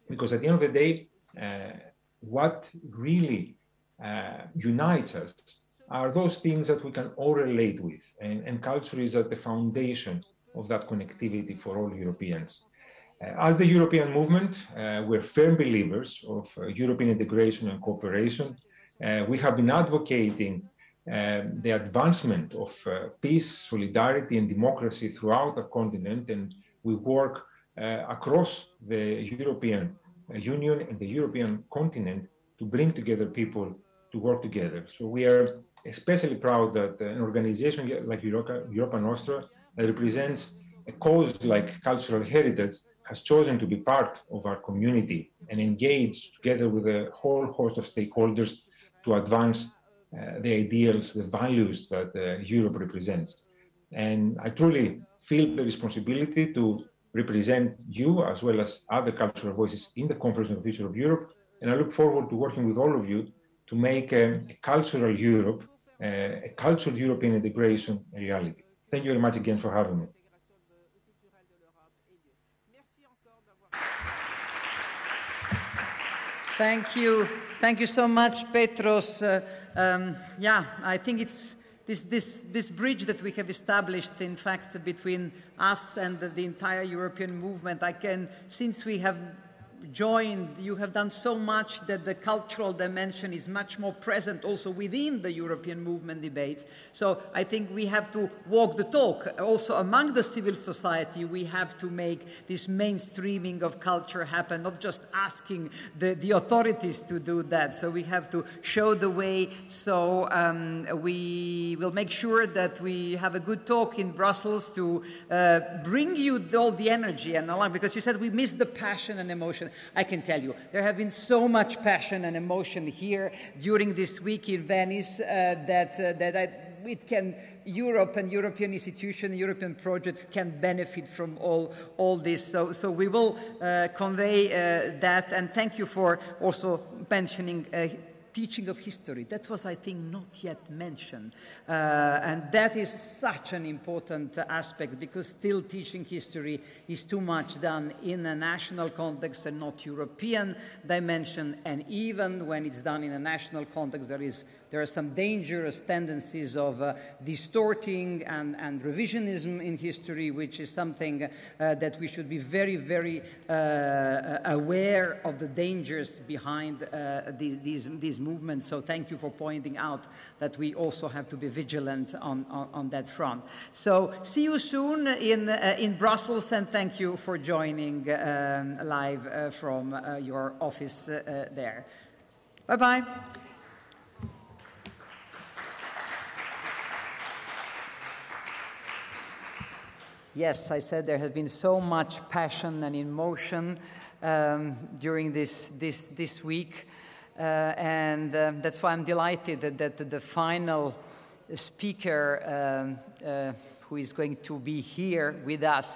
Speaker 13: Because at the end of the day, uh, what really uh, unites us are those things that we can all relate with. And, and culture is at the foundation of that connectivity for all Europeans. Uh, as the European movement, uh, we're firm believers of uh, European integration and cooperation. Uh, we have been advocating um, the advancement of uh, peace, solidarity, and democracy throughout our continent, and we work uh, across the European Union and the European continent to bring together people to work together. So we are especially proud that an organization like Europa, Europa Nostra that represents a cause like cultural heritage has chosen to be part of our community and engage together with a whole host of stakeholders to advance uh, the ideals, the values that uh, Europe represents. And I truly feel the responsibility to represent you as well as other cultural voices in the Conference on the Future of Europe. And I look forward to working with all of you to make a, a cultural Europe, uh, a cultural European integration a reality. Thank you very much again for having me.
Speaker 9: Thank you. Thank you so much, Petros. Uh, um, yeah, I think it's this, this, this bridge that we have established, in fact, between us and the, the entire European movement. I can, since we have joined, you have done so much that the cultural dimension is much more present also within the European movement debates. So I think we have to walk the talk. Also among the civil society, we have to make this mainstreaming of culture happen, not just asking the, the authorities to do that. So we have to show the way. So um, we will make sure that we have a good talk in Brussels to uh, bring you all the energy and along, because you said we miss the passion and emotion. I can tell you, there have been so much passion and emotion here during this week in Venice uh, that, uh, that I, it can, Europe and European institutions, European projects can benefit from all, all this. So, so we will uh, convey uh, that and thank you for also mentioning uh, teaching of history. That was, I think, not yet mentioned. Uh, and that is such an important aspect because still teaching history is too much done in a national context and not European dimension. And even when it's done in a national context, there is there are some dangerous tendencies of uh, distorting and, and, revisionism in history, which is something uh, that we should be very, very uh, aware of the dangers behind uh, these, these, these, movements. So thank you for pointing out that we also have to be vigilant on, on, on that front. So see you soon in, uh, in Brussels, and thank you for joining um, live uh, from your office there. Bye-bye. Yes, I said there has been so much passion and emotion um, during this, this, this week. Uh, and um, that's why I'm delighted that, that the final speaker um, uh, who is going to be here with us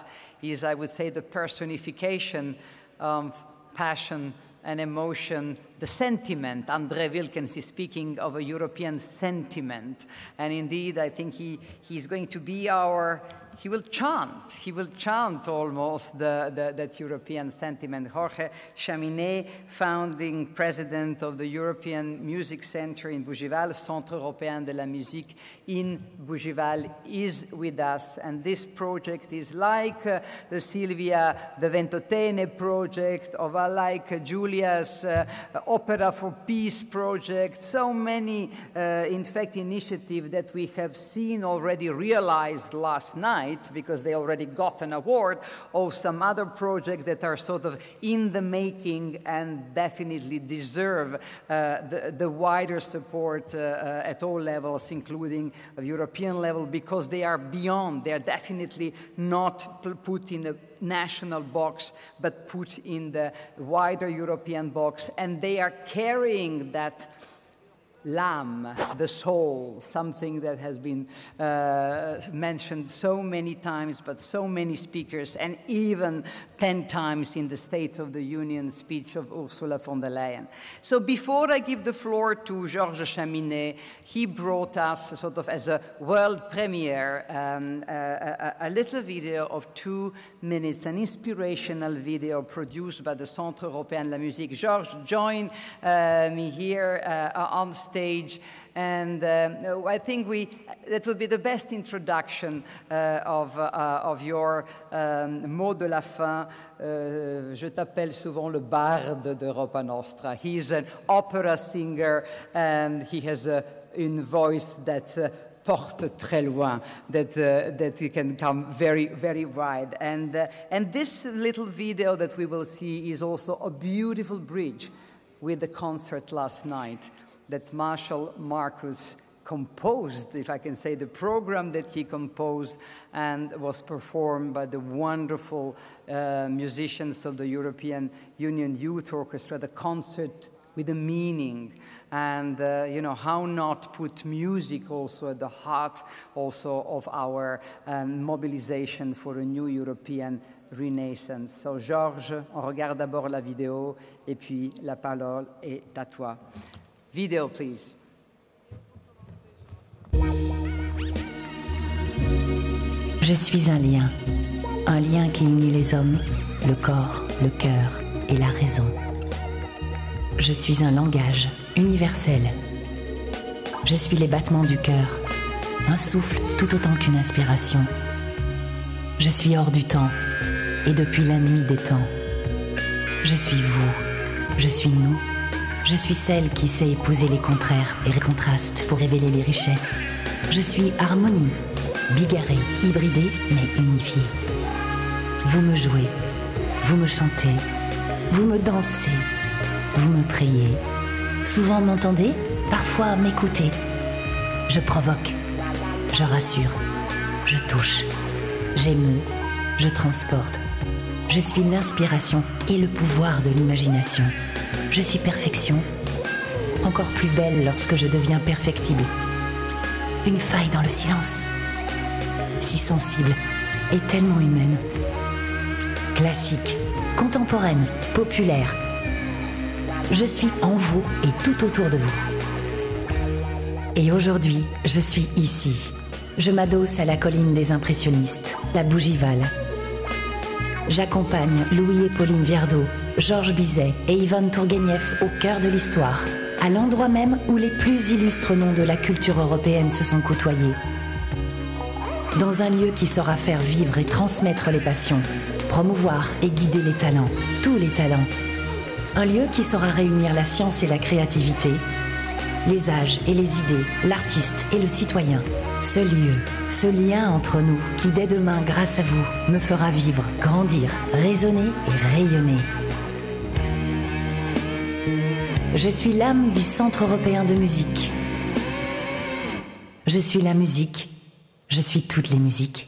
Speaker 9: is, I would say, the personification of passion and emotion, the sentiment. André Wilkens is speaking of a European sentiment. And indeed, I think he, he's going to be our he will chant, he will chant almost the, the, that European sentiment. Jorge Chaminé, founding president of the European Music Center in Bougival, Centre Européen de la Musique in Bougival, is with us. And this project is like uh, the Silvia de Ventotene project, or like uh, Julia's uh, Opera for Peace project, so many, uh, in fact, initiatives that we have seen already realized last night because they already got an award, of some other projects that are sort of in the making and definitely deserve uh, the, the, wider support uh, uh at all levels, including the European level, because they are beyond, they are definitely not put in a national box, but put in the wider European box, and they are carrying that l'âme, the soul, something that has been uh, mentioned so many times, but so many speakers, and even 10 times in the State of the Union speech of Ursula von der Leyen. So before I give the floor to Georges Chaminé, he brought us sort of as a world premiere um, a, a, little video of two minutes, an inspirational video produced by the Centre Européen de la Musique. Georges, join uh, me here uh, on stage. And uh, I think we, that would be the best introduction uh, of, uh, of your um, mot de la fin. Uh, je t'appelle souvent le barde d'Europa Nostra. He's an opera singer and he has a, voice that uh, porte très loin, that, uh, that it can come very, very wide. And, uh, and this little video that we will see is also a beautiful bridge with the concert last night that Marshall Marcus composed, if I can say, the program that he composed and was performed by the wonderful uh, musicians of the European Union Youth Orchestra, the concert with a meaning and uh, you know how not put music also at the heart also of our um, mobilization for a new European renaissance. So Georges, on regarde d'abord la vidéo et puis la parole est à toi. Video, please.
Speaker 14: Je suis un lien, un lien qui unit les hommes, le corps, le cœur et la raison. Je suis un langage universel. Je suis les battements du cœur, un souffle tout autant qu'une inspiration. Je suis hors du temps et depuis la nuit des temps. Je suis vous, je suis nous. Je suis celle qui sait épouser les contraires et les contrastes pour révéler les richesses. Je suis harmonie, bigarrée, hybridée mais unifiée. Vous me jouez, vous me chantez, vous me dansez, vous me priez. Souvent m'entendez, parfois m'écoutez. Je provoque, je rassure, je touche, j'émeus, je transporte. Je suis l'inspiration et le pouvoir de l'imagination. Je suis perfection, encore plus belle lorsque je deviens perfectible. Une faille dans le silence, si sensible et tellement humaine. Classique, contemporaine, populaire. Je suis en vous et tout autour de vous. Et aujourd'hui, je suis ici. Je m'adosse à la colline des impressionnistes, la Bougival. J'accompagne Louis et Pauline Viardot Georges Bizet et Ivan Tourguenieff au cœur de l'histoire, à l'endroit même où les plus illustres noms de la culture européenne se sont côtoyés. Dans un lieu qui saura faire vivre et transmettre les passions, promouvoir et guider les talents, tous les talents. Un lieu qui saura réunir la science et la créativité, les âges et les idées, l'artiste et le citoyen. Ce lieu, ce lien entre nous qui dès demain, grâce à vous, me fera vivre, grandir, raisonner et rayonner. Je suis l'âme du Centre européen de musique. Je suis la musique. Je suis toutes les musiques.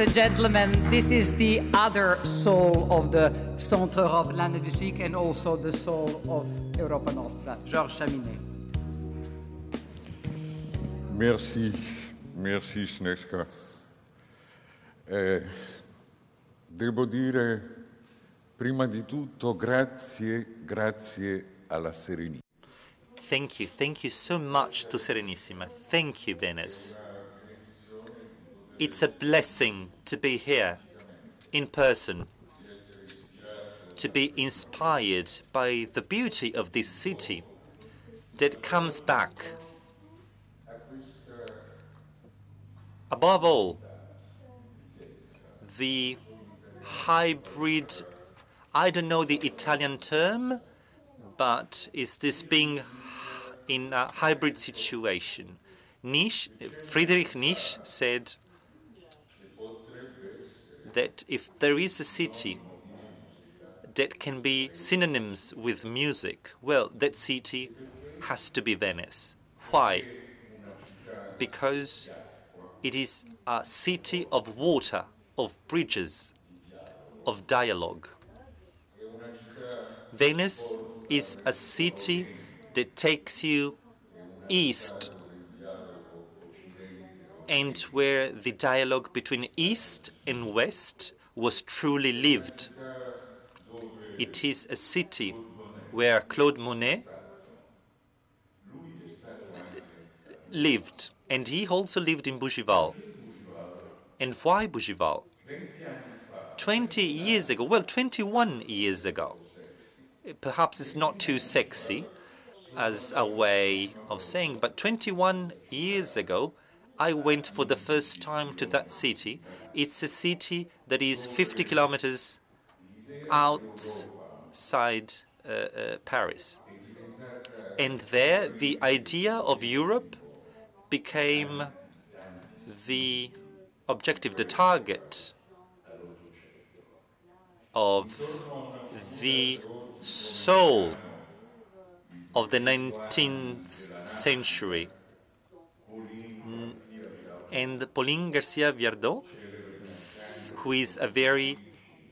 Speaker 9: And gentlemen, this is the other soul of the Centre Européen de Musique and also the soul of Europa Nostra, Georges Chaminé.
Speaker 15: Merci, merci Sneska. Eh, devo dire prima di tutto grazie, grazie alla Serenissima.
Speaker 2: Thank you. Thank you so much to Serenissima. Thank you, Venice. It's a blessing to be here in person, to be inspired by the beauty of this city that comes back. Above all, the hybrid, I don't know the Italian term, but is this being in a hybrid situation? Nietzsche, Friedrich Nietzsche said that if there is a city that can be synonyms with music, well, that city has to be Venice. Why? Because it is a city of water, of bridges, of dialogue. Venice is a city that takes you east and where the dialogue between East and West was truly lived. It is a city where Claude Monet lived, and he also lived in Bougival. And why Bougival? 20 years ago, well, 21 years ago, perhaps it's not too sexy as a way of saying, but 21 years ago, I went for the first time to that city. It's a city that is 50 kilometers outside uh, uh, Paris. And there, the idea of Europe became the objective, the target of the soul of the 19th century and Pauline Garcia Viardot, who is a very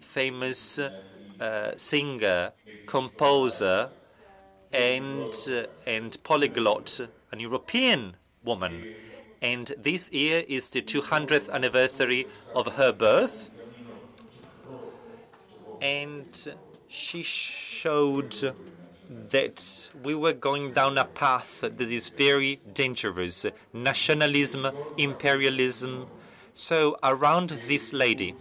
Speaker 2: famous uh, singer, composer, and uh, and polyglot, an European woman. And this year is the 200th anniversary of her birth. And she showed that we were going down a path that is very dangerous nationalism, imperialism. So, around this lady,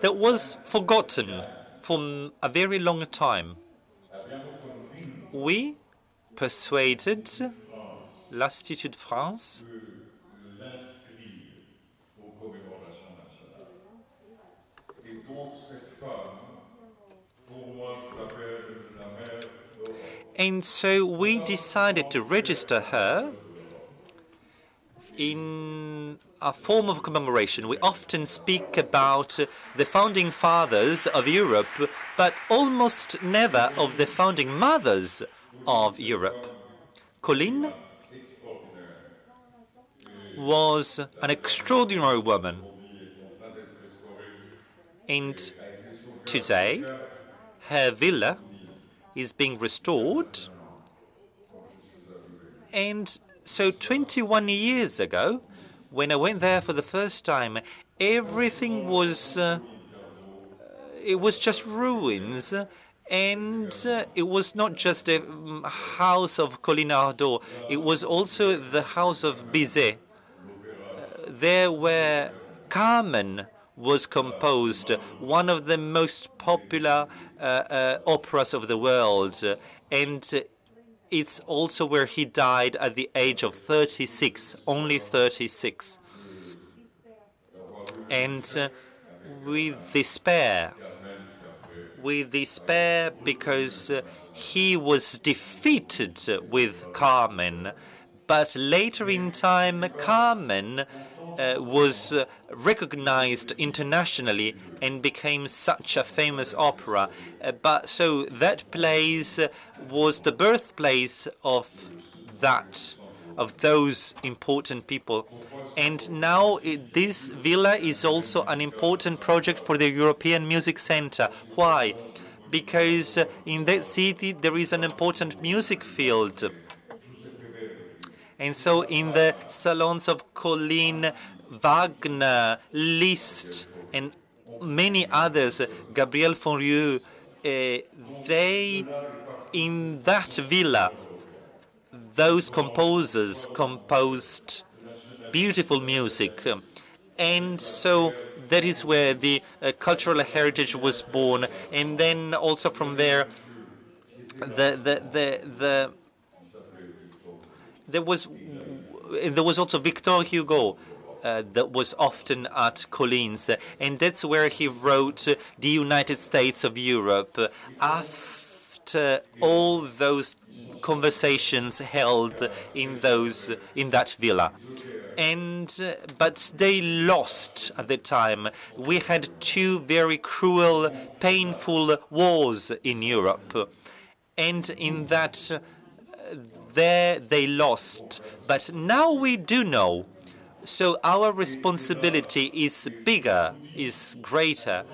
Speaker 2: that was forgotten for a very long time, we persuaded l'Institut France And so we decided to register her in a form of commemoration. We often speak about the founding fathers of Europe, but almost never of the founding mothers of Europe. Pauline was an extraordinary woman. And today, her villa is being restored. And so 21 years ago, when I went there for the first time, everything was uh, it was just ruins. And uh, it was not just a house of Pauline Viardot, it was also the house of Bizet. Uh, there where Carmen was composed, one of the most popular uh, uh, operas of the world, and it's also where he died at the age of 36, only 36. And uh, with despair, with despair because uh, he was defeated with Carmen, but later in time, Carmen uh, was uh, recognized internationally and became such a famous opera. Uh, but so that place was the birthplace of that of those important people. And now it, this villa is also an important project for the European Music Center. Why? Because uh, in that city there is an important music field. And so in the salons of Pauline, Wagner, Liszt, and many others, Gabriel Fauré, uh, they, in that villa, those composers composed beautiful music. And so that is where the uh, cultural heritage was born. And then also from there, the, the, the, the there was there was also Victor Hugo uh, that was often at Collins, and that's where he wrote the United States of Europe. After all those conversations held in those in that villa, and uh, but they lost at the time. We had two very cruel, painful wars in Europe, and in that. Uh, there they lost. But now we do know. So our responsibility is bigger, is greater.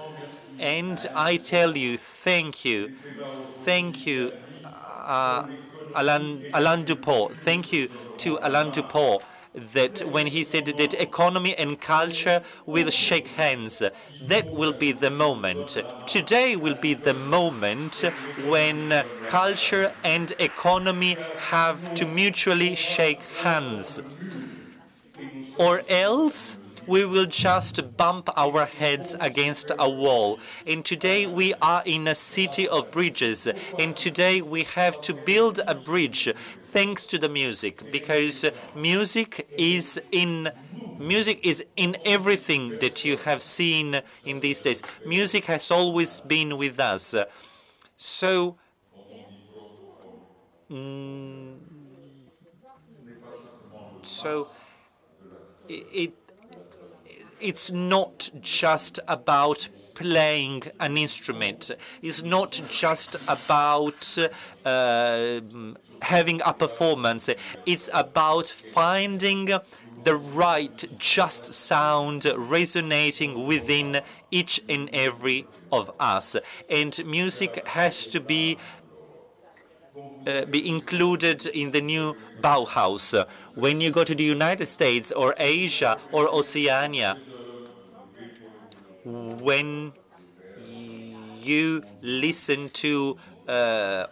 Speaker 2: And I tell you, thank you. Thank you, uh, Alain, Alain Dupont. Thank you to Alain Dupont that when he said that economy and culture will shake hands, that will be the moment. Today will be the moment when culture and economy have to mutually shake hands. Or else we will just bump our heads against a wall. And today we are in a city of bridges. And today we have to build a bridge thanks to the music because music is in music is in everything that you have seen in these days. Music has always been with us. So mm, so it it's not just about playing an instrument. It's not just about uh, having a performance. It's about finding the right, just sound resonating within each and every of us. And music has to be uh, be included in the new Bauhaus. When you go to the United States or Asia or Oceania, when you listen to uh,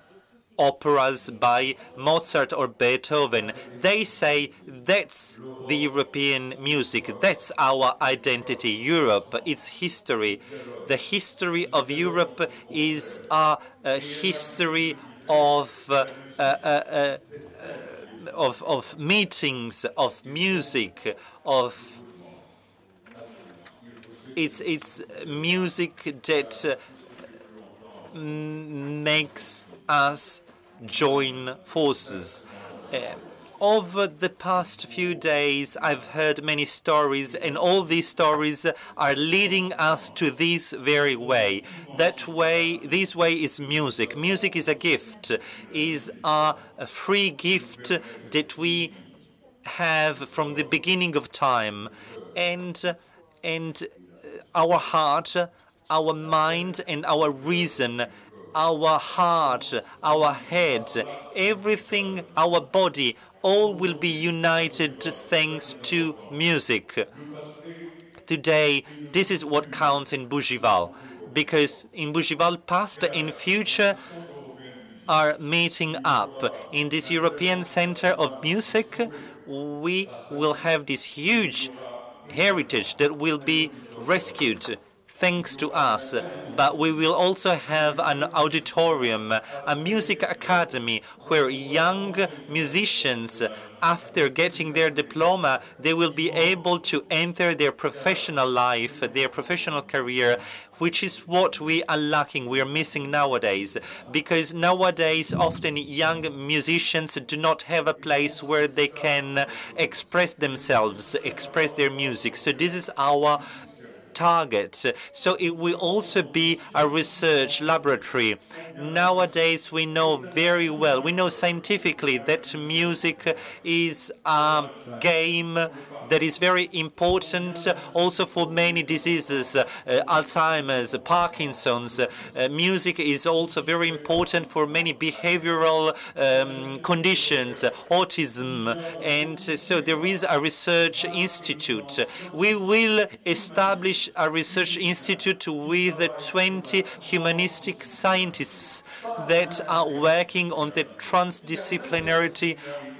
Speaker 2: operas by Mozart or Beethoven, they say that's the European music, that's our identity, Europe, its history. The history of Europe is a, a history of, uh, uh, uh, of, of meetings, of music, of it's it's music that uh, makes us join forces. Uh, over the past few days, I've heard many stories, and all these stories are leading us to this very way. That way, this way is music. Music is a gift, is a, a free gift that we have from the beginning of time, and and our heart, our mind, and our reason our heart, our head, everything, our body, all will be united thanks to music. Today, this is what counts in Bougival, because in Bougival, past and future are meeting up. In this European Center of Music, we will have this huge heritage that will be rescued thanks to us. But we will also have an auditorium, a music academy where young musicians, after getting their diploma, they will be able to enter their professional life, their professional career, which is what we are lacking, we are missing nowadays. Because nowadays, often young musicians do not have a place where they can express themselves, express their music. So this is our target. So it will also be a research laboratory. Nowadays, we know very well, we know scientifically that music is a game that is very important also for many diseases, uh, Alzheimer's, Parkinson's. Uh, music is also very important for many behavioral um, conditions, autism, and so there is a research institute. We will establish a research institute with 20 humanistic scientists that are working on the transdisciplinarity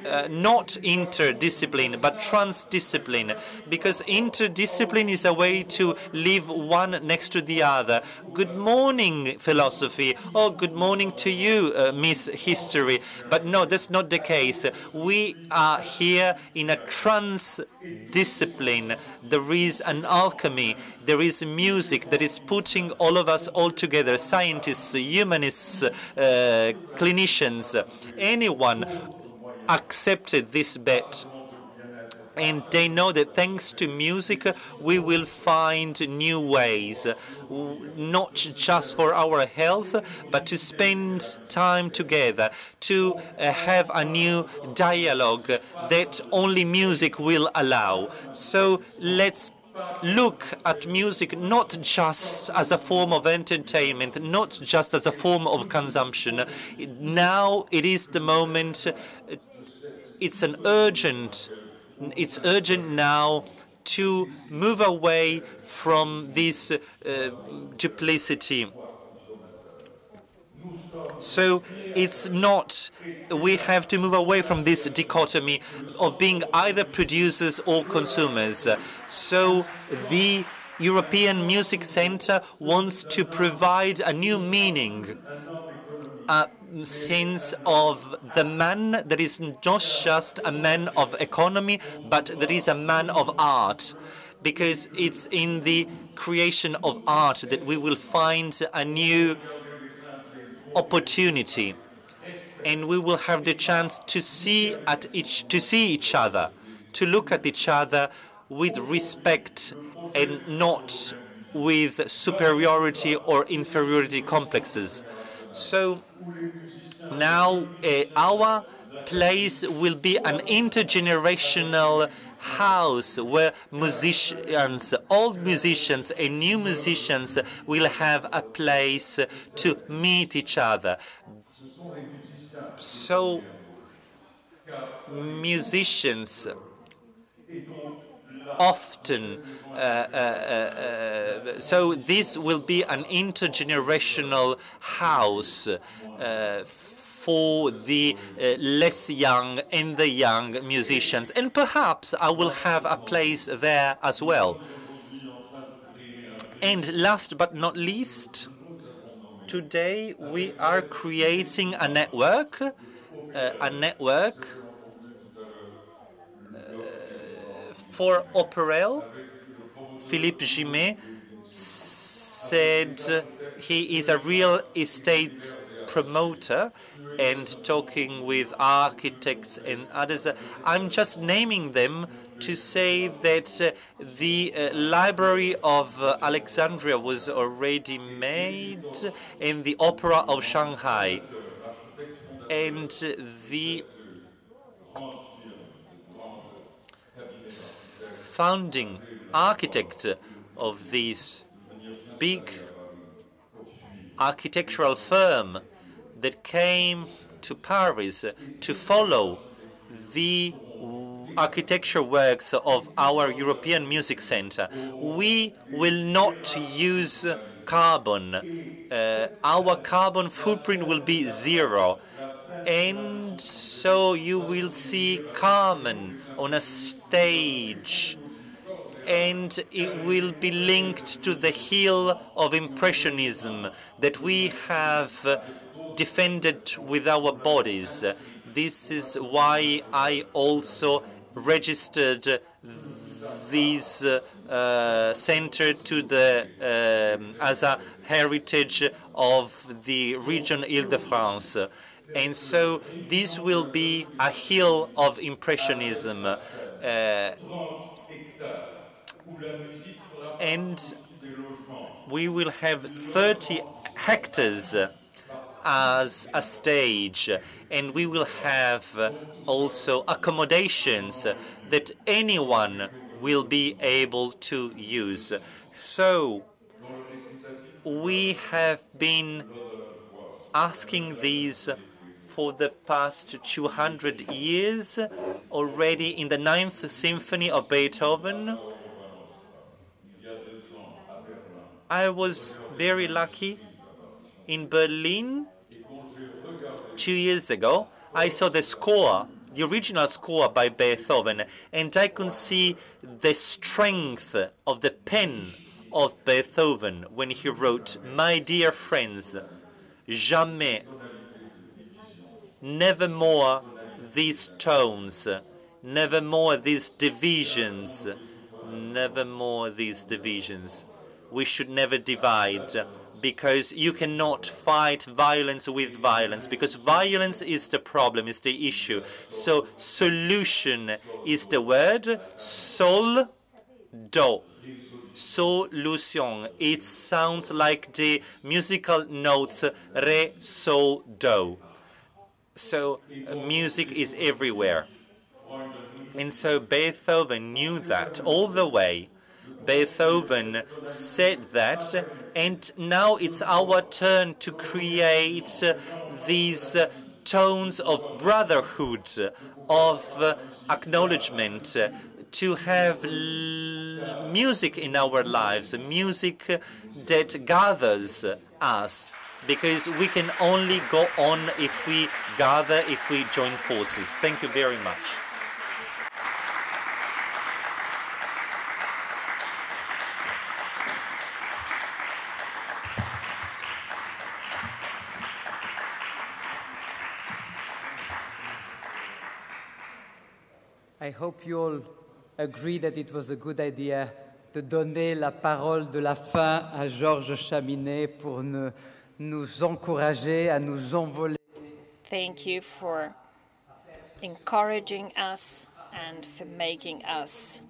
Speaker 2: uh, not interdiscipline, but transdiscipline, because interdiscipline is a way to live one next to the other. Good morning, philosophy. Oh, good morning to you, uh, Miss History. But no, that's not the case. We are here in a transdiscipline. There is an alchemy. There is music that is putting all of us all together scientists, humanists, uh, clinicians, anyone accepted this bet. And they know that thanks to music we will find new ways. Not just for our health but to spend time together to uh, have a new dialogue that only music will allow. So let's look at music not just as a form of entertainment, not just as a form of consumption. Now it is the moment it's an urgent, it's urgent now to move away from this uh, duplicity. So it's not, we have to move away from this dichotomy of being either producers or consumers. So the European Music Center wants to provide a new meaning, a sense of the man. That is not just a man of economy, but that is a man of art. Because it's in the creation of art that we will find a new opportunity. And we will have the chance to see at each to see each other to look at each other with respect and not with superiority or inferiority complexes. So now uh, our place will be an intergenerational house where musicians, old musicians and new musicians will have a place to meet each other. So musicians often uh, uh, uh, so this will be an intergenerational house uh, for the uh, less young and the young musicians. And perhaps I will have a place there as well. And last but not least today we are creating a network a network for Opérel, Philippe Gimet said he is a real estate promoter and talking with architects and others. I'm just naming them to say that uh, the uh, Library of uh, Alexandria was already made in the Opera of Shanghai. And the founding architect of this big architectural firm that came to Paris to follow the architecture works of our European Music Center. We will not use carbon. Uh, our carbon footprint will be zero. And so you will see Carmen on a stage and it will be linked to the hill of Impressionism that we have defended with our bodies. This is why I also registered this uh, center to the um, as a heritage of the region Ile-de-France. And so this will be a hill of Impressionism. Uh, and we will have 30 hectares as a stage, and we will have also accommodations that anyone will be able to use. So we have been asking these for the past 200 years already in the Ninth Symphony of Beethoven. I was very lucky in Berlin two years ago. I saw the score, the original score by Beethoven, and I could see the strength of the pen of Beethoven when he wrote, My dear friends, jamais never more these tones, never more these divisions, never more these divisions. We should never divide because you cannot fight violence with violence because violence is the problem, is the issue. So solution is the word sol do. Solution. It sounds like the musical notes re sol do so music is everywhere. And so Beethoven knew that all the way. Beethoven said that, and now it's our turn to create these tones of brotherhood, of acknowledgement, to have music in our lives, music that gathers us because we can only go on if we gather, if we join forces. Thank you very much.
Speaker 9: I hope you all agree that it was a good idea de donner la parole de la fin à Georges Chaminé pour ne nous encourager à nous envoler.
Speaker 4: Thank you for encouraging us and for making us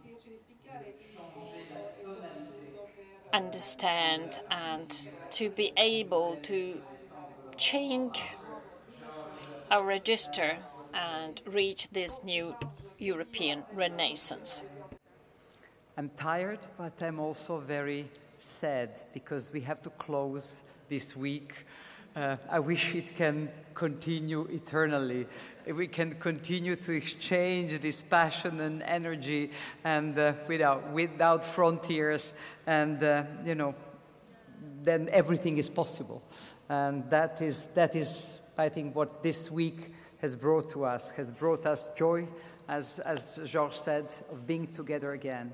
Speaker 4: understand and to be able to change our register and reach this new European renaissance.
Speaker 9: I'm tired, but I'm also very sad because we have to close this week. Uh, I wish it can continue eternally. We can continue to exchange this passion and energy and uh, without, without frontiers and, uh, you know, then everything is possible. And that is, that is, I think, what this week has brought to us, has brought us joy, as, as Georges said, of being together again.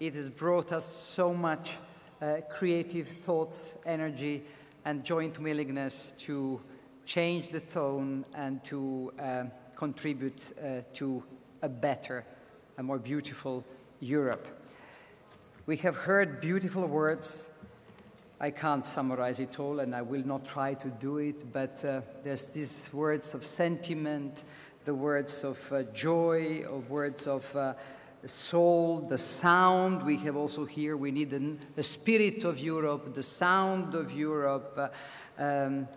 Speaker 9: It has brought us so much uh, creative thoughts, energy, and joint willingness to change the tone and to uh, contribute uh, to a better, a more beautiful Europe. We have heard beautiful words. I can't summarize it all, and I will not try to do it, but uh, there's these words of sentiment, the words of uh, joy, of words of uh, soul, the sound we have also here. We need the, spirit of Europe, the sound of Europe. Uh, um,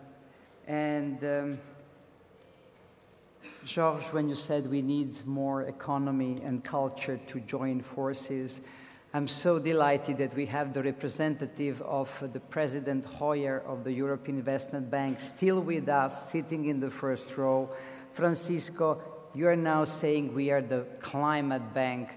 Speaker 9: and um, Georges, when you said we need more economy and culture to join forces, I'm so delighted that we have the representative of the President Hoyer of the European Investment Bank still with us, sitting in the first row. Francisco, you are now saying we are the climate bank.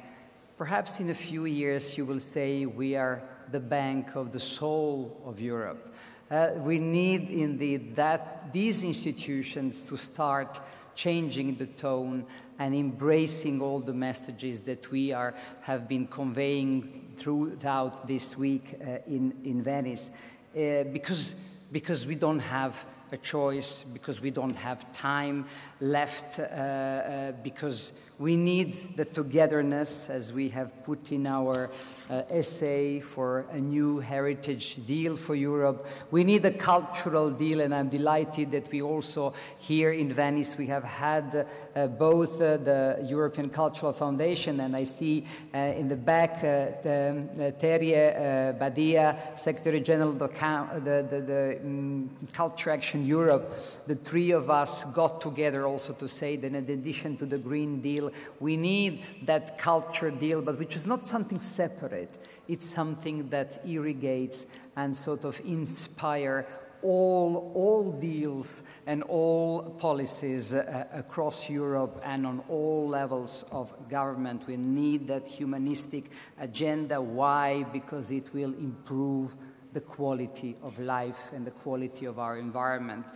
Speaker 9: Perhaps in a few years you will say we are the bank of the soul of Europe. Uh, we need indeed that these institutions to start changing the tone and embracing all the messages that we are, have been conveying throughout this week uh, in, in Venice. Uh, because, because we don't have a choice because we don't have time left, uh, uh, because we need the togetherness, as we have put in our uh, essay for a new heritage deal for Europe. We need a cultural deal, and I'm delighted that we also here in Venice we have had uh, both uh, the European Cultural Foundation and I see uh, in the back uh, the, uh, Tere Badia, Secretary General the, the, the um, Culture Action Europe. The three of us got together also to say that in addition to the Green Deal, we need that culture deal, but which is not something separate it. It's something that irrigates and sort of inspire all, all deals and all policies uh, across Europe and on all levels of government. We need that humanistic agenda. Why? Because it will improve the quality of life and the quality of our environment.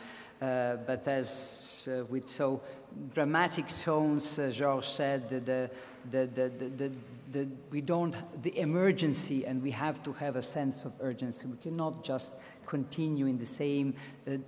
Speaker 9: Uh, but as uh, with so dramatic tones, uh, Georges said, the, the, the, the, the, we don't, the emergency, and we have to have a sense of urgency. We cannot just continue in the same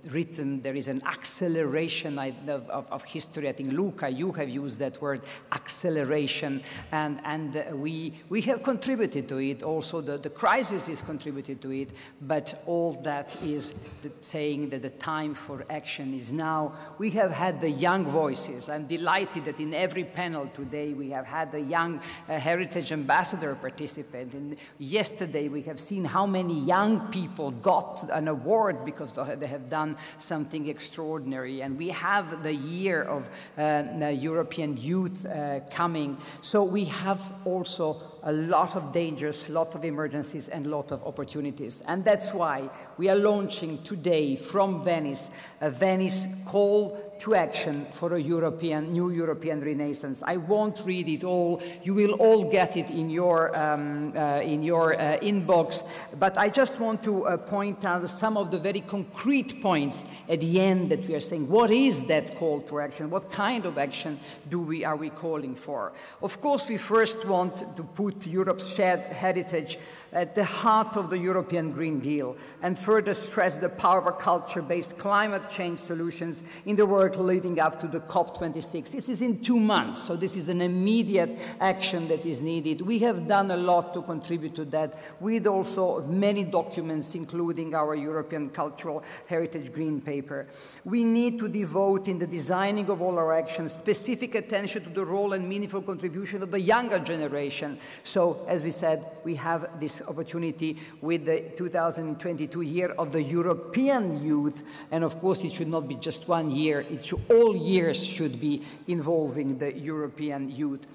Speaker 9: rhythm. There is an acceleration of, of, of, history. I think, Luca, you have used that word, acceleration, and, and uh, we, we have contributed to it. Also, the, the crisis is contributed to it, but all that is saying that the time for action is now. We have had the young voices. I'm delighted that in every panel today we have had a young uh, heritage ambassador participant. And yesterday we have seen how many young people got an award because they have done something extraordinary. And we have the year of uh, European youth uh, coming. So we have also a lot of dangers, a lot of emergencies, and a lot of opportunities. And that's why we are launching today from Venice a Venice call to action for a European, new European Renaissance. I won't read it all. You will all get it in your, um, uh, in your uh, inbox. But I just want to uh, point out some of the very concrete points at the end that we are saying. What is that call to action? What kind of action do we, are we calling for? Of course, we first want to put Europe's shared heritage at the heart of the European Green Deal and further stress the power of culture-based climate change solutions in the work leading up to the COP26. This is in two months, so this is an immediate action that is needed. We have done a lot to contribute to that with also many documents, including our European Cultural Heritage Green Paper. We need to devote in the designing of all our actions specific attention to the role and meaningful contribution of the younger generation. So, as we said, we have this opportunity with the 2022 year of the European youth. And of course, it should not be just one year. It should, all years should be involving the European youth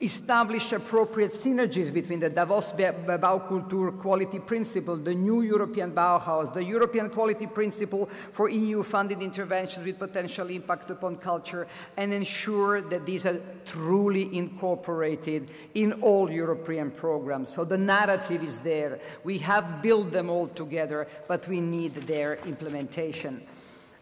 Speaker 9: establish appropriate synergies between the Davos Baukultur quality principle, the new European Bauhaus, the European quality principle for EU-funded interventions with potential impact upon culture, and ensure that these are truly incorporated in all European programs. So the narrative is there. We have built them all together, but we need their implementation.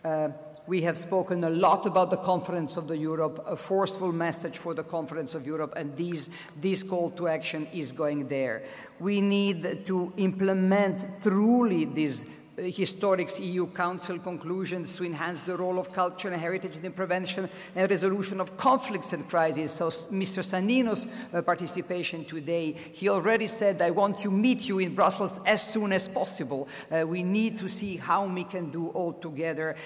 Speaker 9: Uh, we have spoken a lot about the Conference of the Europe, a forceful message for the Conference of Europe, and these, this call to action is going there. We need to implement truly these historic EU Council conclusions to enhance the role of culture and heritage in the prevention and resolution of conflicts and crises. So Mr. Sannino's uh, participation today, he already said, I want to meet you in Brussels as soon as possible. Uh, we need to see how we can do all together,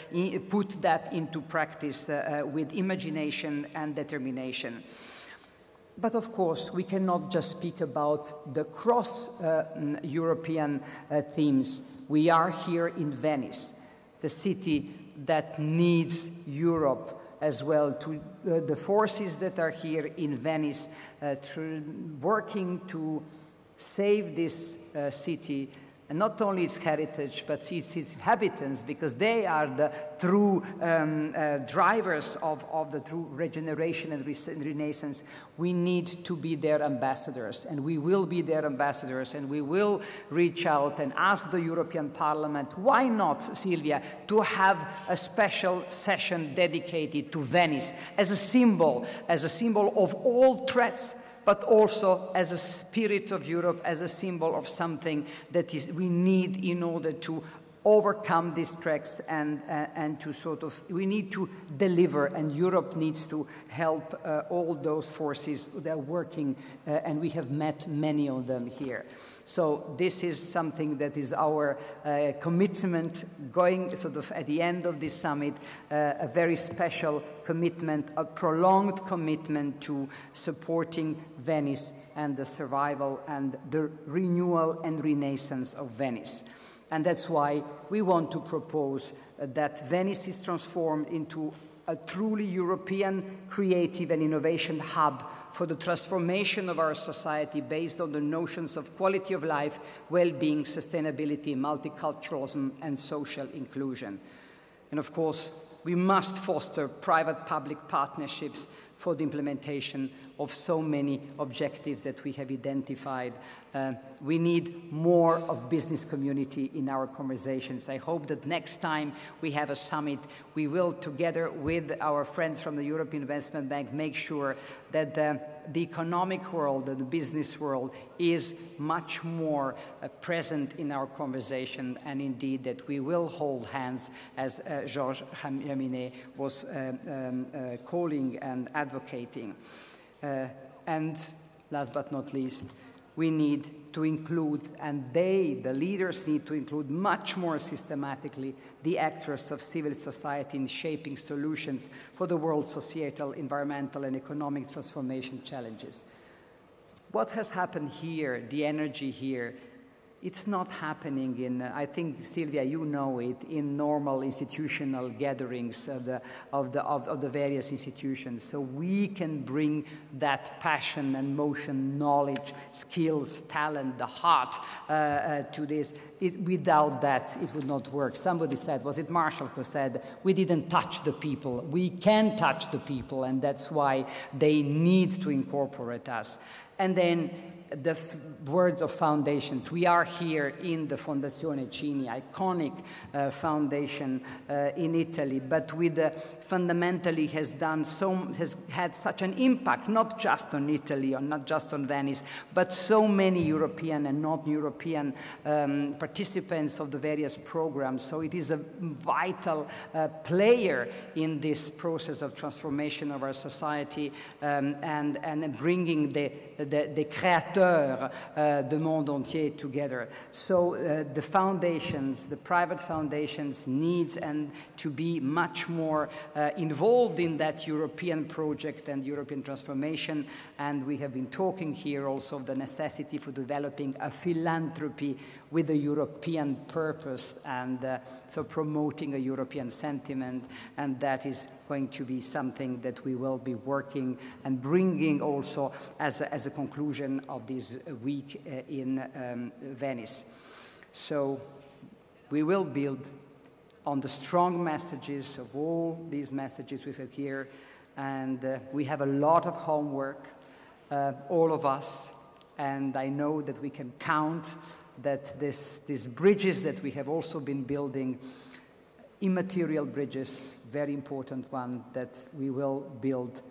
Speaker 9: put that into practice uh, uh, with imagination and determination. But of course, we cannot just speak about the cross uh, European uh, themes. We are here in Venice, the city that needs Europe as well, to uh, the forces that are here in Venice, uh, working to save this uh, city and not only its heritage, but its, its inhabitants, because they are the true um, uh, drivers of, of the true regeneration and re renaissance. We need to be their ambassadors, and we will be their ambassadors, and we will reach out and ask the European Parliament, why not, Silvia, to have a special session dedicated to Venice as a symbol, as a symbol of all threats but also as a spirit of Europe, as a symbol of something that is, we need in order to overcome these tracks and, uh, and to sort of, we need to deliver, and Europe needs to help uh, all those forces that are working, uh, and we have met many of them here. So this is something that is our uh, commitment going sort of at the end of this summit, uh, a very special commitment, a prolonged commitment to supporting Venice and the survival and the renewal and renaissance of Venice. And that's why we want to propose uh, that Venice is transformed into a truly European creative and innovation hub for the transformation of our society based on the notions of quality of life, well-being, sustainability, multiculturalism, and social inclusion. And of course, we must foster private-public partnerships for the implementation of so many objectives that we have identified. Uh, we need more of business community in our conversations. I hope that next time we have a summit, we will, together with our friends from the European Investment Bank, make sure that the, the economic world, the business world, is much more uh, present in our conversation, and indeed that we will hold hands, as uh, Georges Chaminé was uh, um, uh, calling and advocating. Uh, and last but not least, we need to include, and they, the leaders, need to include much more systematically the actors of civil society in shaping solutions for the world's societal, environmental, and economic transformation challenges. What has happened here, the energy here, it's not happening in, uh, I think, Silvia, you know it, in normal institutional gatherings of the, of, the, of, of, the various institutions. So we can bring that passion and motion, knowledge, skills, talent, the heart uh, uh, to this. It, without that, it would not work. Somebody said, was it Marshall who said, we didn't touch the people. We can touch the people, and that's why they need to incorporate us. And then the words of foundations. We are here in the Fondazione Cini, iconic uh, foundation uh, in Italy, but with uh, fundamentally has done so has had such an impact, not just on Italy or not just on Venice, but so many European and non-European um, participants of the various programs. So it is a vital uh, player in this process of transformation of our society um, and, and bringing the, the, the créateurs uh, the monde entier together. So uh, the foundations, the private foundations needs and to be much more uh, involved in that European project and European transformation. And we have been talking here also of the necessity for developing a philanthropy with a European purpose and uh, so promoting a European sentiment. And that is going to be something that we will be working and bringing also as a, as a conclusion of this week uh, in um, Venice. So we will build on the strong messages of all these messages we said here. And uh, we have a lot of homework, uh, all of us. And I know that we can count that this, these bridges that we have also been building, immaterial bridges, very important one, that we will build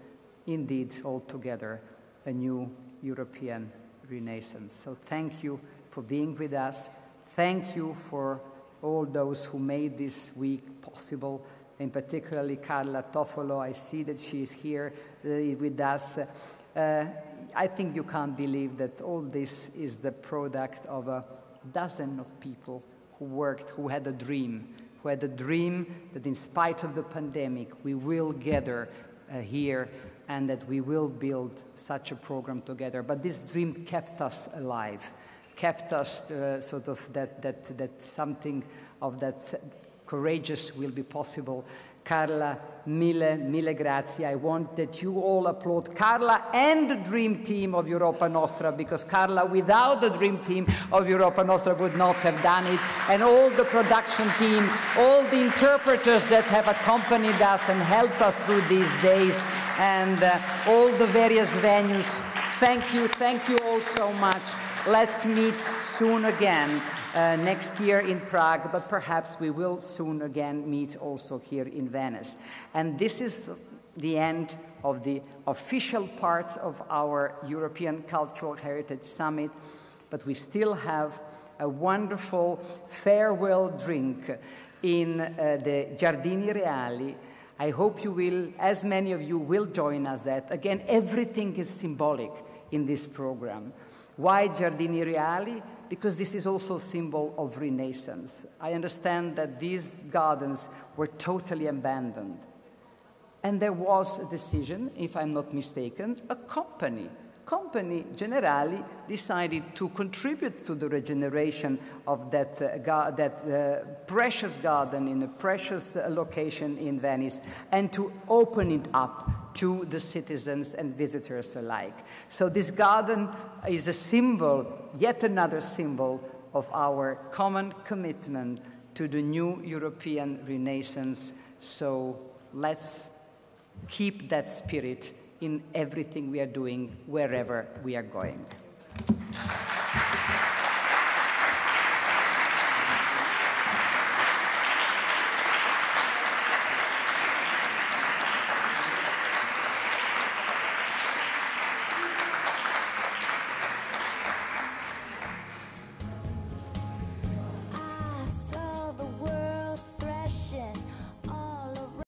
Speaker 9: indeed all together a new European renaissance. So thank you for being with us. Thank you for all those who made this week possible, and particularly Carla Toffolo. I see that she is here uh, with us. Uh, I think you can't believe that all this is the product of a dozen of people who worked, who had a dream, who had a dream that in spite of the pandemic, we will gather uh, here and that we will build such a program together. But this dream kept us alive kept us uh, sort of that, that, that something of that courageous will be possible. Carla, mille, mille grazie. I want that you all applaud Carla and the dream team of Europa Nostra because Carla, without the dream team of Europa Nostra, would not have done it. And all the production team, all the interpreters that have accompanied us and helped us through these days, and uh, all the various venues. Thank you, thank you all so much. Let's meet soon again uh, next year in Prague, but perhaps we will soon again meet also here in Venice. And this is the end of the official part of our European Cultural Heritage Summit, but we still have a wonderful farewell drink in uh, the Giardini Reali. I hope you will, as many of you will join us that. Again, everything is symbolic in this program. Why Giardini Reali? Because this is also a symbol of Renaissance. I understand that these gardens were totally abandoned. And there was a decision, if I'm not mistaken, a company company Generali decided to contribute to the regeneration of that, uh, that uh, precious garden in a precious uh, location in Venice and to open it up to the citizens and visitors alike. So this garden is a symbol, yet another symbol of our common commitment to the new European Renaissance. So let's keep that spirit in everything we are doing, wherever we are going.